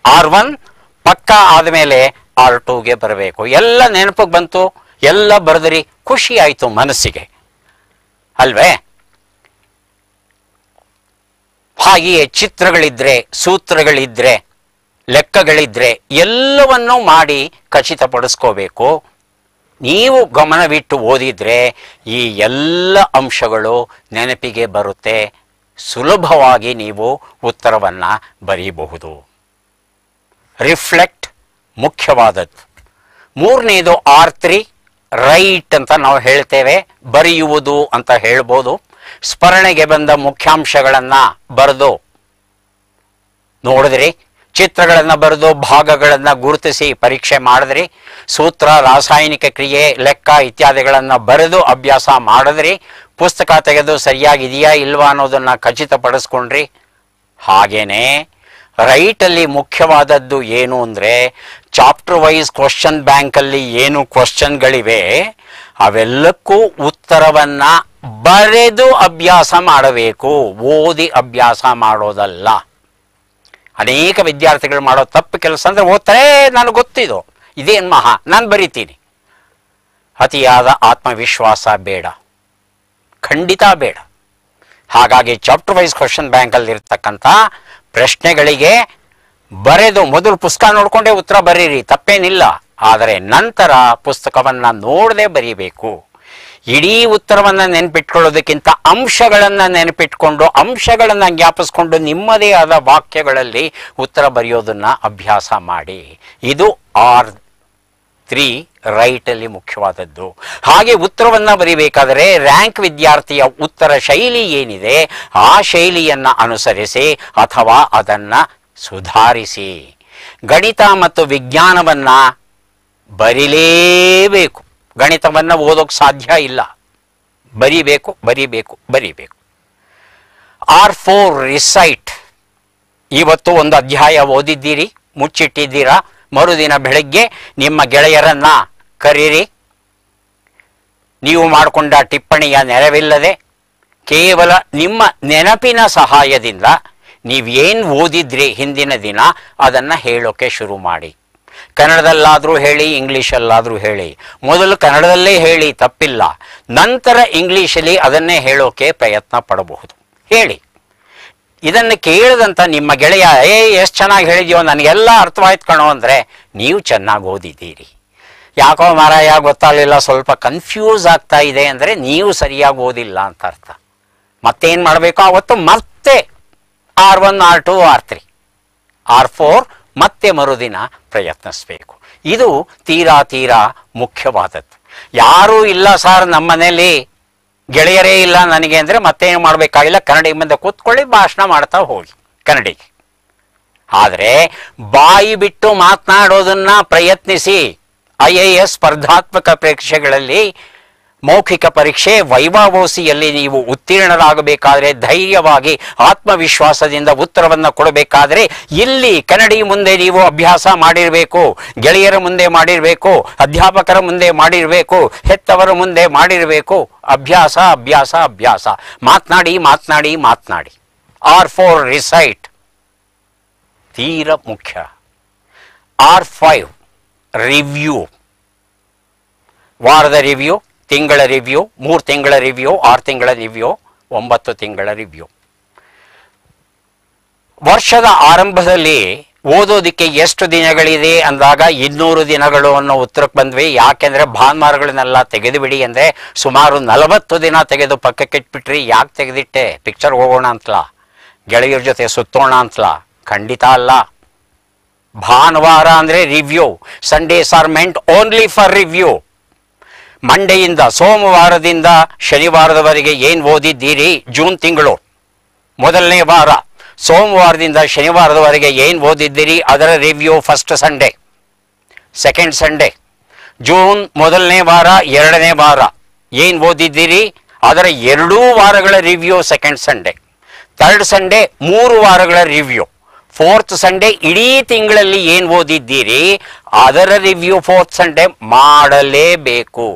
ಆರ್ ಒನ್ ಪಕ್ಕ ಆದಮೇಲೆ ಆರ್ ಟೂಗೆ ಬರಬೇಕು. ಎಲ್ಲ ನೆನಪಿಗೆ ಬಂತು, ಎಲ್ಲ ಬರೆದ್ರಿ, ಖುಷಿ ಆಯಿತು ಮನಸ್ಸಿಗೆ. ಅಲ್ವೇ? ಹಾಗೆಯೇ ಚಿತ್ರಗಳಿದ್ರೆ, ಸೂತ್ರಗಳಿದ್ರೆ, ಲೆಕ್ಕಗಳಿದ್ರೆ ಎಲ್ಲವನ್ನೂ ಮಾಡಿ ಖಚಿತಪಡಿಸ್ಕೋಬೇಕು. ನೀವು ಗಮನವಿಟ್ಟು ಓದಿದ್ರೆ ಈ ಎಲ್ಲ ಅಂಶಗಳು ನೆನಪಿಗೆ ಬರುತ್ತೆ. ಸುಲಭವಾಗಿ ನೀವು ಉತ್ತರವನ್ನು ಬರೀಬಹುದು. ರಿಫ್ಲೆಕ್ಟ್ ಮುಖ್ಯವಾದದ್ದು ಮೂರನೇದು ಆರ್ ತ್ರೀ ರೈಟ್ ಅಂತ ನಾವು ಹೇಳ್ತೇವೆ, ಬರೆಯುವುದು ಅಂತ ಹೇಳ್ಬೋದು. ಸ್ಮರಣೆಗೆ ಬಂದ ಮುಖ್ಯಾಂಶಗಳನ್ನು ಬರೆದು ನೋಡಿದ್ರಿ, ಚಿತ್ರಗಳನ್ನು ಬರೆದು ಭಾಗಗಳನ್ನು ಗುರುತಿಸಿ ಪರೀಕ್ಷೆ ಮಾಡಿದ್ರಿ, ಸೂತ್ರ, ರಾಸಾಯನಿಕ ಕ್ರಿಯೆ, ಲೆಕ್ಕ ಇತ್ಯಾದಿಗಳನ್ನು ಬರೆದು ಅಭ್ಯಾಸ ಮಾಡಿದ್ರಿ ಪುಸ್ತಕ ತೆಗೆದು ಸರಿಯಾಗಿದೆಯಾ ಇಲ್ವಾ ಅನ್ನೋದನ್ನು ಖಚಿತಪಡಿಸ್ಕೊಂಡ್ರಿ. ಹಾಗೇನೆ, ರೈಟಲ್ಲಿ ಮುಖ್ಯವಾದದ್ದು ಏನು ಅಂದರೆ ಚಾಪ್ಟರ್ ವೈಸ್ ಕ್ವಶನ್ ಬ್ಯಾಂಕಲ್ಲಿ ಏನು ಕ್ವಶನ್ಗಳಿವೆ ಅವೆಲ್ಲಕ್ಕೂ ಉತ್ತರವನ್ನು ಬರೆದು ಅಭ್ಯಾಸ ಮಾಡಬೇಕು. ಓದಿ ಅಭ್ಯಾಸ ಮಾಡೋದಲ್ಲ. ಅನೇಕ ವಿದ್ಯಾರ್ಥಿಗಳು ಮಾಡೋ ತಪ್ಪು ಕೆಲಸ ಅಂದರೆ ಓದ್ತಾರೆ, ನನಗೆ ಗೊತ್ತಿದು, ಇದೇನು ಮಹಾ, ನಾನು ಬರಿತೀನಿ. ಅತಿಯಾದ ಆತ್ಮವಿಶ್ವಾಸ ಬೇಡ. ಖಂಡಿತ ಬೇಡ. ಹಾಗಾಗಿ ಚಾಪ್ಟರ್ ವೈಸ್ ಕ್ವಶನ್ ಬ್ಯಾಂಕಲ್ಲಿ ಇರ್ತಕ್ಕಂಥ ಪ್ರಶ್ನೆಗಳಿಗೆ ಬರೆದು ಮೊದಲು ಪುಸ್ತಕ ನೋಡಿಕೊಂಡೇ ಉತ್ತರ ಬರೀರಿ, ತಪ್ಪೇನಿಲ್ಲ. ಆದರೆ ನಂತರ ಪುಸ್ತಕವನ್ನು ನೋಡದೆ ಬರೀಬೇಕು. ಇಡೀ ಉತ್ತರವನ್ನು ನೆನಪಿಟ್ಕೊಳ್ಳೋದಕ್ಕಿಂತ ಅಂಶಗಳನ್ನು ನೆನಪಿಟ್ಕೊಂಡು, ಅಂಶಗಳನ್ನು ಜ್ಞಾಪಿಸ್ಕೊಂಡು ನಿಮ್ಮದೇ ಆದ ವಾಕ್ಯಗಳಲ್ಲಿ ಉತ್ತರ ಬರೆಯೋದನ್ನು ಅಭ್ಯಾಸ ಮಾಡಿ. ಇದು ಆರ್ ತ್ರೀ ರೈಟಲ್ಲಿ ಮುಖ್ಯವಾದದ್ದು. ಹಾಗೆ ಉತ್ತರವನ್ನು ಬರಿಬೇಕಾದರೆ ರ್ಯಾಂಕ್ ವಿದ್ಯಾರ್ಥಿಯ ಉತ್ತರ ಶೈಲಿ ಏನಿದೆ ಆ ಶೈಲಿಯನ್ನು ಅನುಸರಿಸಿ ಅಥವಾ ಅದನ್ನು ಸುಧಾರಿಸಿ. ಗಣಿತ ಮತ್ತು ವಿಜ್ಞಾನವನ್ನು ಬರಿಲೇಬೇಕು. ಗಣಿತವನ್ನು ಓದೋಕ್ಕೆ ಸಾಧ್ಯ ಇಲ್ಲ. ಬರಿಬೇಕು ಬರಿಬೇಕು ಬರಿಬೇಕು. R four recite. ಇವತ್ತು ಒಂದು ಅಧ್ಯಾಯ ಓದಿದ್ದೀರಿ, ಮುಚ್ಚಿಟ್ಟಿದ್ದೀರಾ? ಮರುದಿನ ಬೆಳಗ್ಗೆ ನಿಮ್ಮ ಗೆಳೆಯರನ್ನ ಕರೀರಿ. ನೀವು ಮಾಡಿಕೊಂಡ ಟಿಪ್ಪಣಿಯ ನೆರವಿಲ್ಲದೆ ಕೇವಲ ನಿಮ್ಮ ನೆನಪಿನ ಸಹಾಯದಿಂದ ನೀವೇನು ಓದಿದ್ರಿ ಹಿಂದಿನ ದಿನ ಅದನ್ನು ಹೇಳೋಕೆ ಶುರು ಮಾಡಿ. ಕನ್ನಡದಲ್ಲಾದರೂ ಹೇಳಿ, ಇಂಗ್ಲೀಷಲ್ಲಾದರೂ ಹೇಳಿ. ಮೊದಲು ಕನ್ನಡದಲ್ಲೇ ಹೇಳಿ, ತಪ್ಪಿಲ್ಲ. ನಂತರ ಇಂಗ್ಲೀಷಲ್ಲಿ ಅದನ್ನೇ ಹೇಳೋಕೆ ಪ್ರಯತ್ನ ಪಡಬಹುದು. ಹೇಳಿ. ಇದನ್ನು ಕೇಳಿದಂಥ ನಿಮ್ಮ ಗೆಳೆಯ ಏ ಎಷ್ಟು ಚೆನ್ನಾಗಿ ಹೇಳಿದ್ಯೋ, ನನಗೆಲ್ಲ ಅರ್ಥವಾಯ್ತು ಕಣೋ, ಅಂದರೆ ನೀವು ಚೆನ್ನಾಗಿ ಓದಿದ್ದೀರಿ. ಯಾಕೋ ಮಾರಾಯ ಗೊತ್ತಾಗಲಿಲ್ಲ, ಸ್ವಲ್ಪ ಕನ್ಫ್ಯೂಸ್ ಆಗ್ತಾ ಇದೆ ಅಂದರೆ ನೀವು ಸರಿಯಾಗಿ ಓದಿಲ್ಲ ಅಂತ ಅರ್ಥ. ಮತ್ತೇನು ಮಾಡಬೇಕು? ಅವತ್ತು ಮತ್ತೆ R one R two R three R four ಮತ್ತೆ ಮರುದಿನ ಪ್ರಯತ್ನಿಸಬೇಕು. ಇದು ತೀರಾ ತೀರಾ ಮುಖ್ಯವಾದದ್ದು. ಯಾರೂ ಇಲ್ಲ ಸರ್ ನಮ್ಮ ಮನೇಲಿ. ಗೆಳೆಯರೇ ಇಲ್ಲ ನನಗೆ ಅಂದರೆ ಮತ್ತೇನು ಮಾಡಬೇಕಾಗಿಲ್ಲ. ಕನ್ನಡಿ ಮುಂದೆ ಕೂತ್ಕೊಳ್ಳಿ, ಭಾಷಣ ಮಾಡ್ತಾ ಹೋಗಿ ಕನ್ನಡಿಗೆ. ಆದರೆ ಬಾಯಿ ಬಿಟ್ಟು ಮಾತನಾಡೋದನ್ನ ಪ್ರಯತ್ನಿಸಿ. ಐ ಎ ಎಸ್ ಸ್ಪರ್ಧಾತ್ಮಕ ಪರೀಕ್ಷೆಗಳಲ್ಲಿ ಮೌಖಿಕ ಪರೀಕ್ಷೆ, ವೈವಾವೋಸಿಯಲ್ಲಿ ನೀವು ಉತ್ತೀರ್ಣರಾಗಬೇಕಾದರೆ ಧೈರ್ಯವಾಗಿ, ಆತ್ಮವಿಶ್ವಾಸದಿಂದ ಉತ್ತರವನ್ನು ಕೊಡಬೇಕಾದರೆ ಇಲ್ಲಿ ಕನ್ನಡಿ ಮುಂದೆ ನೀವು ಅಭ್ಯಾಸ ಮಾಡಿರಬೇಕು, ಗೆಳೆಯರ ಮುಂದೆ ಮಾಡಿರಬೇಕು, ಅಧ್ಯಾಪಕರ ಮುಂದೆ ಮಾಡಿರಬೇಕು, ಹೆತ್ತವರ ಮುಂದೆ ಮಾಡಿರಬೇಕು. ಅಭ್ಯಾಸ ಅಭ್ಯಾಸ ಅಭ್ಯಾಸ. ಮಾತನಾಡಿ ಮಾತನಾಡಿ ಮಾತನಾಡಿ. R four recite. ತೀರ ಮುಖ್ಯ. R five. ರಿವ್ಯೂ ವಾರದ ರಿವ್ಯೂ ತಿಂಗಳ ರಿವ್ಯೂ ಮೂರು ತಿಂಗಳ ರಿವ್ಯೂ ಆರು ತಿಂಗಳ ರಿವ್ಯೂ ಒಂಬತ್ತು ತಿಂಗಳ ರಿವ್ಯೂ ವರ್ಷದ ಆರಂಭದಲ್ಲಿ ಓದೋದಕ್ಕೆ ಎಷ್ಟು ದಿನಗಳಿದೆ ಅಂದಾಗ ಇನ್ನೂರು ದಿನಗಳು ಅನ್ನೋ ಉತ್ತರಕ್ಕೆ ಬಂದ್ವಿ. ಯಾಕೆಂದರೆ ಭಾನುವಾರಗಳನ್ನೆಲ್ಲ ತೆಗೆದುಬಿಡಿ ಅಂದರೆ ಸುಮಾರು ನಲವತ್ತು ದಿನ ತೆಗೆದು ಪಕ್ಕಕ್ಕೆ ಇಟ್ಬಿಟ್ರಿ. ಯಾಕೆ ತೆಗೆದಿಟ್ಟೆ? ಪಿಕ್ಚರ್ಗೆ ಹೋಗೋಣ ಅಂತಲ? ಗೆಳೆಯರ ಜೊತೆ ಸುತ್ತೋಣ ಅಂತಲ್ಲ ಖಂಡಿತ ಅಲ್ಲ. ಭಾನುವಾರ ಅಂದ್ರೆ review Sundays are meant only for review ಮಂಡೆಯಿಂದ, ಸೋಮವಾರದಿಂದ, ಶನಿವಾರದವರೆಗೆ ಏನು ಓದಿದ್ದೀರಿ? ಜೂನ್ ತಿಂಗಳು. ಮೊದಲನೇ ವಾರ. ಸೋಮವಾರದಿಂದ, ಶನಿವಾರದವರೆಗೆ ಏನು ಓದಿದ್ದೀರಿ? ಅದರ review first Sunday second Sunday June ಮೊದಲನೇ ವಾರ, ಎರಡನೇ ವಾರ. ಏನು ಓದಿದ್ದೀರಿ? ಅದರ ಎರಡೂ ವಾರಗಳ review second Sunday third Sunday ಮೂರು ವಾರಗಳ ರಿವ್ಯೂ ಫೋರ್ತ್ ಸಂಡೇ ಇಡೀ ತಿಂಗಳಲ್ಲಿ ಏನು ಓದಿದ್ದೀರಿ? ಅದರ ರಿವ್ಯೂ ಫೋರ್ತ್ ಸಂಡೇ ಮಾಡಲೇಬೇಕು.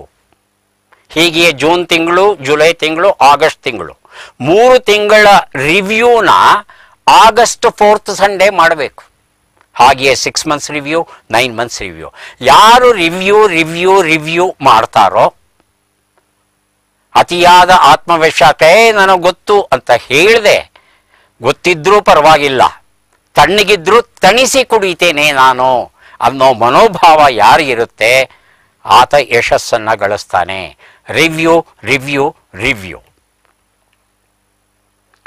ಹೀಗೆಯೇ ಜೂನ್ ತಿಂಗಳು ಜುಲೈ ತಿಂಗಳು ಆಗಸ್ಟ್ ತಿಂಗಳು. ಮೂರು ತಿಂಗಳ ರಿವ್ಯೂನ ಆಗಸ್ಟ್ ಫೋರ್ತ್ ಸಂಡೇ ಮಾಡಬೇಕು. ಹಾಗೆಯೇ six months review nine months review ಯಾರು ರಿವ್ಯೂ ರಿವ್ಯೂ ರಿವ್ಯೂ ಮಾಡ್ತಾರೋ, ಅತಿಯಾದ ಆತ್ಮವಿಶ್ವಾಸ ನನಗೆ ಗೊತ್ತು ಅಂತ ಹೇಳಿದೆ, ಗೊತ್ತಿದ್ರೂ ಪರವಾಗಿಲ್ಲ. ತಣ್ಣಗಿದ್ರೂ ತಣಿಸಿ ಕುಡಿತೇನೆ ನಾನು. ಅನ್ನೋ ಮನೋಭಾವ ಯಾರಿಗಿರುತ್ತೆ? ಆತ ಯಶಸ್ಸನ್ನು ಗಳಿಸ್ತಾನೆ. Review review review.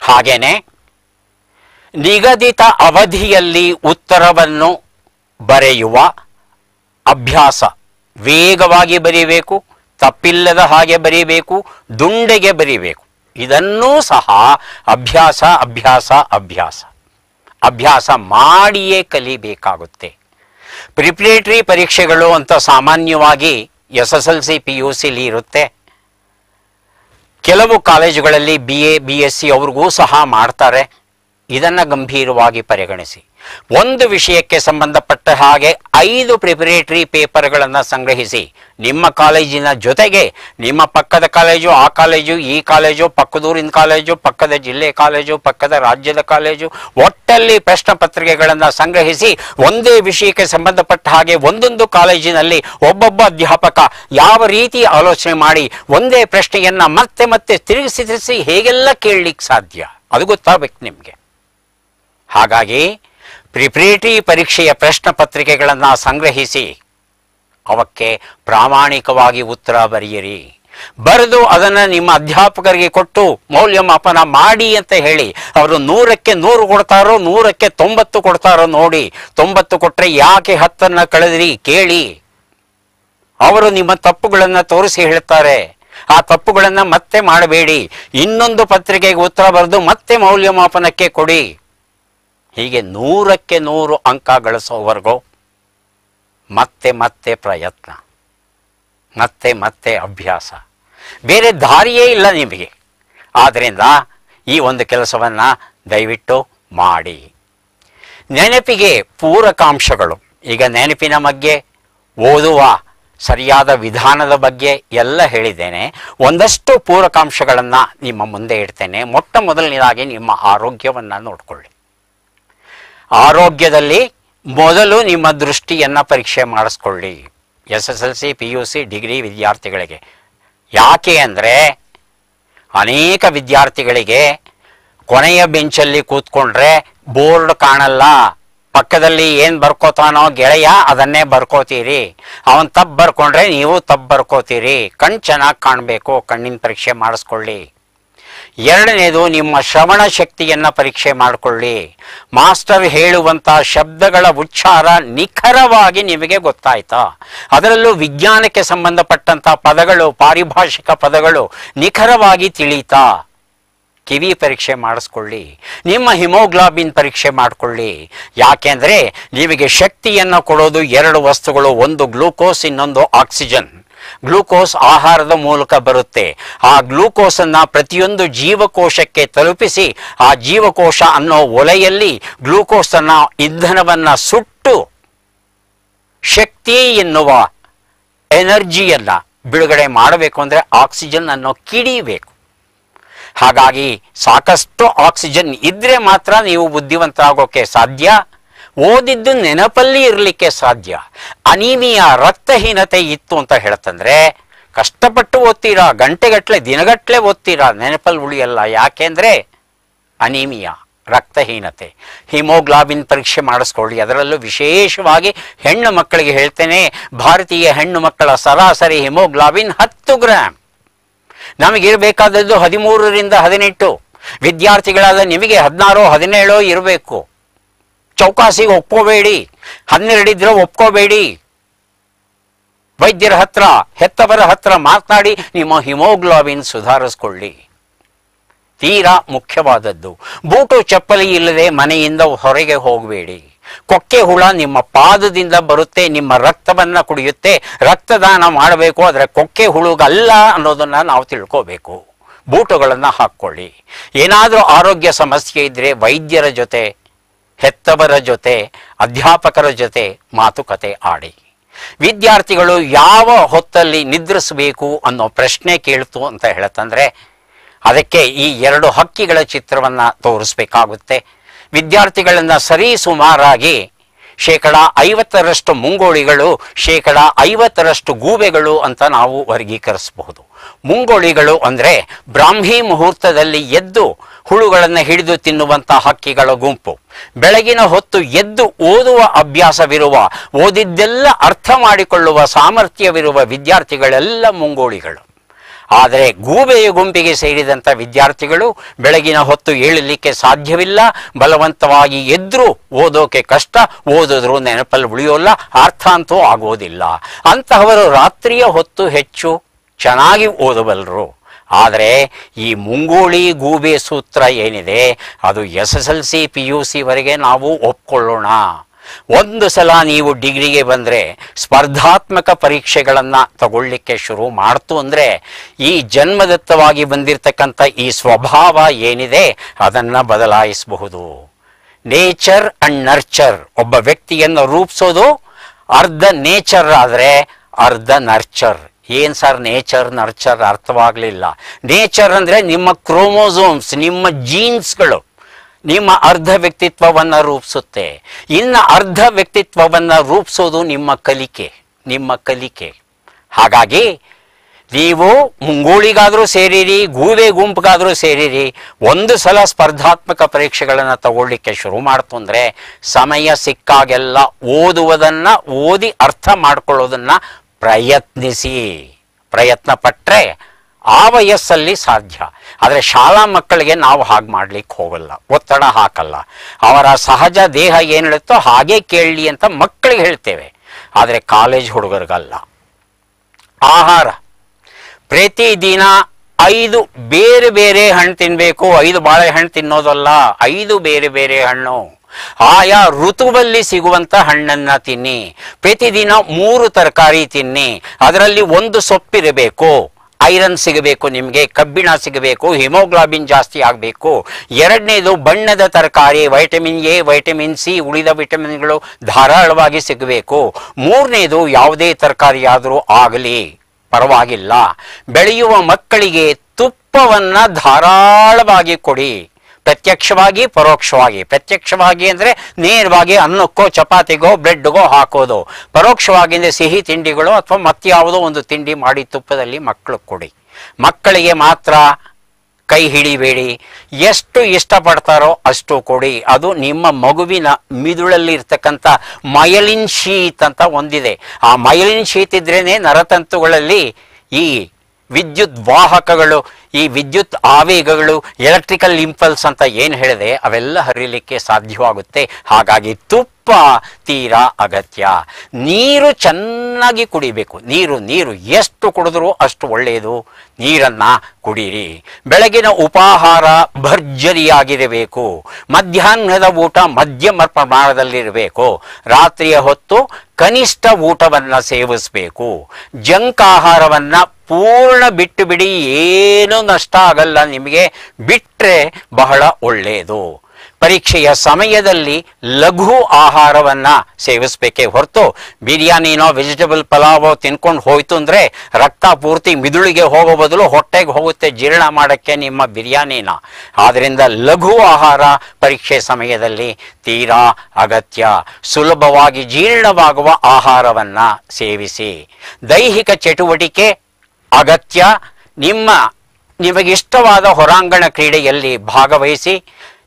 ಹಾಗೇನೆ, ನಿಗದಿತ ಅವಧಿಯಲ್ಲಿ ಉತ್ತರವನ್ನು ಬರೆಯುವ ಅಭ್ಯಾಸ. ವೇಗವಾಗಿ ಬರೀಬೇಕು, ತಪ್ಪಿಲ್ಲದ ಹಾಗೆ ಬರೀಬೇಕು, ದುಂಡೆಗೆ ಬರೀಬೇಕು. ಇದನ್ನೂ ಸಹ ಅಭ್ಯಾಸ ಅಭ್ಯಾಸ ಅಭ್ಯಾಸ. ಅಭ್ಯಾಸ ಮಾಡಿಯೇ ಕಲಿಬೇಕಾಗುತ್ತೆ. ಪ್ರಿಪ್ರೇಟರಿ ಪರೀಕ್ಷೆಗಳು ಅಂತ ಸಾಮಾನ್ಯವಾಗಿ S S L C, P U ಸಿಲಿ ಇರುತ್ತೆ. ಕೆಲವು ಕಾಲೇಜುಗಳಲ್ಲಿ B A, B S C ಅವ್ರಿಗೂ ಸಹ ಮಾಡ್ತಾರೆ. ಇದನ್ನು ಗಂಭೀರವಾಗಿ ಪರಿಗಣಿಸಿ. ಒಂದು ವಿಷಯಕ್ಕೆ ಸಂಬಂಧಪಟ್ಟ ಹಾಗೆ ಐದು ಪ್ರಿಪರೇಟರಿ ಪೇಪರ್ಗಳನ್ನು ಸಂಗ್ರಹಿಸಿ ನಿಮ್ಮ ಕಾಲೇಜಿನ ಜೊತೆಗೆ ನಿಮ್ಮ ಪಕ್ಕದ ಕಾಲೇಜು, ಆ ಕಾಲೇಜು, ಈ ಕಾಲೇಜು, ಪಕ್ಕದೂರಿನ ಕಾಲೇಜು, ಪಕ್ಕದ ಜಿಲ್ಲೆ ಕಾಲೇಜು, ಪಕ್ಕದ ರಾಜ್ಯದ ಕಾಲೇಜು ಒಟ್ಟಲ್ಲಿ ಪ್ರಶ್ನೆ ಪತ್ರಿಕೆಗಳನ್ನು ಸಂಗ್ರಹಿಸಿ ಒಂದೇ ವಿಷಯಕ್ಕೆ ಸಂಬಂಧಪಟ್ಟ ಹಾಗೆ ಒಂದೊಂದು ಕಾಲೇಜಿನಲ್ಲಿ ಒಬ್ಬೊಬ್ಬ ಅಧ್ಯಾಪಕ ಯಾವ ರೀತಿ ಆಲೋಚನೆ ಮಾಡಿ ಒಂದೇ ಪ್ರಶ್ನೆಯನ್ನು ಮತ್ತೆ ಮತ್ತೆ ತಿರುಗಿಸಿ ಹೇಗೆಲ್ಲ ಕೇಳಲಿಕ್ಕೆ ಸಾಧ್ಯ? ಅದು ಗೊತ್ತಾಗಬೇಕು ನಿಮಗೆ. ಹಾಗಾಗಿ ಪ್ರಿಪ್ರೇಟರಿ ಪರೀಕ್ಷೆಯ ಪ್ರಶ್ನೆ ಪತ್ರಿಕೆಗಳನ್ನು ಸಂಗ್ರಹಿಸಿ ಅವಕ್ಕೆ ಪ್ರಾಮಾಣಿಕವಾಗಿ ಉತ್ತರ ಬರೆಯಿರಿ. ಬರೆದು ಅದನ್ನು ನಿಮ್ಮ ಅಧ್ಯಾಪಕರಿಗೆ ಕೊಟ್ಟು ಮೌಲ್ಯಮಾಪನ ಮಾಡಿ ಅಂತ ಹೇಳಿ ಅವರು ನೂರಕ್ಕೆ ನೂರು ಕೊಡ್ತಾರೋ, ನೂರಕ್ಕೆ ತೊಂಬತ್ತು ಕೊಡ್ತಾರೋ ನೋಡಿ, ತೊಂಬತ್ತು ಕೊಟ್ಟರೆ ಯಾಕೆ ಹತ್ತನ್ನು ಕಳೆದ್ರಿ ಕೇಳಿ. ಅವರು ನಿಮ್ಮ ತಪ್ಪುಗಳನ್ನು ತೋರಿಸಿ ಹೇಳ್ತಾರೆ. ಆ ತಪ್ಪುಗಳನ್ನು ಮತ್ತೆ ಮಾಡಬೇಡಿ. ಇನ್ನೊಂದು ಪತ್ರಿಕೆಗೆ ಉತ್ತರ ಬರೆದು ಮತ್ತೆ ಮೌಲ್ಯಮಾಪನಕ್ಕೆ ಕೊಡಿ. ಹೀಗೆ ನೂರಕ್ಕೆ ನೂರು ಅಂಕ ಗಳಿಸೋವರೆಗೂ ಮತ್ತೆ ಮತ್ತೆ ಪ್ರಯತ್ನ, ಮತ್ತೆ ಮತ್ತೆ ಅಭ್ಯಾಸ. ಬೇರೆ ದಾರಿಯೇ ಇಲ್ಲ ನಿಮಗೆ. ಆದ್ದರಿಂದ ಈ ಒಂದು ಕೆಲಸವನ್ನು ದಯವಿಟ್ಟು ಮಾಡಿ. ನೆನಪಿಗೆ ಪೂರಕಾಂಶಗಳು. ಈಗ ನೆನಪಿನ ಬಗ್ಗೆ ಓದುವ ಸರಿಯಾದ ವಿಧಾನದ ಬಗ್ಗೆ ಎಲ್ಲ ಹೇಳಿದ್ದೇನೆ. ಒಂದಷ್ಟು ಪೂರಕಾಂಶಗಳನ್ನು ನಿಮ್ಮ ಮುಂದೆ ಇಡ್ತೇನೆ. ಮೊಟ್ಟ ಮೊದಲನೇದಾಗಿ ನಿಮ್ಮ ಆರೋಗ್ಯವನ್ನು ನೋಡಿಕೊಳ್ಳಿ. ಆರೋಗ್ಯದಲ್ಲಿ ಮೊದಲು ನಿಮ್ಮ ದೃಷ್ಟಿಯನ್ನು ಪರೀಕ್ಷೆ ಮಾಡಿಸ್ಕೊಳ್ಳಿ. S S L C, P U C, degree ವಿದ್ಯಾರ್ಥಿಗಳಿಗೆ. ಯಾಕೆ ಅಂದರೆ ಅನೇಕ ವಿದ್ಯಾರ್ಥಿಗಳಿಗೆ ಕೊನೆಯ ಬೆಂಚಲ್ಲಿ ಕೂತ್ಕೊಂಡ್ರೆ ಬೋರ್ಡ್ ಕಾಣಲ್ಲ. ಪಕ್ಕದಲ್ಲಿ ಏನು ಬರ್ಕೋತಾನೋ ಗೆಳೆಯ ಅದನ್ನೇ ಬರ್ಕೋತೀರಿ. ಅವನ್ ತಪ್ಪು ಬರ್ಕೊಂಡ್ರೆ ನೀವು ತಪ್ಪು ಬರ್ಕೋತೀರಿ. ಕಣ್ಣು ಚೆನ್ನಾಗಿ ಕಾಣಬೇಕು, ಕಣ್ಣಿನ ಪರೀಕ್ಷೆ ಮಾಡಿಸ್ಕೊಳ್ಳಿ. ಎರಡನೇದು, ನಿಮ್ಮ ಶ್ರವಣ ಶಕ್ತಿಯನ್ನ ಪರೀಕ್ಷೆ ಮಾಡಿಕೊಳ್ಳಿ. ಮಾಸ್ಟರ್ ಹೇಳುವಂತ ಶಬ್ದಗಳ ಉಚ್ಚಾರ ನಿಖರವಾಗಿ ನಿಮಗೆ ಗೊತ್ತಾಯ್ತಾ? ಅದರಲ್ಲೂ ವಿಜ್ಞಾನಕ್ಕೆ ಸಂಬಂಧಪಟ್ಟಂತ ಪದಗಳು, ಪಾರಿಭಾಷಿಕ ಪದಗಳು ನಿಖರವಾಗಿ ತಿಳಿತಾ? ಕಿವಿ ಪರೀಕ್ಷೆ ಮಾಡಿಸ್ಕೊಳ್ಳಿ. ನಿಮ್ಮ ಹಿಮೋಗ್ಲಾಬಿನ್ ಪರೀಕ್ಷೆ ಮಾಡಿಕೊಳ್ಳಿ. ಯಾಕೆಂದ್ರೆ, ನಿಮಗೆ ಶಕ್ತಿಯನ್ನು ಕೊಡೋದು ಎರಡು ವಸ್ತುಗಳು, ಒಂದು ಗ್ಲೂಕೋಸ್, ಇನ್ನೊಂದು ಆಕ್ಸಿಜನ್. ಗ್ಲೂಕೋಸ್ ಆಹಾರದ ಮೂಲಕ ಬರುತ್ತೆ. ಆ ಗ್ಲೂಕೋಸ್ ಅನ್ನ ಪ್ರತಿಯೊಂದು ಜೀವಕೋಶಕ್ಕೆ ತಲುಪಿಸಿ ಆ ಜೀವಕೋಶ ಅನ್ನೋ ಒಲೆಯಲ್ಲಿ ಗ್ಲೂಕೋಸ್ ಅನ್ನ ಇಂಧನವನ್ನ ಸುಟ್ಟು ಶಕ್ತಿ ಎನ್ನುವ ಎನರ್ಜಿಯನ್ನ ಬಿಡುಗಡೆ ಮಾಡಬೇಕು ಅಂದ್ರೆ ಆಕ್ಸಿಜನ್ ಅನ್ನೋ ಕಿಡಿಬೇಕು ಹಾಗಾಗಿ ಸಾಕಷ್ಟು ಆಕ್ಸಿಜನ್ ಇದ್ರೆ ಮಾತ್ರ ನೀವು ಬುದ್ಧಿವಂತರಾಗೋಕೆ ಸಾಧ್ಯ. ಓದಿದ್ದು ನೆನಪಲ್ಲಿ ಇರಲಿಕ್ಕೆ ಸಾಧ್ಯ. ಅನೀಮಿಯ ರಕ್ತಹೀನತೆ ಇತ್ತು ಅಂತ ಹೇಳ್ತಂದ್ರೆ, ಕಷ್ಟಪಟ್ಟು ಓದ್ತೀರಾ ಗಂಟೆಗಟ್ಟಲೆ ದಿನಗಟ್ಟಲೆ ಓದ್ತೀರಾ, ನೆನಪಲ್ಲಿ ಉಳಿಯಲ್ಲ. ಯಾಕೆಂದ್ರೆ, ಅನೀಮಿಯಾ, ರಕ್ತಹೀನತೆ. ಹಿಮೋಗ್ಲಾಬಿನ್ ಪರೀಕ್ಷೆ ಮಾಡಿಸ್ಕೊಳ್ಳಿ. ಅದರಲ್ಲೂ ವಿಶೇಷವಾಗಿ ಹೆಣ್ಣು ಮಕ್ಕಳಿಗೆ ಹೇಳ್ತೇನೆ, ಭಾರತೀಯ ಹೆಣ್ಣು ಮಕ್ಕಳ ಸರಾಸರಿ ಹಿಮೋಗ್ಲಾಬಿನ್ ಹತ್ತು ಗ್ರಾಮ್ ನಮಗಿರಬೇಕಾದದ್ದು ಹದಿಮೂರರಿಂದ ಹದಿನೆಂಟು. ವಿದ್ಯಾರ್ಥಿಗಳಾದ ನಿಮಗೆ ಹದಿನಾರು, ಹದಿನೇಳೋ ಇರಬೇಕು. ಚೌಕಾಸಿಗೆ ಒಪ್ಕೋಬೇಡಿ. ಹನ್ನೆರಡಿದ್ರೆ ಒಪ್ಕೋಬೇಡಿ. ವೈದ್ಯರ ಹತ್ರ, ಹೆತ್ತವರ ಹತ್ರ ಮಾತನಾಡಿ, ನಿಮ್ಮ ಹಿಮೋಗ್ಲೋಬಿನ್ ಸುಧಾರಿಸ್ಕೊಳ್ಳಿ. ತೀರಾ ಮುಖ್ಯವಾದದ್ದು. ಬೂಟು ಚಪ್ಪಲಿ ಇಲ್ಲದೆ ಮನೆಯಿಂದ ಹೊರಗೆ ಹೋಗಬೇಡಿ. ಕೊಕ್ಕೆ ಹುಳ ನಿಮ್ಮ ಪಾದದಿಂದ ಬರುತ್ತೆ, ನಿಮ್ಮ ರಕ್ತವನ್ನ ಕುಡಿಯುತ್ತೆ. ರಕ್ತದಾನ ಮಾಡಬೇಕು, ಆದರೆ ಕೊಕ್ಕೆ ಹುಳುಗಲ್ಲ ಅನ್ನೋದನ್ನ ನಾವು ತಿಳ್ಕೋಬೇಕು. ಬೂಟುಗಳನ್ನು ಹಾಕ್ಕೊಳ್ಳಿ. ಏನಾದರೂ ಆರೋಗ್ಯ ಸಮಸ್ಯೆ ಇದ್ದರೆ ವೈದ್ಯರ ಜೊತೆ ಹೆತ್ತವರ ಜೊತೆ, ಅಧ್ಯಾಪಕರ ಜೊತೆ ಮಾತುಕತೆ ಆಡಿ. ವಿದ್ಯಾರ್ಥಿಗಳು ಯಾವ ಹೊತ್ತಲ್ಲಿ ನಿದ್ರಿಸಬೇಕು ಅನ್ನೋ ಪ್ರಶ್ನೆ ಕೇಳ್ತು ಅಂತ ಹೇಳತ್ತಂದ್ರೆ, ಅದಕ್ಕೆ ಈ ಎರಡು ಹಕ್ಕಿಗಳ ಚಿತ್ರವನ್ನ ತೋರಿಸ್ಬೇಕಾಗುತ್ತೆ. ವಿದ್ಯಾರ್ಥಿಗಳನ್ನ ಸರಿ ಸುಮಾರಾಗಿ ಶೇಕಡ ಐವತ್ತರಷ್ಟು ಮುಂಗೋಳಿಗಳು, ಶೇಕಡ ಐವತ್ತರಷ್ಟು ಗೂಬೆಗಳು ಅಂತ ನಾವು ವರ್ಗೀಕರಿಸಬಹುದು. ಮುಂಗೋಳಿಗಳು ಅಂದ್ರೆ ಬ್ರಾಹ್ಮಿ ಮುಹೂರ್ತದಲ್ಲಿ ಎದ್ದು ಹುಳುಗಳನ್ನು ಹಿಡಿದು ತಿನ್ನುವಂತ ಹಕ್ಕಿಗಳ ಗುಂಪು. ಬೆಳಗಿನ ಹೊತ್ತು ಎದ್ದು ಓದುವ ಅಭ್ಯಾಸವಿರುವ, ಓದಿದ್ದೆಲ್ಲ ಅರ್ಥ ಮಾಡಿಕೊಳ್ಳುವ ಸಾಮರ್ಥ್ಯವಿರುವ ವಿದ್ಯಾರ್ಥಿಗಳೆಲ್ಲ ಮುಂಗೋಳಿಗಳು. ಆದರೆ ಗೂಬೆಯ ಗುಂಪಿಗೆ ಸೇರಿದಂಥ ವಿದ್ಯಾರ್ಥಿಗಳು ಬೆಳಗಿನ ಹೊತ್ತು ಏಳಲಿಕ್ಕೆ ಸಾಧ್ಯವಿಲ್ಲ, ಬಲವಂತವಾಗಿ ಎದ್ರೂ ಓದೋಕೆ ಕಷ್ಟ, ಓದಿದ್ರು ನೆನಪಲ್ಲಿ ಉಳಿಯೋಲ್ಲ, ಅರ್ಥ ಅಂತೂ ಆಗೋದಿಲ್ಲ. ಅಂತಹವರು ರಾತ್ರಿಯ ಹೊತ್ತು ಹೆಚ್ಚು ಚೆನ್ನಾಗಿ ಓದಬಲ್ಲರು ಆದರೆ ಈ ಮುಂಗೋಳಿ ಗೂಬೆ ಸೂತ್ರ ಏನಿದೆ, ಅದು S S L C P U ಸಿವರೆಗೆ ನಾವು ಒಪ್ಕೊಳ್ಳೋಣ. ಒಂದು ಸಲ ನೀವು ಡಿಗ್ರಿಗೆ ಬಂದರೆ ಸ್ಪರ್ಧಾತ್ಮಕ ಪರೀಕ್ಷೆಗಳನ್ನು ತಗೊಳ್ಳಿಕ್ಕೆ ಶುರು ಮಾಡ್ತು ಅಂದರೆ, ಈ ಜನ್ಮದತ್ತವಾಗಿ ಬಂದಿರತಕ್ಕಂಥ ಈ ಸ್ವಭಾವ ಏನಿದೆ ಅದನ್ನು ಬದಲಾಯಿಸಬಹುದು. ನೇಚರ್ ಅಂಡ್ ನರ್ಚರ್ ಒಬ್ಬ ವ್ಯಕ್ತಿಯನ್ನು ರೂಪಿಸೋದು ಅರ್ಧ ನೇಚರ್ ಆದರೆ ಅರ್ಧ ನರ್ಚರ್. ಏನ್ ಸರ್ ನೇಚರ್ ನರ್ಚರ್ ಅರ್ಥವಾಗಲಿಲ್ಲ. ನೇಚರ್ ಅಂದ್ರೆ ನಿಮ್ಮ ಕ್ರೋಮೋಸೋಮ್ಸ್ ನಿಮ್ಮ ಜೀನ್ಸ್ಗಳು ನಿಮ್ಮ ಅರ್ಧ ವ್ಯಕ್ತಿತ್ವವನ್ನ ರೂಪಿಸುತ್ತೆ. ಇನ್ನು ಅರ್ಧ ವ್ಯಕ್ತಿತ್ವವನ್ನ ರೂಪಿಸೋದು ನಿಮ್ಮ ಕಲಿಕೆ ನಿಮ್ಮ ಕಲಿಕೆ. ಹಾಗಾಗಿ, ನೀವು ಮುಂಗೋಳಿಗಾದರೂ ಸೇರಿರಿ, ಗೂಬೆ ಗುಂಪಿಗಾದರೂ ಸೇರಿರಿ, ಒಂದು ಸಲ ಸ್ಪರ್ಧಾತ್ಮಕ ಪರೀಕ್ಷೆಗಳನ್ನು ತಗೊಳ್ಳಿಕ್ಕೆ ಶುರು ಮಾಡ್ತು ಸಮಯ ಸಿಕ್ಕಾಗೆಲ್ಲ ಓದುವುದನ್ನ, ಓದಿ ಅರ್ಥ ಮಾಡ್ಕೊಳ್ಳೋದನ್ನ ಪ್ರಯತ್ನಿಸಿ ಪ್ರಯತ್ನ ಪಟ್ಟರೆ ಆ ವಯಸ್ಸಲ್ಲಿ ಸಾಧ್ಯ. ಆದರೆ ಶಾಲಾ ಮಕ್ಕಳಿಗೆ ನಾವು ಹಾಗೆ ಮಾಡ್ಲಿಕ್ಕೆ ಹೋಗಲ್ಲ. ಒತ್ತಡ ಹಾಕಲ್ಲ. ಅವರ ಸಹಜ ದೇಹ ಏನು ಹೇಳುತ್ತೋ ಹಾಗೆ ಕೇಳಲಿ ಅಂತ ಮಕ್ಕಳಿಗೆ ಹೇಳ್ತೇವೆ. ಆದರೆ ಕಾಲೇಜ್ ಹುಡುಗರಿಗಲ್ಲ. ಆಹಾರ. ಪ್ರತಿದಿನ ಐದು ಬೇರೆ ಬೇರೆ ಹಣ್ಣು ತಿನ್ನಬೇಕು ಐದು ಬಾಳೆಹಣ್ಣು ತಿನ್ನೋದಲ್ಲ. ಐದು ಬೇರೆ ಬೇರೆ ಹಣ್ಣು. ಆಯಾ ಋತುವಲ್ಲಿ ಸಿಗುವಂತ ಹಣ್ಣನ್ನ ತಿನ್ನಿ. ಪ್ರತಿದಿನ ಮೂರು ತರಕಾರಿ ತಿನ್ನಿ. ಅದರಲ್ಲಿ ಒಂದು ಸೊಪ್ಪಿರಬೇಕು. ಐರನ್ ಸಿಗಬೇಕು ನಿಮಗೆ, ಕಬ್ಬಿಣ ಸಿಗಬೇಕು, ಹಿಮೋಗ್ಲಾಬಿನ್ ಜಾಸ್ತಿ ಆಗಬೇಕು. ಎರಡನೇದು ಬಣ್ಣದ ತರಕಾರಿ, ವೈಟಮಿನ್ ಎ, ವೈಟಮಿನ್ ಸಿ, ಉಳಿದ ವಿಟಮಿನ್ಗಳು ಧಾರಾಳವಾಗಿ ಸಿಗಬೇಕು. ಮೂರನೇದು ಯಾವುದೇ ತರಕಾರಿ ಆದರೂ ಆಗಲಿ, ಪರವಾಗಿಲ್ಲ. ಬೆಳೆಯುವ ಮಕ್ಕಳಿಗೆ ತುಪ್ಪವನ್ನು ಧಾರಾಳವಾಗಿ ಕೊಡಿ. ಪ್ರತ್ಯಕ್ಷವಾಗಿ, ಪರೋಕ್ಷವಾಗಿ. ಪ್ರತ್ಯಕ್ಷವಾಗಿ ಅಂದರೆ ನೇರವಾಗಿ ಅನ್ನಕ್ಕೋ, ಚಪಾತಿಗೋ, ಬ್ರೆಡ್ಗೋ ಹಾಕೋದು. ಪರೋಕ್ಷವಾಗಿ ಅಂದರೆ ಸಿಹಿ ತಿಂಡಿಗಳು ಅಥವಾ ಮತ್ತಾವುದೋ ಒಂದು ತಿಂಡಿ ಮಾಡಿ ತುಪ್ಪದಲ್ಲಿ ಮಕ್ಕಳು ಕೊಡಿ. ಮಕ್ಕಳಿಗೆ ಮಾತ್ರ ಕೈ ಹಿಡಿಬೇಡಿ. ಎಷ್ಟು ಇಷ್ಟಪಡ್ತಾರೋ ಅಷ್ಟು ಕೊಡಿ. ಅದು ನಿಮ್ಮ ಮಗುವಿನ ಮಿದುಳಲ್ಲಿ ಇರ್ತಕ್ಕಂಥ ಮಯಲಿನ್ ಶೀತ್ ಅಂತ ಒಂದಿದೆ. ಆ ಮಯಲಿನ್ ಶೀತ್ ಇದ್ರೇ ನರತಂತುಗಳಲ್ಲಿ ಈ ವಿದ್ಯುತ್ ವಾಹಕಗಳು, ಈ ವಿದ್ಯುತ್ ಆವೇಗಗಳು ಎಲೆಕ್ಟ್ರಿಕಲ್ ಇಂಪಲ್ಸ್ ಅಂತ ಏನು ಹೇಳಿದೆ, ಅವೆಲ್ಲ ಹರಿಯಲಿಕ್ಕೆ ಸಾಧ್ಯವಾಗುತ್ತೆ. ಹಾಗಾಗಿ ತುಪ್ಪ ತೀರಾ ಅಗತ್ಯ. ನೀರು ಚೆನ್ನಾಗಿ ಕುಡಿಬೇಕು. ನೀರು ನೀರು ಎಷ್ಟು ಕುಡಿದ್ರೂ ಅಷ್ಟು ಒಳ್ಳೆಯದು. ನೀರನ್ನ ಕುಡೀರಿ. ಬೆಳಗಿನ ಉಪಾಹಾರ ಭರ್ಜರಿಯಾಗಿರಬೇಕು. ಮಧ್ಯಾಹ್ನದ ಊಟ ಮಧ್ಯಮ ಪ್ರಮಾಣದಲ್ಲಿರಬೇಕು. ರಾತ್ರಿಯ ಹೊತ್ತು ಕನಿಷ್ಠ ಊಟವನ್ನು ಸೇವಿಸಬೇಕು. ಜಂಕ್ ಆಹಾರವನ್ನ ಪೂರ್ಣ ಬಿಟ್ಟು ಬಿಡಿ, ಏನೂ ನಷ್ಟ ಆಗಲ್ಲ ನಿಮಗೆ. ಬಿಟ್ಟರೆ ಬಹಳ ಒಳ್ಳೆಯದು ಪರೀಕ್ಷೆಯ ಸಮಯದಲ್ಲಿ ಲಘು ಆಹಾರವನ್ನ ಸೇವಿಸಬೇಕೇ ಹೊರತು, ಬಿರಿಯಾನಿನೋ ವೆಜಿಟೇಬಲ್ ಪಲಾವೋ ತಿನ್ಕೊಂಡು ಹೋಯ್ತು ಅಂದ್ರೆ ರಕ್ತ ಪೂರ್ತಿ ಮಿದುಳಿಗೆ ಹೋಗೋ ಬದಲು ಹೊಟ್ಟೆಗೆ ಹೋಗುತ್ತೆ ಜೀರ್ಣ ಮಾಡಕ್ಕೆ ನಿಮ್ಮ ಬಿರಿಯಾನಿನ. ಆದ್ದರಿಂದ ಲಘು ಆಹಾರ ಪರೀಕ್ಷೆ ಸಮಯದಲ್ಲಿ ತೀರಾ ಅಗತ್ಯ. ಸುಲಭವಾಗಿ ಜೀರ್ಣವಾಗುವ ಆಹಾರವನ್ನ ಸೇವಿಸಿ. ದೈಹಿಕ ಚಟುವಟಿಕೆ ಅಗತ್ಯ. ನಿಮ್ಮ ನಿಮಗಿಷ್ಟವಾದ ಹೊರಾಂಗಣ ಕ್ರೀಡೆಯಲ್ಲಿ ಭಾಗವಹಿಸಿ,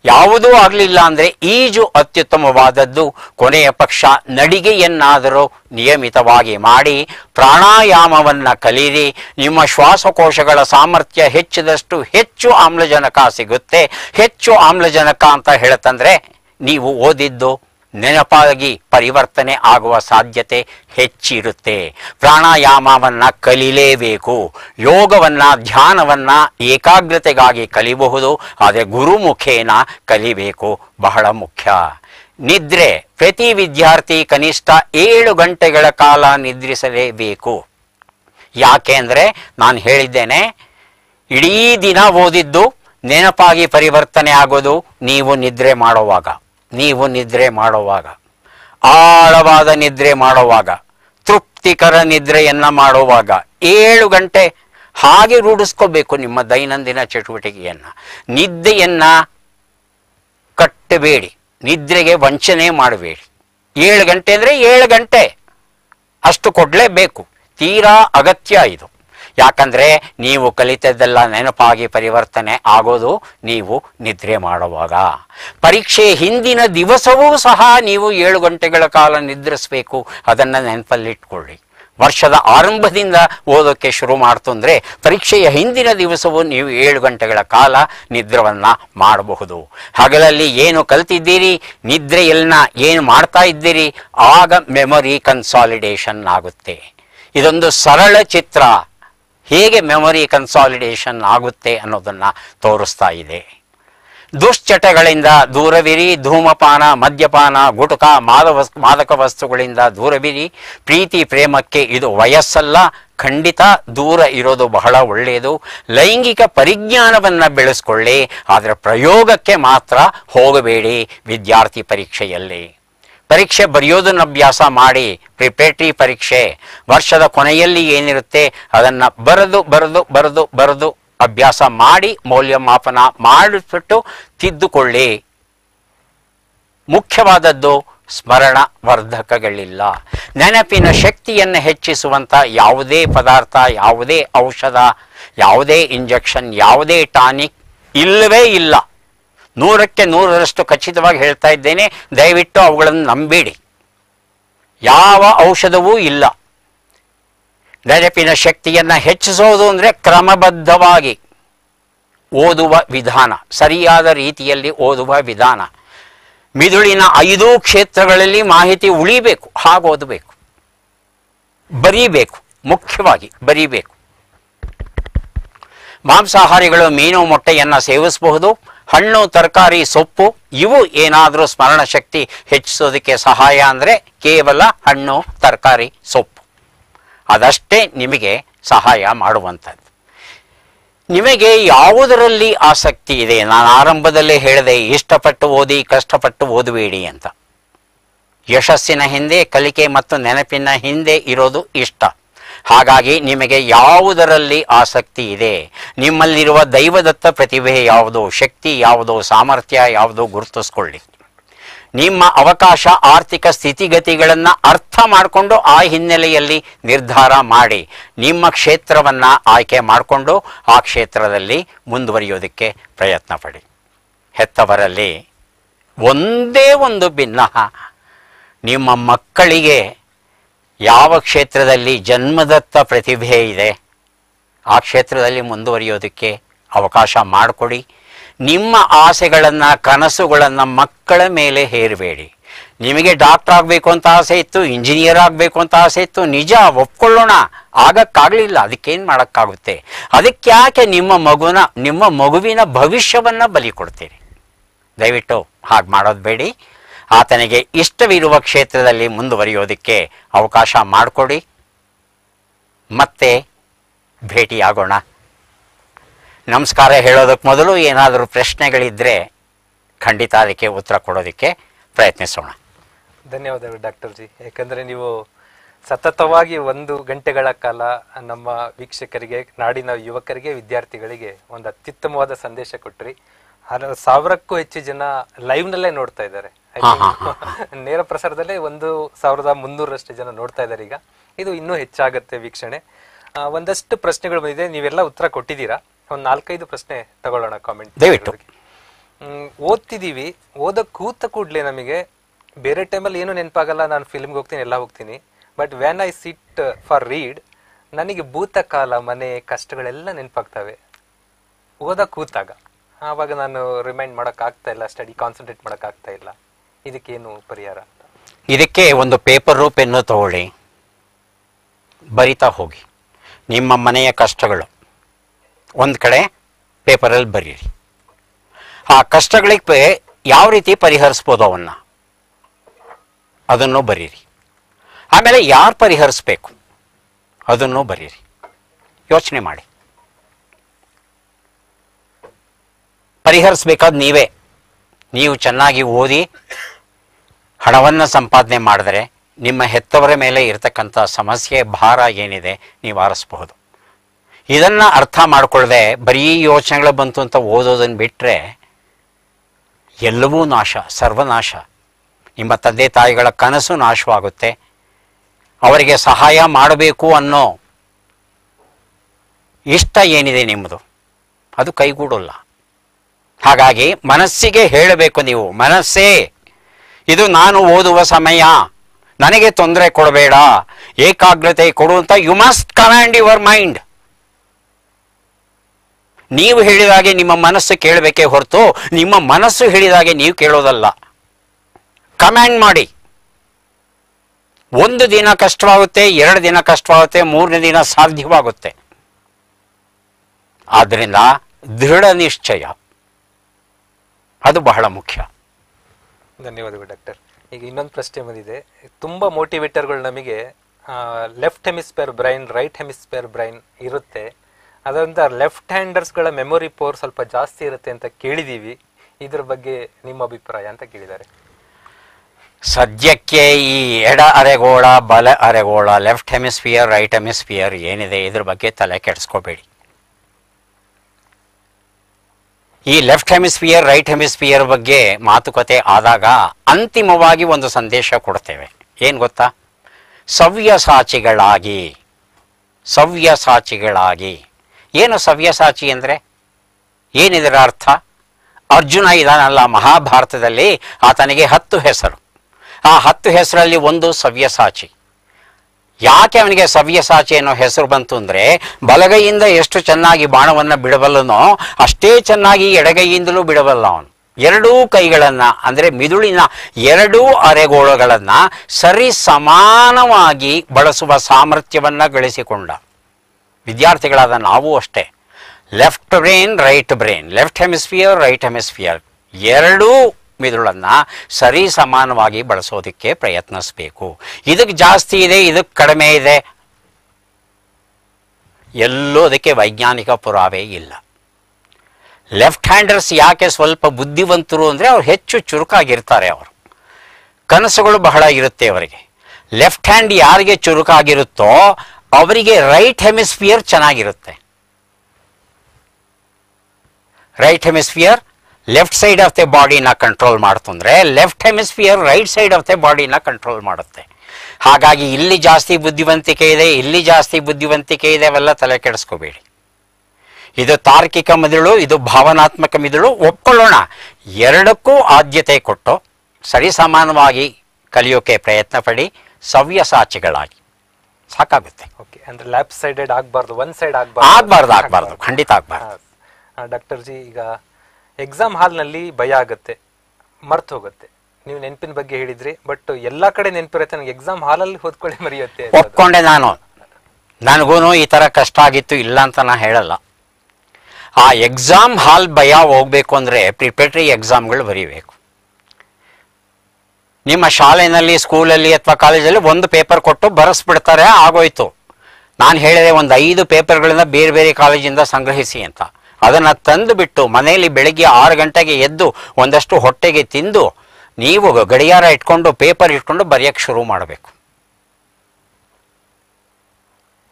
ಯಾವುದೂ ಆಗಲಿಲ್ಲ ಅಂದರೆ ಈಜು ಅತ್ಯುತ್ತಮವಾದದ್ದು. ಕೊನೆಯ ಪಕ್ಷ ನಡಿಗೆಯನ್ನಾದರೂ ನಿಯಮಿತವಾಗಿ ಮಾಡಿ, ಪ್ರಾಣಾಯಾಮವನ್ನು ಕಲಿಯಿರಿ ನಿಮ್ಮ ಶ್ವಾಸಕೋಶಗಳ ಸಾಮರ್ಥ್ಯ ಹೆಚ್ಚಿದಷ್ಟು ಹೆಚ್ಚು ಆಮ್ಲಜನಕ ಸಿಗುತ್ತೆ. ಹೆಚ್ಚು ಆಮ್ಲಜನಕ ಅಂತ ಹೇಳ್ತಂದ್ರೆ ನೀವು ಓದಿದ್ದು ನೆನಪಾಗಿ ಪರಿವರ್ತನೆ ಆಗುವ ಸಾಧ್ಯತೆ ಹೆಚ್ಚಿರುತ್ತೆ. ಪ್ರಾಣಾಯಾಮವನ್ನು ಕಲಿಲೇಬೇಕು. ಯೋಗವನ್ನು, ಧ್ಯಾನವನ್ನು ಏಕಾಗ್ರತೆಗಾಗಿ ಕಲಿಬಹುದು. ಆದರೆ ಗುರುಮುಖೇನ ಕಲಿಬೇಕು. ಬಹಳ ಮುಖ್ಯ. ನಿದ್ರೆ. ಪ್ರತಿ ವಿದ್ಯಾರ್ಥಿ ಕನಿಷ್ಠ ಏಳು ಗಂಟೆಗಳ ಕಾಲ ನಿದ್ರಿಸಲೇಬೇಕು. ಯಾಕೆ ಅಂದರೆ ನಾನು ಹೇಳಿದ್ದೇನೆ, ಇಡೀ ದಿನ ಓದಿದ್ದು ನೆನಪಾಗಿ ಪರಿವರ್ತನೆ ಆಗೋದು ನೀವು ನಿದ್ರೆ ಮಾಡುವಾಗ. ನೀವು ನಿದ್ರೆ ಮಾಡುವಾಗ, ಆಳವಾದ ನಿದ್ರೆ ಮಾಡುವಾಗ, ತೃಪ್ತಿಕರ ನಿದ್ರೆಯನ್ನು ಮಾಡುವಾಗ, ಏಳು ಗಂಟೆ ಹಾಗೆ ರೂಢಿಸ್ಕೋಬೇಕು ನಿಮ್ಮ ದೈನಂದಿನ ಚಟುವಟಿಕೆಯನ್ನು. ನಿದ್ದೆಯನ್ನ ಕಟ್ಟಬೇಡಿ, ನಿದ್ರೆಗೆ ವಂಚನೆ ಮಾಡಬೇಡಿ. ಏಳು ಗಂಟೆ ಅಂದರೆ ಏಳು ಗಂಟೆ. ಅಷ್ಟು ಕೊಡಲೇಬೇಕು. ತೀರಾ ಅಗತ್ಯ ಇದು. ಯಾಕಂದ್ರೆ ನೀವು ಕಲಿತದ್ದೆಲ್ಲ ನೆನಪಾಗಿ ಪರಿವರ್ತನೆ ಆಗೋದು ನೀವು ನಿದ್ರೆ ಮಾಡುವಾಗ. ಪರೀಕ್ಷೆ ಹಿಂದಿನ ದಿವಸವೂ ಸಹ ನೀವು ಏಳು ಗಂಟೆಗಳ ಕಾಲ ನಿದ್ರಿಸಬೇಕು. ಅದನ್ನು ನೆನಪಲ್ಲಿಟ್ಕೊಳ್ಳಿ. ವರ್ಷದ ಆರಂಭದಿಂದ ಓದೋಕ್ಕೆ ಶುರು ಮಾಡ್ತು ಅಂದರೆ ಪರೀಕ್ಷೆಯ ಹಿಂದಿನ ದಿವಸವೂ ನೀವು ಏಳು ಗಂಟೆಗಳ ಕಾಲ ನಿದ್ರವನ್ನ ಮಾಡಬಹುದು. ಹಗಲಲ್ಲಿ ಏನು ಕಲ್ತಿದ್ದೀರಿ? ನಿದ್ರೆಯಲ್ಲಿನ ಏನು ಮಾಡ್ತಾ ಇದ್ದೀರಿ? ಆಗ ಮೆಮೊರಿ ಕನ್ಸಾಲಿಡೇಷನ್ ಆಗುತ್ತೆ. ಇದೊಂದು ಸರಳ ಚಿತ್ರ. ಹೇಗೆ ಮೆಮೊರಿ ಕನ್ಸಾಲಿಡೇಷನ್ ಆಗುತ್ತೆ ಅನ್ನೋದನ್ನು ತೋರಿಸ್ತಾ ಇದೆ. ದುಶ್ಚಟಗಳಿಂದ ದೂರವಿರಿ, ಧೂಮಪಾನ, ಮದ್ಯಪಾನ, ಗುಟುಕ, ಮಾದವ ಮಾದಕ ವಸ್ತುಗಳಿಂದ ದೂರವಿರಿ. ಪ್ರೀತಿ, ಪ್ರೇಮಕ್ಕೆ ಇದು ವಯಸ್ಸಲ್ಲ, ಖಂಡಿತ ದೂರ ಇರೋದು ಬಹಳ ಒಳ್ಳೆಯದು. ಲೈಂಗಿಕ ಪರಿಜ್ಞಾನವನ್ನು ಬೆಳೆಸ್ಕೊಳ್ಳಿ, ಆದರೆ ಪ್ರಯೋಗಕ್ಕೆ ಮಾತ್ರ ಹೋಗಬೇಡಿ ವಿದ್ಯಾರ್ಥಿ ಪರೀಕ್ಷೆಯಲ್ಲಿ. ಪರೀಕ್ಷೆ ಬರೆಯೋದನ್ನ ಅಭ್ಯಾಸ ಮಾಡಿ ಪ್ರಿಪೇಟ್ರಿ ಪರೀಕ್ಷೆ. ವರ್ಷದ ಕೊನೆಯಲ್ಲಿ ಏನಿರುತ್ತೆ, ಅದನ್ನ ಬರೆದು ಬರೆದು ಬರೆದು ಬರೆದು ಅಭ್ಯಾಸ ಮಾಡಿ, ಮೌಲ್ಯಮಾಪನ ಮಾಡಿಬಿಟ್ಟು ತಿದ್ದುಕೊಳ್ಳಿ. ಮುಖ್ಯವಾದದ್ದು ಸ್ಮರಣ ವರ್ಧಕಗಳಿಲ್ಲ ನೆನಪಿನ ಶಕ್ತಿಯನ್ನು ಹೆಚ್ಚಿಸುವಂಥ ಯಾವುದೇ ಪದಾರ್ಥ, ಯಾವುದೇ ಔಷಧ, ಯಾವುದೇ ಇಂಜೆಕ್ಷನ್ ಯಾವುದೇ ಟಾನಿಕ್ ಇಲ್ಲವೇ ಇಲ್ಲ. ನೂರಕ್ಕೆ ನೂರರಷ್ಟು ಖಚಿತವಾಗಿ ಹೇಳ್ತಾ ಇದ್ದೇನೆ. ದಯವಿಟ್ಟು ಅವುಗಳನ್ನು ನಂಬಿಡಿ. ಯಾವ ಔಷಧವೂ ಇಲ್ಲ. ನೆನಪಿನ ಶಕ್ತಿಯನ್ನ ಹೆಚ್ಚಿಸೋದು ಅಂದರೆ ಕ್ರಮಬದ್ಧವಾಗಿ ಓದುವ ವಿಧಾನ, ಸರಿಯಾದ ರೀತಿಯಲ್ಲಿ ಓದುವ ವಿಧಾನ. ಮಿದುಳಿನ ಐದೂ ಕ್ಷೇತ್ರಗಳಲ್ಲಿ ಮಾಹಿತಿ ಉಳಿಬೇಕು, ಹಾಗೆ ಓದಬೇಕು. ಬರೀಬೇಕು, ಮುಖ್ಯವಾಗಿ ಬರೀಬೇಕು. ಮಾಂಸಾಹಾರಿಗಳು ಮೀನು ಮೊಟ್ಟೆಯನ್ನು ಸೇವಿಸಬಹುದು ಹಣ್ಣು, ತರಕಾರಿ, ಸೊಪ್ಪು, ಇವು ಏನಾದರೂ ಸ್ಮರಣ ಶಕ್ತಿ ಹೆಚ್ಚಿಸೋದಕ್ಕೆ ಸಹಾಯ ಅಂದರೆ ಕೇವಲ ಹಣ್ಣು, ತರಕಾರಿ, ಸೊಪ್ಪು. ಅದಷ್ಟೇ ನಿಮಗೆ ಸಹಾಯ ಮಾಡುವಂಥದ್ದು. ನಿಮಗೆ ಯಾವುದರಲ್ಲಿ ಆಸಕ್ತಿ ಇದೆ? ನಾನು ಆರಂಭದಲ್ಲೇ ಹೇಳಿದೆ, ಇಷ್ಟಪಟ್ಟು ಓದಿ, ಕಷ್ಟಪಟ್ಟು ಓದಬೇಡಿ ಅಂತ. ಯಶಸ್ಸಿನ ಹಿಂದೆ, ಕಲಿಕೆ ಮತ್ತು ನೆನಪಿನ ಹಿಂದೆ ಇರೋದು ಇಷ್ಟ. ಹಾಗಾಗಿ ನಿಮಗೆ ಯಾವುದರಲ್ಲಿ ಆಸಕ್ತಿ ಇದೆ? ನಿಮ್ಮಲ್ಲಿರುವ ದೈವದತ್ತ ಪ್ರತಿಭೆ ಯಾವುದು? ಶಕ್ತಿ ಯಾವುದು? ಸಾಮರ್ಥ್ಯ ಯಾವುದು? ಗುರುತಿಸ್ಕೊಳ್ಳಿ. ನಿಮ್ಮ ಅವಕಾಶ, ಆರ್ಥಿಕ ಸ್ಥಿತಿಗತಿಗಳನ್ನು ಅರ್ಥ ಮಾಡಿಕೊಂಡು ಆ ಹಿನ್ನೆಲೆಯಲ್ಲಿ ನಿರ್ಧಾರ ಮಾಡಿ. ನಿಮ್ಮ ಕ್ಷೇತ್ರವನ್ನು ಆಯ್ಕೆ ಮಾಡಿಕೊಂಡು ಆ ಕ್ಷೇತ್ರದಲ್ಲಿ ಮುಂದುವರಿಯೋದಕ್ಕೆ ಪ್ರಯತ್ನ ಪಡಿ. ಹೆತ್ತವರಲ್ಲಿ ಒಂದೇ ಒಂದು ಭಿನ್ನ. ನಿಮ್ಮ ಮಕ್ಕಳಿಗೆ ಯಾವ ಕ್ಷೇತ್ರದಲ್ಲಿ ಜನ್ಮದತ್ತ ಪ್ರತಿಭೆ ಇದೆ, ಆ ಕ್ಷೇತ್ರದಲ್ಲಿ ಮುಂದುವರಿಯೋದಕ್ಕೆ ಅವಕಾಶ ಮಾಡಿಕೊಡಿ. ನಿಮ್ಮ ಆಸೆಗಳನ್ನು, ಕನಸುಗಳನ್ನು ಮಕ್ಕಳ ಮೇಲೆ ಹೇರಬೇಡಿ. ನಿಮಗೆ ಡಾಕ್ಟರ್ ಆಗಬೇಕು ಅಂತ ಆಸೆ ಇತ್ತು, ಇಂಜಿನಿಯರ್ ಆಗಬೇಕು ಅಂತ ಆಸೆ ಇತ್ತು, ನಿಜ ಒಪ್ಕೊಳ್ಳೋಣ. ಆಗಕ್ಕಾಗಲಿಲ್ಲ, ಅದಕ್ಕೇನು ಮಾಡೋಕ್ಕಾಗುತ್ತೆ? ಅದಕ್ಕೆ ಯಾಕೆ ನಿಮ್ಮ ಮಗುನ, ನಿಮ್ಮ ಮಗುವಿನ ಭವಿಷ್ಯವನ್ನು ಬಲಿ ಕೊಡ್ತೀರಿ? ದಯವಿಟ್ಟು ಹಾಗೆ ಮಾಡೋದು ಬೇಡಿ. ಆತನಿಗೆ ಇಷ್ಟವಿರುವ ಕ್ಷೇತ್ರದಲ್ಲಿ ಮುಂದುವರಿಯೋದಕ್ಕೆ ಅವಕಾಶ ಮಾಡಿಕೊಡಿ. ಮತ್ತೆ ಭೇಟಿಯಾಗೋಣ. ನಮಸ್ಕಾರ ಹೇಳೋದಕ್ಕೆ ಮೊದಲು ಏನಾದರೂ ಪ್ರಶ್ನೆಗಳಿದ್ದರೆ ಖಂಡಿತ ಅದಕ್ಕೆ ಉತ್ತರ ಕೊಡೋದಕ್ಕೆ ಪ್ರಯತ್ನಿಸೋಣ. ಧನ್ಯವಾದಗಳು ಡಾಕ್ಟರ್ ಜಿ. ಯಾಕಂದರೆ ನೀವು ಸತತವಾಗಿ ಒಂದು ಗಂಟೆಗಳ ಕಾಲ ನಮ್ಮ ವೀಕ್ಷಕರಿಗೆ, ನಾಡಿನ ಯುವಕರಿಗೆ, ವಿದ್ಯಾರ್ಥಿಗಳಿಗೆ ಒಂದು ಅತ್ಯುತ್ತಮವಾದ ಸಂದೇಶ ಕೊಟ್ರಿ. ಸಾವಿರಕ್ಕೂ ಹೆಚ್ಚು ಜನ ಲೈವ್ನಲ್ಲೇ ನೋಡ್ತಾ ಇದ್ದಾರೆ. [laughs] ನೇರ ಪ್ರಸಾರದಲ್ಲೇ ಒಂದು ಸಾವಿರದ ಮುನ್ನೂರಷ್ಟು ಜನ ನೋಡ್ತಾ ಇದ್ದಾರೆ ಈಗ. ಇದು ಇನ್ನೂ ಹೆಚ್ಚಾಗುತ್ತೆ ವೀಕ್ಷಣೆ. ಒಂದಷ್ಟು ಪ್ರಶ್ನೆಗಳು ಬಂದಿದೆ. ನೀವೆಲ್ಲ ಉತ್ತರ ಕೊಟ್ಟಿದ್ದೀರಾ? ಒಂದು ನಾಲ್ಕೈದು ಪ್ರಶ್ನೆ ತಗೊಳ್ಳೋಣ ಕಾಮೆಂಟ್ ದಯವಿಟ್ಟು. ಓದ್ತಿದ್ದೀವಿ. ಓದ್ತಿದೀವಿ ಓದಕ್ ಕೂತ ಕೂಡಲೇ ನಮಗೆ ಬೇರೆ ಟೈಮಲ್ಲಿ ಏನು ನೆನಪಾಗಲ್ಲ. ನಾನು ಫಿಲ್ಮ್ಗೆ ಹೋಗ್ತೀನಿ ಎಲ್ಲ ಹೋಗ್ತೀನಿ. But when I sit for read ನನಗೆ ಭೂತಕಾಲ ಮನೆ ಕಷ್ಟಗಳೆಲ್ಲ ನೆನಪಾಗ್ತವೆ. ಓದ ಕೂತಾಗ. ಆವಾಗ ನಾನು ರಿಮೈಂಡ್ ಮಾಡೋಕ್ಕಾಗ್ತಾ ಆಗ್ತಾ ಇಲ್ಲ ಸ್ಟಡಿ ಕಾನ್ಸಂಟ್ರೇಟ್ ಮಾಡಕ್ ಆಗ್ತಾ ಇಲ್ಲ. ಇದಕ್ಕೇನು ಪರಿಹಾರ ಇದಕ್ಕೆ ಒಂದು ಪೇಪರು ಪೆನ್ನು ತಗೊಳ್ಳಿ. ಬರಿತಾ ಹೋಗಿ. ನಿಮ್ಮ ಮನೆಯ ಕಷ್ಟಗಳು. ಒಂದು ಕಡೆ ಪೇಪರಲ್ಲಿ ಬರೀರಿ. ಆ ಕಷ್ಟಗಳಿಗೆ ಯಾವ ರೀತಿ ಪರಿಹರಿಸ್ಬೋದು ಅವನ್ನ? ಅದನ್ನು ಬರೀರಿ. ಆಮೇಲೆ ಯಾರು ಪರಿಹರಿಸ್ಬೇಕು? ಅದನ್ನು ಬರೀರಿ. ಯೋಚನೆ ಮಾಡಿ. ಪರಿಹರಿಸ್ಬೇಕಾದ ನೀವೇ. ನೀವು ಚೆನ್ನಾಗಿ ಓದಿ ಹಣವನ್ನು ಸಂಪಾದನೆ ಮಾಡಿದರೆ ನಿಮ್ಮ ಹೆತ್ತವರ ಮೇಲೆ ಇರತಕ್ಕಂಥ ಸಮಸ್ಯೆ, ಭಾರ ಏನಿದೆ ನೀವು ಆರಿಸಬಹುದು. ಇದನ್ನು ಅರ್ಥ ಮಾಡಿಕೊಳ್ಳದೆ ಬರೀ ಯೋಚನೆಗಳು ಬಂತು ಅಂತ ಓದೋದನ್ನು ಬಿಟ್ಟರೆ ಎಲ್ಲವೂ ನಾಶ, ಸರ್ವನಾಶ. ನಿಮ್ಮ ತಂದೆ ತಾಯಿಗಳ ಕನಸು ನಾಶವಾಗುತ್ತೆ. ಅವರಿಗೆ ಸಹಾಯ ಮಾಡಬೇಕು ಅನ್ನೋ ಇಷ್ಟ ಏನಿದೆ ನಿಮ್ಮದು? ಅದು ಕೈಗೂಡಲ್ಲ. ಹಾಗಾಗಿ ಮನಸ್ಸಿಗೆ ಹೇಳಬೇಕು ನೀವು, ಮನಸ್ಸೇ ಇದು ನಾನು ಓದುವ ಸಮಯ. ನನಗೆ ತೊಂದರೆ ಕೊಡಬೇಡ. ಏಕಾಗ್ರತೆ ಕೊಡು ಅಂತ you must command your mind ನೀವು ಹೇಳಿದಾಗೆ ನಿಮ್ಮ ಮನಸ್ಸು ಕೇಳಬೇಕೇ ಹೊರತು ನಿಮ್ಮ ಮನಸ್ಸು ಹೇಳಿದಾಗೆ ನೀವು ಕೇಳೋದಲ್ಲ. ಕಮ್ಯಾಂಡ್ ಮಾಡಿ. ಒಂದು ದಿನ ಕಷ್ಟವಾಗುತ್ತೆ, ಎರಡು ದಿನ ಕಷ್ಟವಾಗುತ್ತೆ, ಮೂರನೇ ದಿನ ಸಾಧ್ಯವಾಗುತ್ತೆ. ಆದ್ದರಿಂದ ದೃಢ ನಿಶ್ಚಯ. ಅದು ಬಹಳ ಮುಖ್ಯ. ಧನ್ಯವಾದಗಳು, ಡಾಕ್ಟರ್. ಈಗ ಇನ್ನೊಂದು ಪ್ರಶ್ನೆ ಬಂದಿದೆ. ತುಂಬಾ ಮೋಟಿವೇಟರ್ಗಳು ನಮಗೆ left hemisphere brain right hemisphere brain ಇರುತ್ತೆ. ಅದರಿಂದ ಲೆಫ್ಟ್ ಹ್ಯಾಂಡರ್ಸ್ಗಳ ಮೆಮೊರಿ ಪವರ್ ಸ್ವಲ್ಪ ಜಾಸ್ತಿ ಇರುತ್ತೆ ಅಂತ ಕೇಳಿದ್ದೀವಿ ಇದ್ರ ಬಗ್ಗೆ ನಿಮ್ಮ ಅಭಿಪ್ರಾಯ ಅಂತ ಕೇಳಿದ್ದಾರೆ. ಸದ್ಯಕ್ಕೆ ಈ ಎಡ ಅರೆಗೋಳ, ಬಲ ಅರೆಗೋಳ ಲೆಫ್ಟ್ ಹೆಮಿಸ್ಫಿಯರ್ ರೈಟ್ ಹೆಮಿಸ್ಫಿಯರ್ ಏನಿದೆ ಇದ್ರ ಬಗ್ಗೆ ತಲೆ ಕೆಡಿಸ್ಕೋಬೇಡಿ. ಈ ಲೆಫ್ಟ್ ಹೆಮಿಸ್ಫಿಯರ್, ರೈಟ್ ಹೆಮಿಸ್ಫಿಯರ್ ಬಗ್ಗೆ ಮಾತುಕತೆ ಆದಾಗ ಅಂತಿಮವಾಗಿ ಒಂದು ಸಂದೇಶ ಕೊಡ್ತೇವೆ. ಏನು ಗೊತ್ತಾ? ಸವ್ಯಸಾಚಿಗಳಾಗಿ ಸವ್ಯಸಾಚಿಗಳಾಗಿ. ಏನು ಸವ್ಯಸಾಚಿ ಅಂದರೆ? ಏನಿದರ ಅರ್ಥ? ಅರ್ಜುನ ಇದಾನಲ್ಲ ಮಹಾಭಾರತದಲ್ಲಿ ಆತನಿಗೆ ಹತ್ತು ಹೆಸರು. ಆ ಹತ್ತು ಹೆಸರಲ್ಲಿ ಒಂದು ಸವ್ಯಸಾಚಿ. ಯಾಕೆ ಅವನಿಗೆ ಸವ್ಯಸಾಚಿ ಅನ್ನೋ ಹೆಸರು ಬಂತು ಅಂದರೆ, ಬಲಗೈಯಿಂದ ಎಷ್ಟು ಚೆನ್ನಾಗಿ ಬಾಣವನ್ನು ಬಿಡಬಲ್ಲನೋ, ಅಷ್ಟೇ ಚೆನ್ನಾಗಿ ಎಡಗೈಯಿಂದಲೂ ಬಿಡಬಲ್ಲ ಅವನು. ಎರಡೂ ಕೈಗಳನ್ನು, ಅಂದರೆ ಮಿದುಳಿನ ಎರಡೂ ಅರೆಗೋಳಗಳನ್ನು ಸರಿ ಸಮಾನವಾಗಿ ಬಳಸುವ ಸಾಮರ್ಥ್ಯವನ್ನು ಗಳಿಸಿಕೊಂಡ. ವಿದ್ಯಾರ್ಥಿಗಳಾದ ನಾವು ಅಷ್ಟೇ. Left brain, right brain. Left hemisphere, right hemisphere. ಎರಡೂ ಮಿದುಳನ್ನು ಸರಿ ಸಮಾನವಾಗಿ ಬಳಸೋದಕ್ಕೆ ಪ್ರಯತ್ನಿಸಬೇಕು. ಇದಕ್ಕೆ ಜಾಸ್ತಿ ಇದೆ, ಇದಕ್ಕೆ ಕಡಿಮೆ ಇದೆ. ಎಲ್ಲೂ ಅದಕ್ಕೆ ವೈಜ್ಞಾನಿಕ ಪುರಾವೆ ಇಲ್ಲ. ಲೆಫ್ಟ್ ಹ್ಯಾಂಡರ್ಸ್ ಯಾಕೆ ಸ್ವಲ್ಪ ಬುದ್ಧಿವಂತರು ಅಂದರೆ ಅವ್ರು ಹೆಚ್ಚು ಚುರುಕಾಗಿರ್ತಾರೆ ಅವರು. ಕನಸುಗಳು ಬಹಳ ಇರುತ್ತೆ ಅವರಿಗೆ. ಲೆಫ್ಟ್ ಹ್ಯಾಂಡ್ ಯಾರಿಗೆ ಚುರುಕಾಗಿರುತ್ತೋ ಅವರಿಗೆ ರೈಟ್ ಹೆಮಿಸ್ಫಿಯರ್ ಚೆನ್ನಾಗಿರುತ್ತೆ. Right hemisphere left side of the ಬಾಡಿನ control ಮಾಡ್ತಂದ್ರೆ left hemisphere right side of the ಬಾಡಿನ ಕಂಟ್ರೋಲ್ ಮಾಡುತ್ತೆ. ಹಾಗಾಗಿ ಇಲ್ಲಿ ಜಾಸ್ತಿ ಬುದ್ಧಿವಂತಿಕೆ ಇದೆ ಇಲ್ಲಿ ಜಾಸ್ತಿ ಬುದ್ಧಿವಂತಿಕೆ ಇದೆ ಅವೆಲ್ಲ ತಲೆ ಕೆಡಿಸ್ಕೋಬೇಡಿ. ಇದು ತಾರ್ಕಿಕ ಮಿದುಳು ಇದು ಭಾವನಾತ್ಮಕ ಮಿದುಳು ಒಪ್ಕೊಳ್ಳೋಣ. ಎರಡಕ್ಕೂ ಆದ್ಯತೆ ಕೊಟ್ಟು ಸರಿಸಮಾನವಾಗಿ ಕಲಿಯೋಕೆ ಪ್ರಯತ್ನ ಪಡಿ ಸವ್ಯಸಾಚಿಗಳಾಗಿ. ಸಾಕಾಗುತ್ತೆ. ಓಕೆ ಅಂದ್ರೆ ಸೈಡೆಡ್ ಆಗಬಾರ್ದು ಒನ್ ಸೈಡ್ ಆಗ್ಬಾರ್ದು. ಆಗ್ಬಾರ್ದು ಖಂಡಿತ ಆಗಬಾರ್ದು. ಡಾಕ್ಟರ್ ಜಿ ಈಗ ಎಕ್ಸಾಮ್ ಹಾಲ್ನಲ್ಲಿ ಭಯ ಆಗುತ್ತೆ, ಮರ್ತು ಹೋಗುತ್ತೆ. ನೀವು ನೆನಪಿನ ಬಗ್ಗೆ ಹೇಳಿದ್ರಿ ಬಟ್ ಎಲ್ಲಾ ಕಡೆ ನೆನಪಿರುತ್ತೆ, ನನಗೆ ಎಕ್ಸಾಮ್ ಹಾಲಲ್ಲಿ ಓದ್ಕೊಳ್ಳಿ ಮರೆಯುತ್ತೆ. ಒಪ್ಕೊಂಡೆ ನಾನು. ನನಗೂನು ಈ ತರ ಕಷ್ಟ ಆಗಿತ್ತು, ಇಲ್ಲ ಅಂತ ನಾ ಹೇಳಲ್ಲ. ಆ ಎಕ್ಸಾಮ್ ಹಾಲ್ ಭಯ ಹೋಗ್ಬೇಕು ಅಂದ್ರೆ ಪ್ರಿಪೇಟರಿ ಎಕ್ಸಾಮ್ಗಳು ಬರೀಬೇಕು. ನಿಮ್ಮ ಶಾಲೆಯಲ್ಲಿ ಸ್ಕೂಲಲ್ಲಿ ಅಥವಾ ಕಾಲೇಜಲ್ಲಿ ಒಂದು ಪೇಪರ್ ಕೊಟ್ಟು ಬರೆಸ್ಬಿಡ್ತಾರೆ, ಆಗೋಯ್ತು. ನಾನು ಹೇಳಿದೆ, ಒಂದು ಐದು ಪೇಪರ್ಗಳನ್ನ ಬೇರೆ ಬೇರೆ ಕಾಲೇಜಿಂದ ಸಂಗ್ರಹಿಸಿ ಅಂತ. ಅದನ್ನು ತಂದು ಬಿಟ್ಟು ಮನೆಯಲ್ಲಿ ಬೆಳಗ್ಗೆ ಆರು ಗಂಟೆಗೆ ಎದ್ದು ಒಂದಷ್ಟು ಹೊಟ್ಟೆಗೆ ತಿಂದು ನೀವು ಗಡಿಯಾರ ಇಟ್ಕೊಂಡು ಪೇಪರ್ ಇಟ್ಕೊಂಡು ಬರೆಯೋಕ್ಕೆ ಶುರು ಮಾಡಬೇಕು.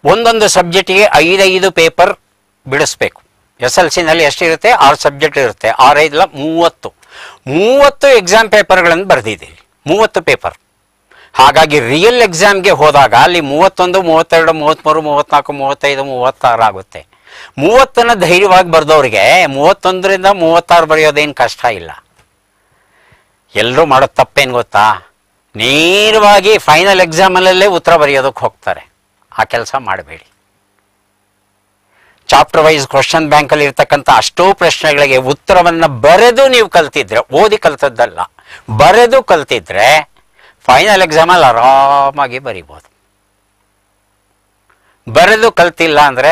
ಒಂದೊಂದು ಸಬ್ಜೆಕ್ಟಿಗೆ ಐದೈದು ಪೇಪರ್ ಬಿಡಿಸ್ಬೇಕು. ಎಸ್ ಎಲ್ ಸಿನಲ್ಲಿ ಎಷ್ಟಿರುತ್ತೆ ಆರು ಸಬ್ಜೆಕ್ಟ್ ಇರುತ್ತೆ. ಆರೈದಲ್ಲ ಮೂವತ್ತು. ಮೂವತ್ತು ಎಕ್ಸಾಮ್ ಪೇಪರ್ಗಳನ್ನು ಬರೆದಿದ್ದೀವಿ ಮೂವತ್ತು ಪೇಪರ್. ಹಾಗಾಗಿ ರಿಯಲ್ ಎಕ್ಸಾಮ್ಗೆ ಹೋದಾಗ ಅಲ್ಲಿ ಮೂವತ್ತೊಂದು, ಮೂವತ್ತೆರಡು, ಮೂವತ್ತ್ಮೂರು, ಮೂವತ್ತ್ನಾಲ್ಕು, ಮೂವತ್ತೈದು, ಮೂವತ್ತಾರು ಆಗುತ್ತೆ. ಮೂವತ್ತನ್ನ ಧೈರ್ಯವಾಗಿ ಬರೆದವ್ರಿಗೆ ಮೂವತ್ತೊಂದರಿಂದ ಮೂವತ್ತಾರು ಬರೆಯೋದೇನು ಕಷ್ಟ ಇಲ್ಲ. ಎಲ್ಲರೂ ಮಾಡೋ ತಪ್ಪೇನು ಗೊತ್ತಾ? ನೇರವಾಗಿ ಫೈನಲ್ ಎಕ್ಸಾಮಲ್ಲೇ ಉತ್ತರ ಬರೆಯೋದಕ್ಕೆ ಹೋಗ್ತಾರೆ. ಆ ಕೆಲಸ ಮಾಡಬೇಡಿ. ಚಾಪ್ಟರ್ ವೈಸ್ ಕ್ವಶನ್ ಬ್ಯಾಂಕಲ್ಲಿ ಇರ್ತಕ್ಕಂಥ ಅಷ್ಟೋ ಪ್ರಶ್ನೆಗಳಿಗೆ ಉತ್ತರವನ್ನು ಬರೆದು ನೀವು ಕಲ್ತಿದ್ರೆ, ಓದಿ ಕಲ್ತದ್ದಲ್ಲ, ಬರೆದು ಕಲ್ತಿದ್ರೆ ಫೈನಲ್ ಎಕ್ಸಾಮಲ್ಲಿ ಆರಾಮಾಗಿ ಬರಿಬೋದು. ಬರೆದು ಕಲ್ತಿಲ್ಲ ಅಂದರೆ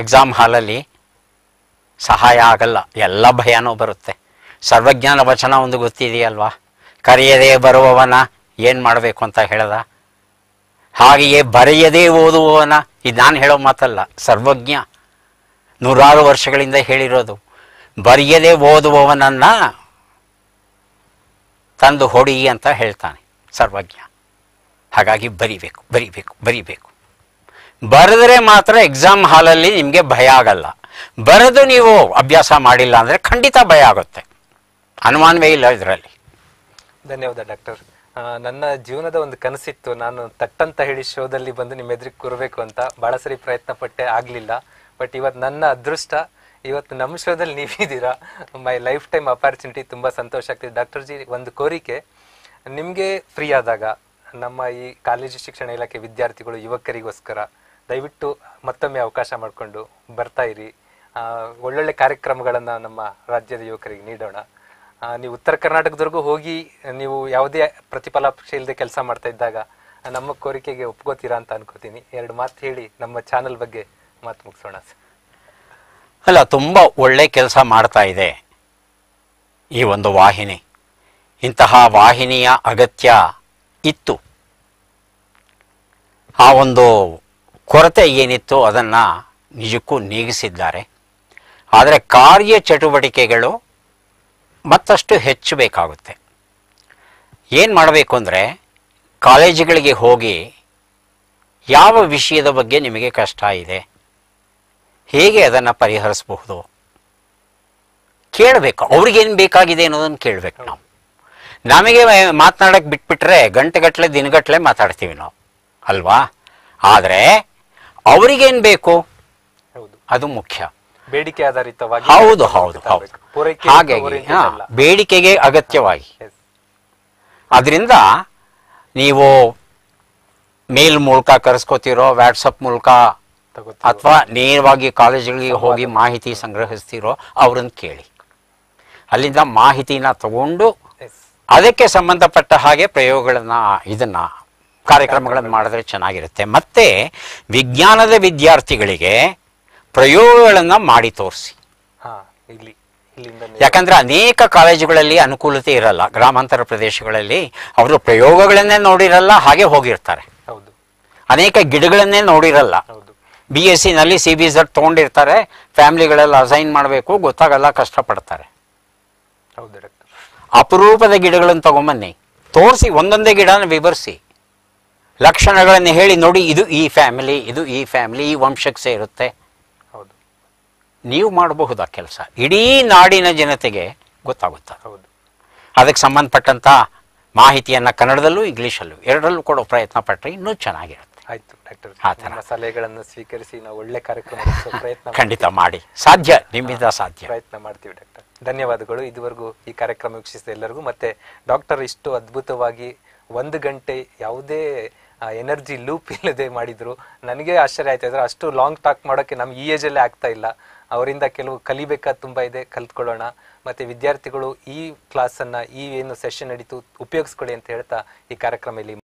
ಎಕ್ಸಾಮ್ ಹಾಲಲ್ಲಿ ಸಹಾಯ ಆಗಲ್ಲ. ಎಲ್ಲ ಭಯನೂ ಬರುತ್ತೆ. ಸರ್ವಜ್ಞಾನ ವಚನ ಒಂದು ಗೊತ್ತಿದೆಯಲ್ವಾ? ಕರೆಯದೇ ಬರುವವನ ಏನು ಮಾಡಬೇಕು ಅಂತ ಹೇಳ್ದ? ಹಾಗೆಯೇ ಬರೆಯದೇ ಓದುವವನ ಇದು ನಾನು ಹೇಳೋ ಮಾತಲ್ಲ, ಸರ್ವಜ್ಞ. ನೂರಾರು ವರ್ಷಗಳಿಂದ ಹೇಳಿರೋದು. ಬರೆಯದೇ ಓದುವವನನ್ನ ತಂದು ಹೊಡಿ ಅಂತ ಹೇಳ್ತಾನೆ ಸರ್ವಜ್ಞ. ಹಾಗಾಗಿ ಬರಿಬೇಕು ಬರಿಬೇಕು ಬರಿಬೇಕು. ಬರೆದ್ರೆ ಮಾತ್ರ ಎಕ್ಸಾಮ್ ಹಾಲಲ್ಲಿ ನಿಮಗೆ ಭಯ ಆಗಲ್ಲ. ಬರೆದು ನೀವು ಅಭ್ಯಾಸ ಮಾಡಿಲ್ಲ ಅಂದರೆ ಖಂಡಿತ ಭಯ ಆಗುತ್ತೆ. ಅನುಮಾನವೇ ಇಲ್ಲ ಇದರಲ್ಲಿ. ಧನ್ಯವಾದ ಡಾಕ್ಟರ್. ನನ್ನ ಜೀವನದ ಒಂದು ಕನಸಿತ್ತು. ನಾನು ತಟ್ಟಂತ ಹೇಳಿ ಶೋದಲ್ಲಿ ಬಂದು ನಿಮ್ಮ ಎದುರಿಗೆ ಕೂರಬೇಕು ಅಂತ ಬಹಳ ಸರಿ ಪ್ರಯತ್ನ ಪಟ್ಟೆ ಆಗಲಿಲ್ಲ. ಬಟ್ ಇವತ್ತು ನನ್ನ ಅದೃಷ್ಟ, ಇವತ್ತು ನಮ್ಮ ಶೋದಲ್ಲಿ ನೀವಿದ್ದೀರಾ, ಮೈ ಲೈಫ್ ಟೈಮ್ ಅಪಾರ್ಚುನಿಟಿ ತುಂಬ ಸಂತೋಷ ಆಗ್ತಿದೆ. ಡಾಕ್ಟರ್ ಜಿ, ಒಂದು ಕೋರಿಕೆ. ನಿಮಗೆ ಫ್ರೀ ಆದಾಗ ನಮ್ಮ ಈ ಕಾಲೇಜು ಶಿಕ್ಷಣ ಇಲಾಖೆ ವಿದ್ಯಾರ್ಥಿಗಳು ಯುವಕರಿಗೋಸ್ಕರ ದಯವಿಟ್ಟು ಮತ್ತೊಮ್ಮೆ ಅವಕಾಶ ಮಾಡಿಕೊಂಡು ಬರ್ತಾ ಇರಿ. ಒಳ್ಳೊಳ್ಳೆ ಕಾರ್ಯಕ್ರಮಗಳನ್ನು ನಮ್ಮ ರಾಜ್ಯದ ಯುವಕರಿಗೆ ನೀಡೋಣ. ನೀವು ಉತ್ತರ ಕರ್ನಾಟಕದವರೆಗೂ ಹೋಗಿ, ನೀವು ಯಾವುದೇ ಪ್ರತಿಫಲಾಪೇಕ್ಷೆ ಇಲ್ಲದೆ ಕೆಲಸ ಮಾಡ್ತಾ ಇದ್ದಾಗ ನಮ್ಮ ಕೋರಿಕೆಗೆ ಒಪ್ಕೋತೀರಾ ಅಂತ ಅನ್ಕೋತೀನಿ. ಎರಡು ಮಾತು ಹೇಳಿ ನಮ್ಮ ಚಾನಲ್ ಬಗ್ಗೆ ಮಾತು ಮುಗಿಸೋಣ ಅಲ್ಲ, ತುಂಬ ಒಳ್ಳೆ ಕೆಲಸ ಮಾಡ್ತಾ ಇದೆ ಈ ಒಂದು ವಾಹಿನಿ. ಇಂತಹ ವಾಹಿನಿಯ ಅಗತ್ಯ ಇತ್ತು. ಆ ಒಂದು ಕೊರತೆ ಏನಿತ್ತು ಅದನ್ನು ನಿಜಕ್ಕೂ ನೀಗಿಸಿದ್ದಾರೆ. ಆದರೆ ಕಾರ್ಯ ಚಟುವಟಿಕೆಗಳು ಮತ್ತಷ್ಟು ಹೆಚ್ಚು ಬೇಕಾಗುತ್ತೆ ಏನು ಮಾಡಬೇಕು ಅಂದರೆ ಕಾಲೇಜುಗಳಿಗೆ ಹೋಗಿ ಯಾವ ವಿಷಯದ ಬಗ್ಗೆ ನಿಮಗೆ ಕಷ್ಟ ಇದೆ, ಹೇಗೆ ಅದನ್ನು ಪರಿಹರಿಸಬಹುದು, ಕೇಳಬೇಕು. ಅವ್ರಿಗೇನು ಬೇಕಾಗಿದೆ ಅನ್ನೋದನ್ನು ಕೇಳಬೇಕು ನಾವು. ನಮಗೆ ಮಾತನಾಡೋಕ್ಕೆ ಬಿಟ್ಬಿಟ್ರೆ ಗಂಟೆಗಟ್ಟಲೆ ದಿನಗಟ್ಟಲೆ ಮಾತಾಡ್ತೀವಿ ನಾವು. ಅಲ್ವಾ? ಆದರೆ ಅವ್ರಿಗೇನು ಬೇಕು? ಹೌದು. ಅದು ಮುಖ್ಯ. ಬೇಡಿಕೆ ಆಧಾರಿತವಾಗಿ ಹೌದು ಹೌದು ಹೌದು. ಹಾಗಾಗಿ ಬೇಡಿಕೆಗೆ ಅಗತ್ಯವಾಗಿ. ಅದರಿಂದ ನೀವು ಮೇಲ್ ಮೂಲಕ ಕರೆಸ್ಕೋತಿರೋ ವ್ಯಾಟ್ಸಪ್ ಮೂಲಕ. ಅಥವಾ ನೇರವಾಗಿ ಕಾಲೇಜುಗಳಿಗೆ ಹೋಗಿ ಮಾಹಿತಿ ಸಂಗ್ರಹಿಸ್ತಿರೋ ಅವ್ರನ್ನ ಕೇಳಿ. ಅಲ್ಲಿಂದ ಮಾಹಿತಿನ ತಗೊಂಡು ಅದಕ್ಕೆ ಸಂಬಂಧಪಟ್ಟ ಹಾಗೆ ಪ್ರಯೋಗಗಳನ್ನ ಇದನ್ನ ಕಾರ್ಯಕ್ರಮಗಳನ್ನು ಮಾಡಿದ್ರೆ ಚೆನ್ನಾಗಿರುತ್ತೆ. ಮತ್ತೆ ವಿಜ್ಞಾನದ ವಿದ್ಯಾರ್ಥಿಗಳಿಗೆ ಪ್ರಯೋಗಗಳನ್ನು ಮಾಡಿ ತೋರಿಸಿ. ಹಾ ಇಲ್ಲಿ ಯಾಕಂದ್ರೆ ಅನೇಕ ಕಾಲೇಜುಗಳಲ್ಲಿ ಅನುಕೂಲತೆ ಇರಲ್ಲ. ಗ್ರಾಮಾಂತರ ಪ್ರದೇಶಗಳಲ್ಲಿ ಅವರು ಪ್ರಯೋಗಗಳನ್ನೇ ನೋಡಿರಲ್ಲ ಹಾಗೆ ಹೋಗಿರ್ತಾರೆ. ಹೌದು. ಅನೇಕ ಗಿಡಗಳನ್ನೇ ನೋಡಿರಲ್ಲ. ಹೌದು. ಬಿ ಎಸ್ ಸಿನಲ್ಲಿ ಸಿ ಬಿ ಝಡ್ ತಗೊಂಡಿರ್ತಾರೆ. ಫ್ಯಾಮಿಲಿಗಳೆಲ್ಲ ಅಸೈನ್ ಮಾಡಬೇಕು ಗೊತ್ತಾಗಲ್ಲ ಕಷ್ಟಪಡ್ತಾರೆ. ಅಪರೂಪದ ಗಿಡಗಳನ್ನು ತಗೊಂಬನ್ನಿ. ತೋರಿಸಿ ಒಂದೊಂದೇ ಗಿಡನ ವಿವರಿಸಿ. ಲಕ್ಷಣಗಳನ್ನು ಹೇಳಿ ನೋಡಿ ಇದು ಈ ಫ್ಯಾಮಿಲಿ ಇದು ಈ ಫ್ಯಾಮಿಲಿ ಈ ವಂಶಕ್ಕೆ ಸೇರುತ್ತೆ. ಹೌದು. ನೀವು ಮಾಡಬಹುದು ಆ ಕೆಲಸ? ಇಡೀ ನಾಡಿನ ಜನತೆಗೆ ಗೊತ್ತಾಗುತ್ತೆ? ಹೌದು. ಅದಕ್ಕೆ ಸಂಬಂಧಪಟ್ಟಂತ ಮಾಹಿತಿಯನ್ನು ಕನ್ನಡದಲ್ಲೂ ಇಂಗ್ಲೀಷಲ್ಲೂ ಎರಡರಲ್ಲೂ ಕೊಡೋ ಪ್ರಯತ್ನ ಪಟ್ಟರೆ ಇನ್ನೂ ಚೆನ್ನಾಗಿರುತ್ತೆ. ಆಯ್ತು ಡಾಕ್ಟರ್. ಆ ಥರ. ಸಲಹೆಗಳನ್ನು ಸ್ವೀಕರಿಸಿ ನಾವು ಒಳ್ಳೆ ಕಾರ್ಯಕ್ರಮ [laughs] ಪ್ರಯತ್ನ ಖಂಡಿತ ಮಾಡಿ. ಸಾಧ್ಯ ನಿಮ್ಮಿಂದ ಸಾಧ್ಯ. ಪ್ರಯತ್ನ ಮಾಡ್ತೀವಿ ಡಾಕ್ಟರ್. ಧನ್ಯವಾದಗಳು. ಇದುವರೆಗೂ ಈ ಕಾರ್ಯಕ್ರಮ ವೀಕ್ಷಿಸಿದ ಎಲ್ಲರಿಗೂ. ಮತ್ತೆ ಡಾಕ್ಟರ್ ಇಷ್ಟು ಅದ್ಭುತವಾಗಿ ಒಂದು ಗಂಟೆ ಯಾವುದೇ ಎನರ್ಜಿ ಲೂಪ್ [laughs] ಇಲ್ಲದೆ ಮಾಡಿದ್ರು. ನನಗೆ ಆಶ್ಚರ್ಯ ಆಯ್ತಾ. ಇದ್ರೆ ಅಷ್ಟು ಲಾಂಗ್ ಟಾಕ್ ಮಾಡೋಕ್ಕೆ ನಮ್ಗೆ ಈ ಏಜ್ ಅಲ್ಲೇ ಆಗ್ತಾ ಇಲ್ಲ. ಅವರಿಂದ ಕೆಲವು ಕಲಿಬೇಕಾದ ತುಂಬಾ ಇದೆ. ಕಲ್ತ್ಕೊಳ್ಳೋಣ. ಮತ್ತೆ ವಿದ್ಯಾರ್ಥಿಗಳು ಈ ಕ್ಲಾಸನ್ನ ಈ ಏನು ಸೆಷನ್ ನಡೀತು, ಉಪಯೋಗಿಸ್ಕೊಳ್ಳಿ ಅಂತ ಹೇಳ್ತಾ ಈ ಕಾರ್ಯಕ್ರಮ ಇಲ್ಲಿ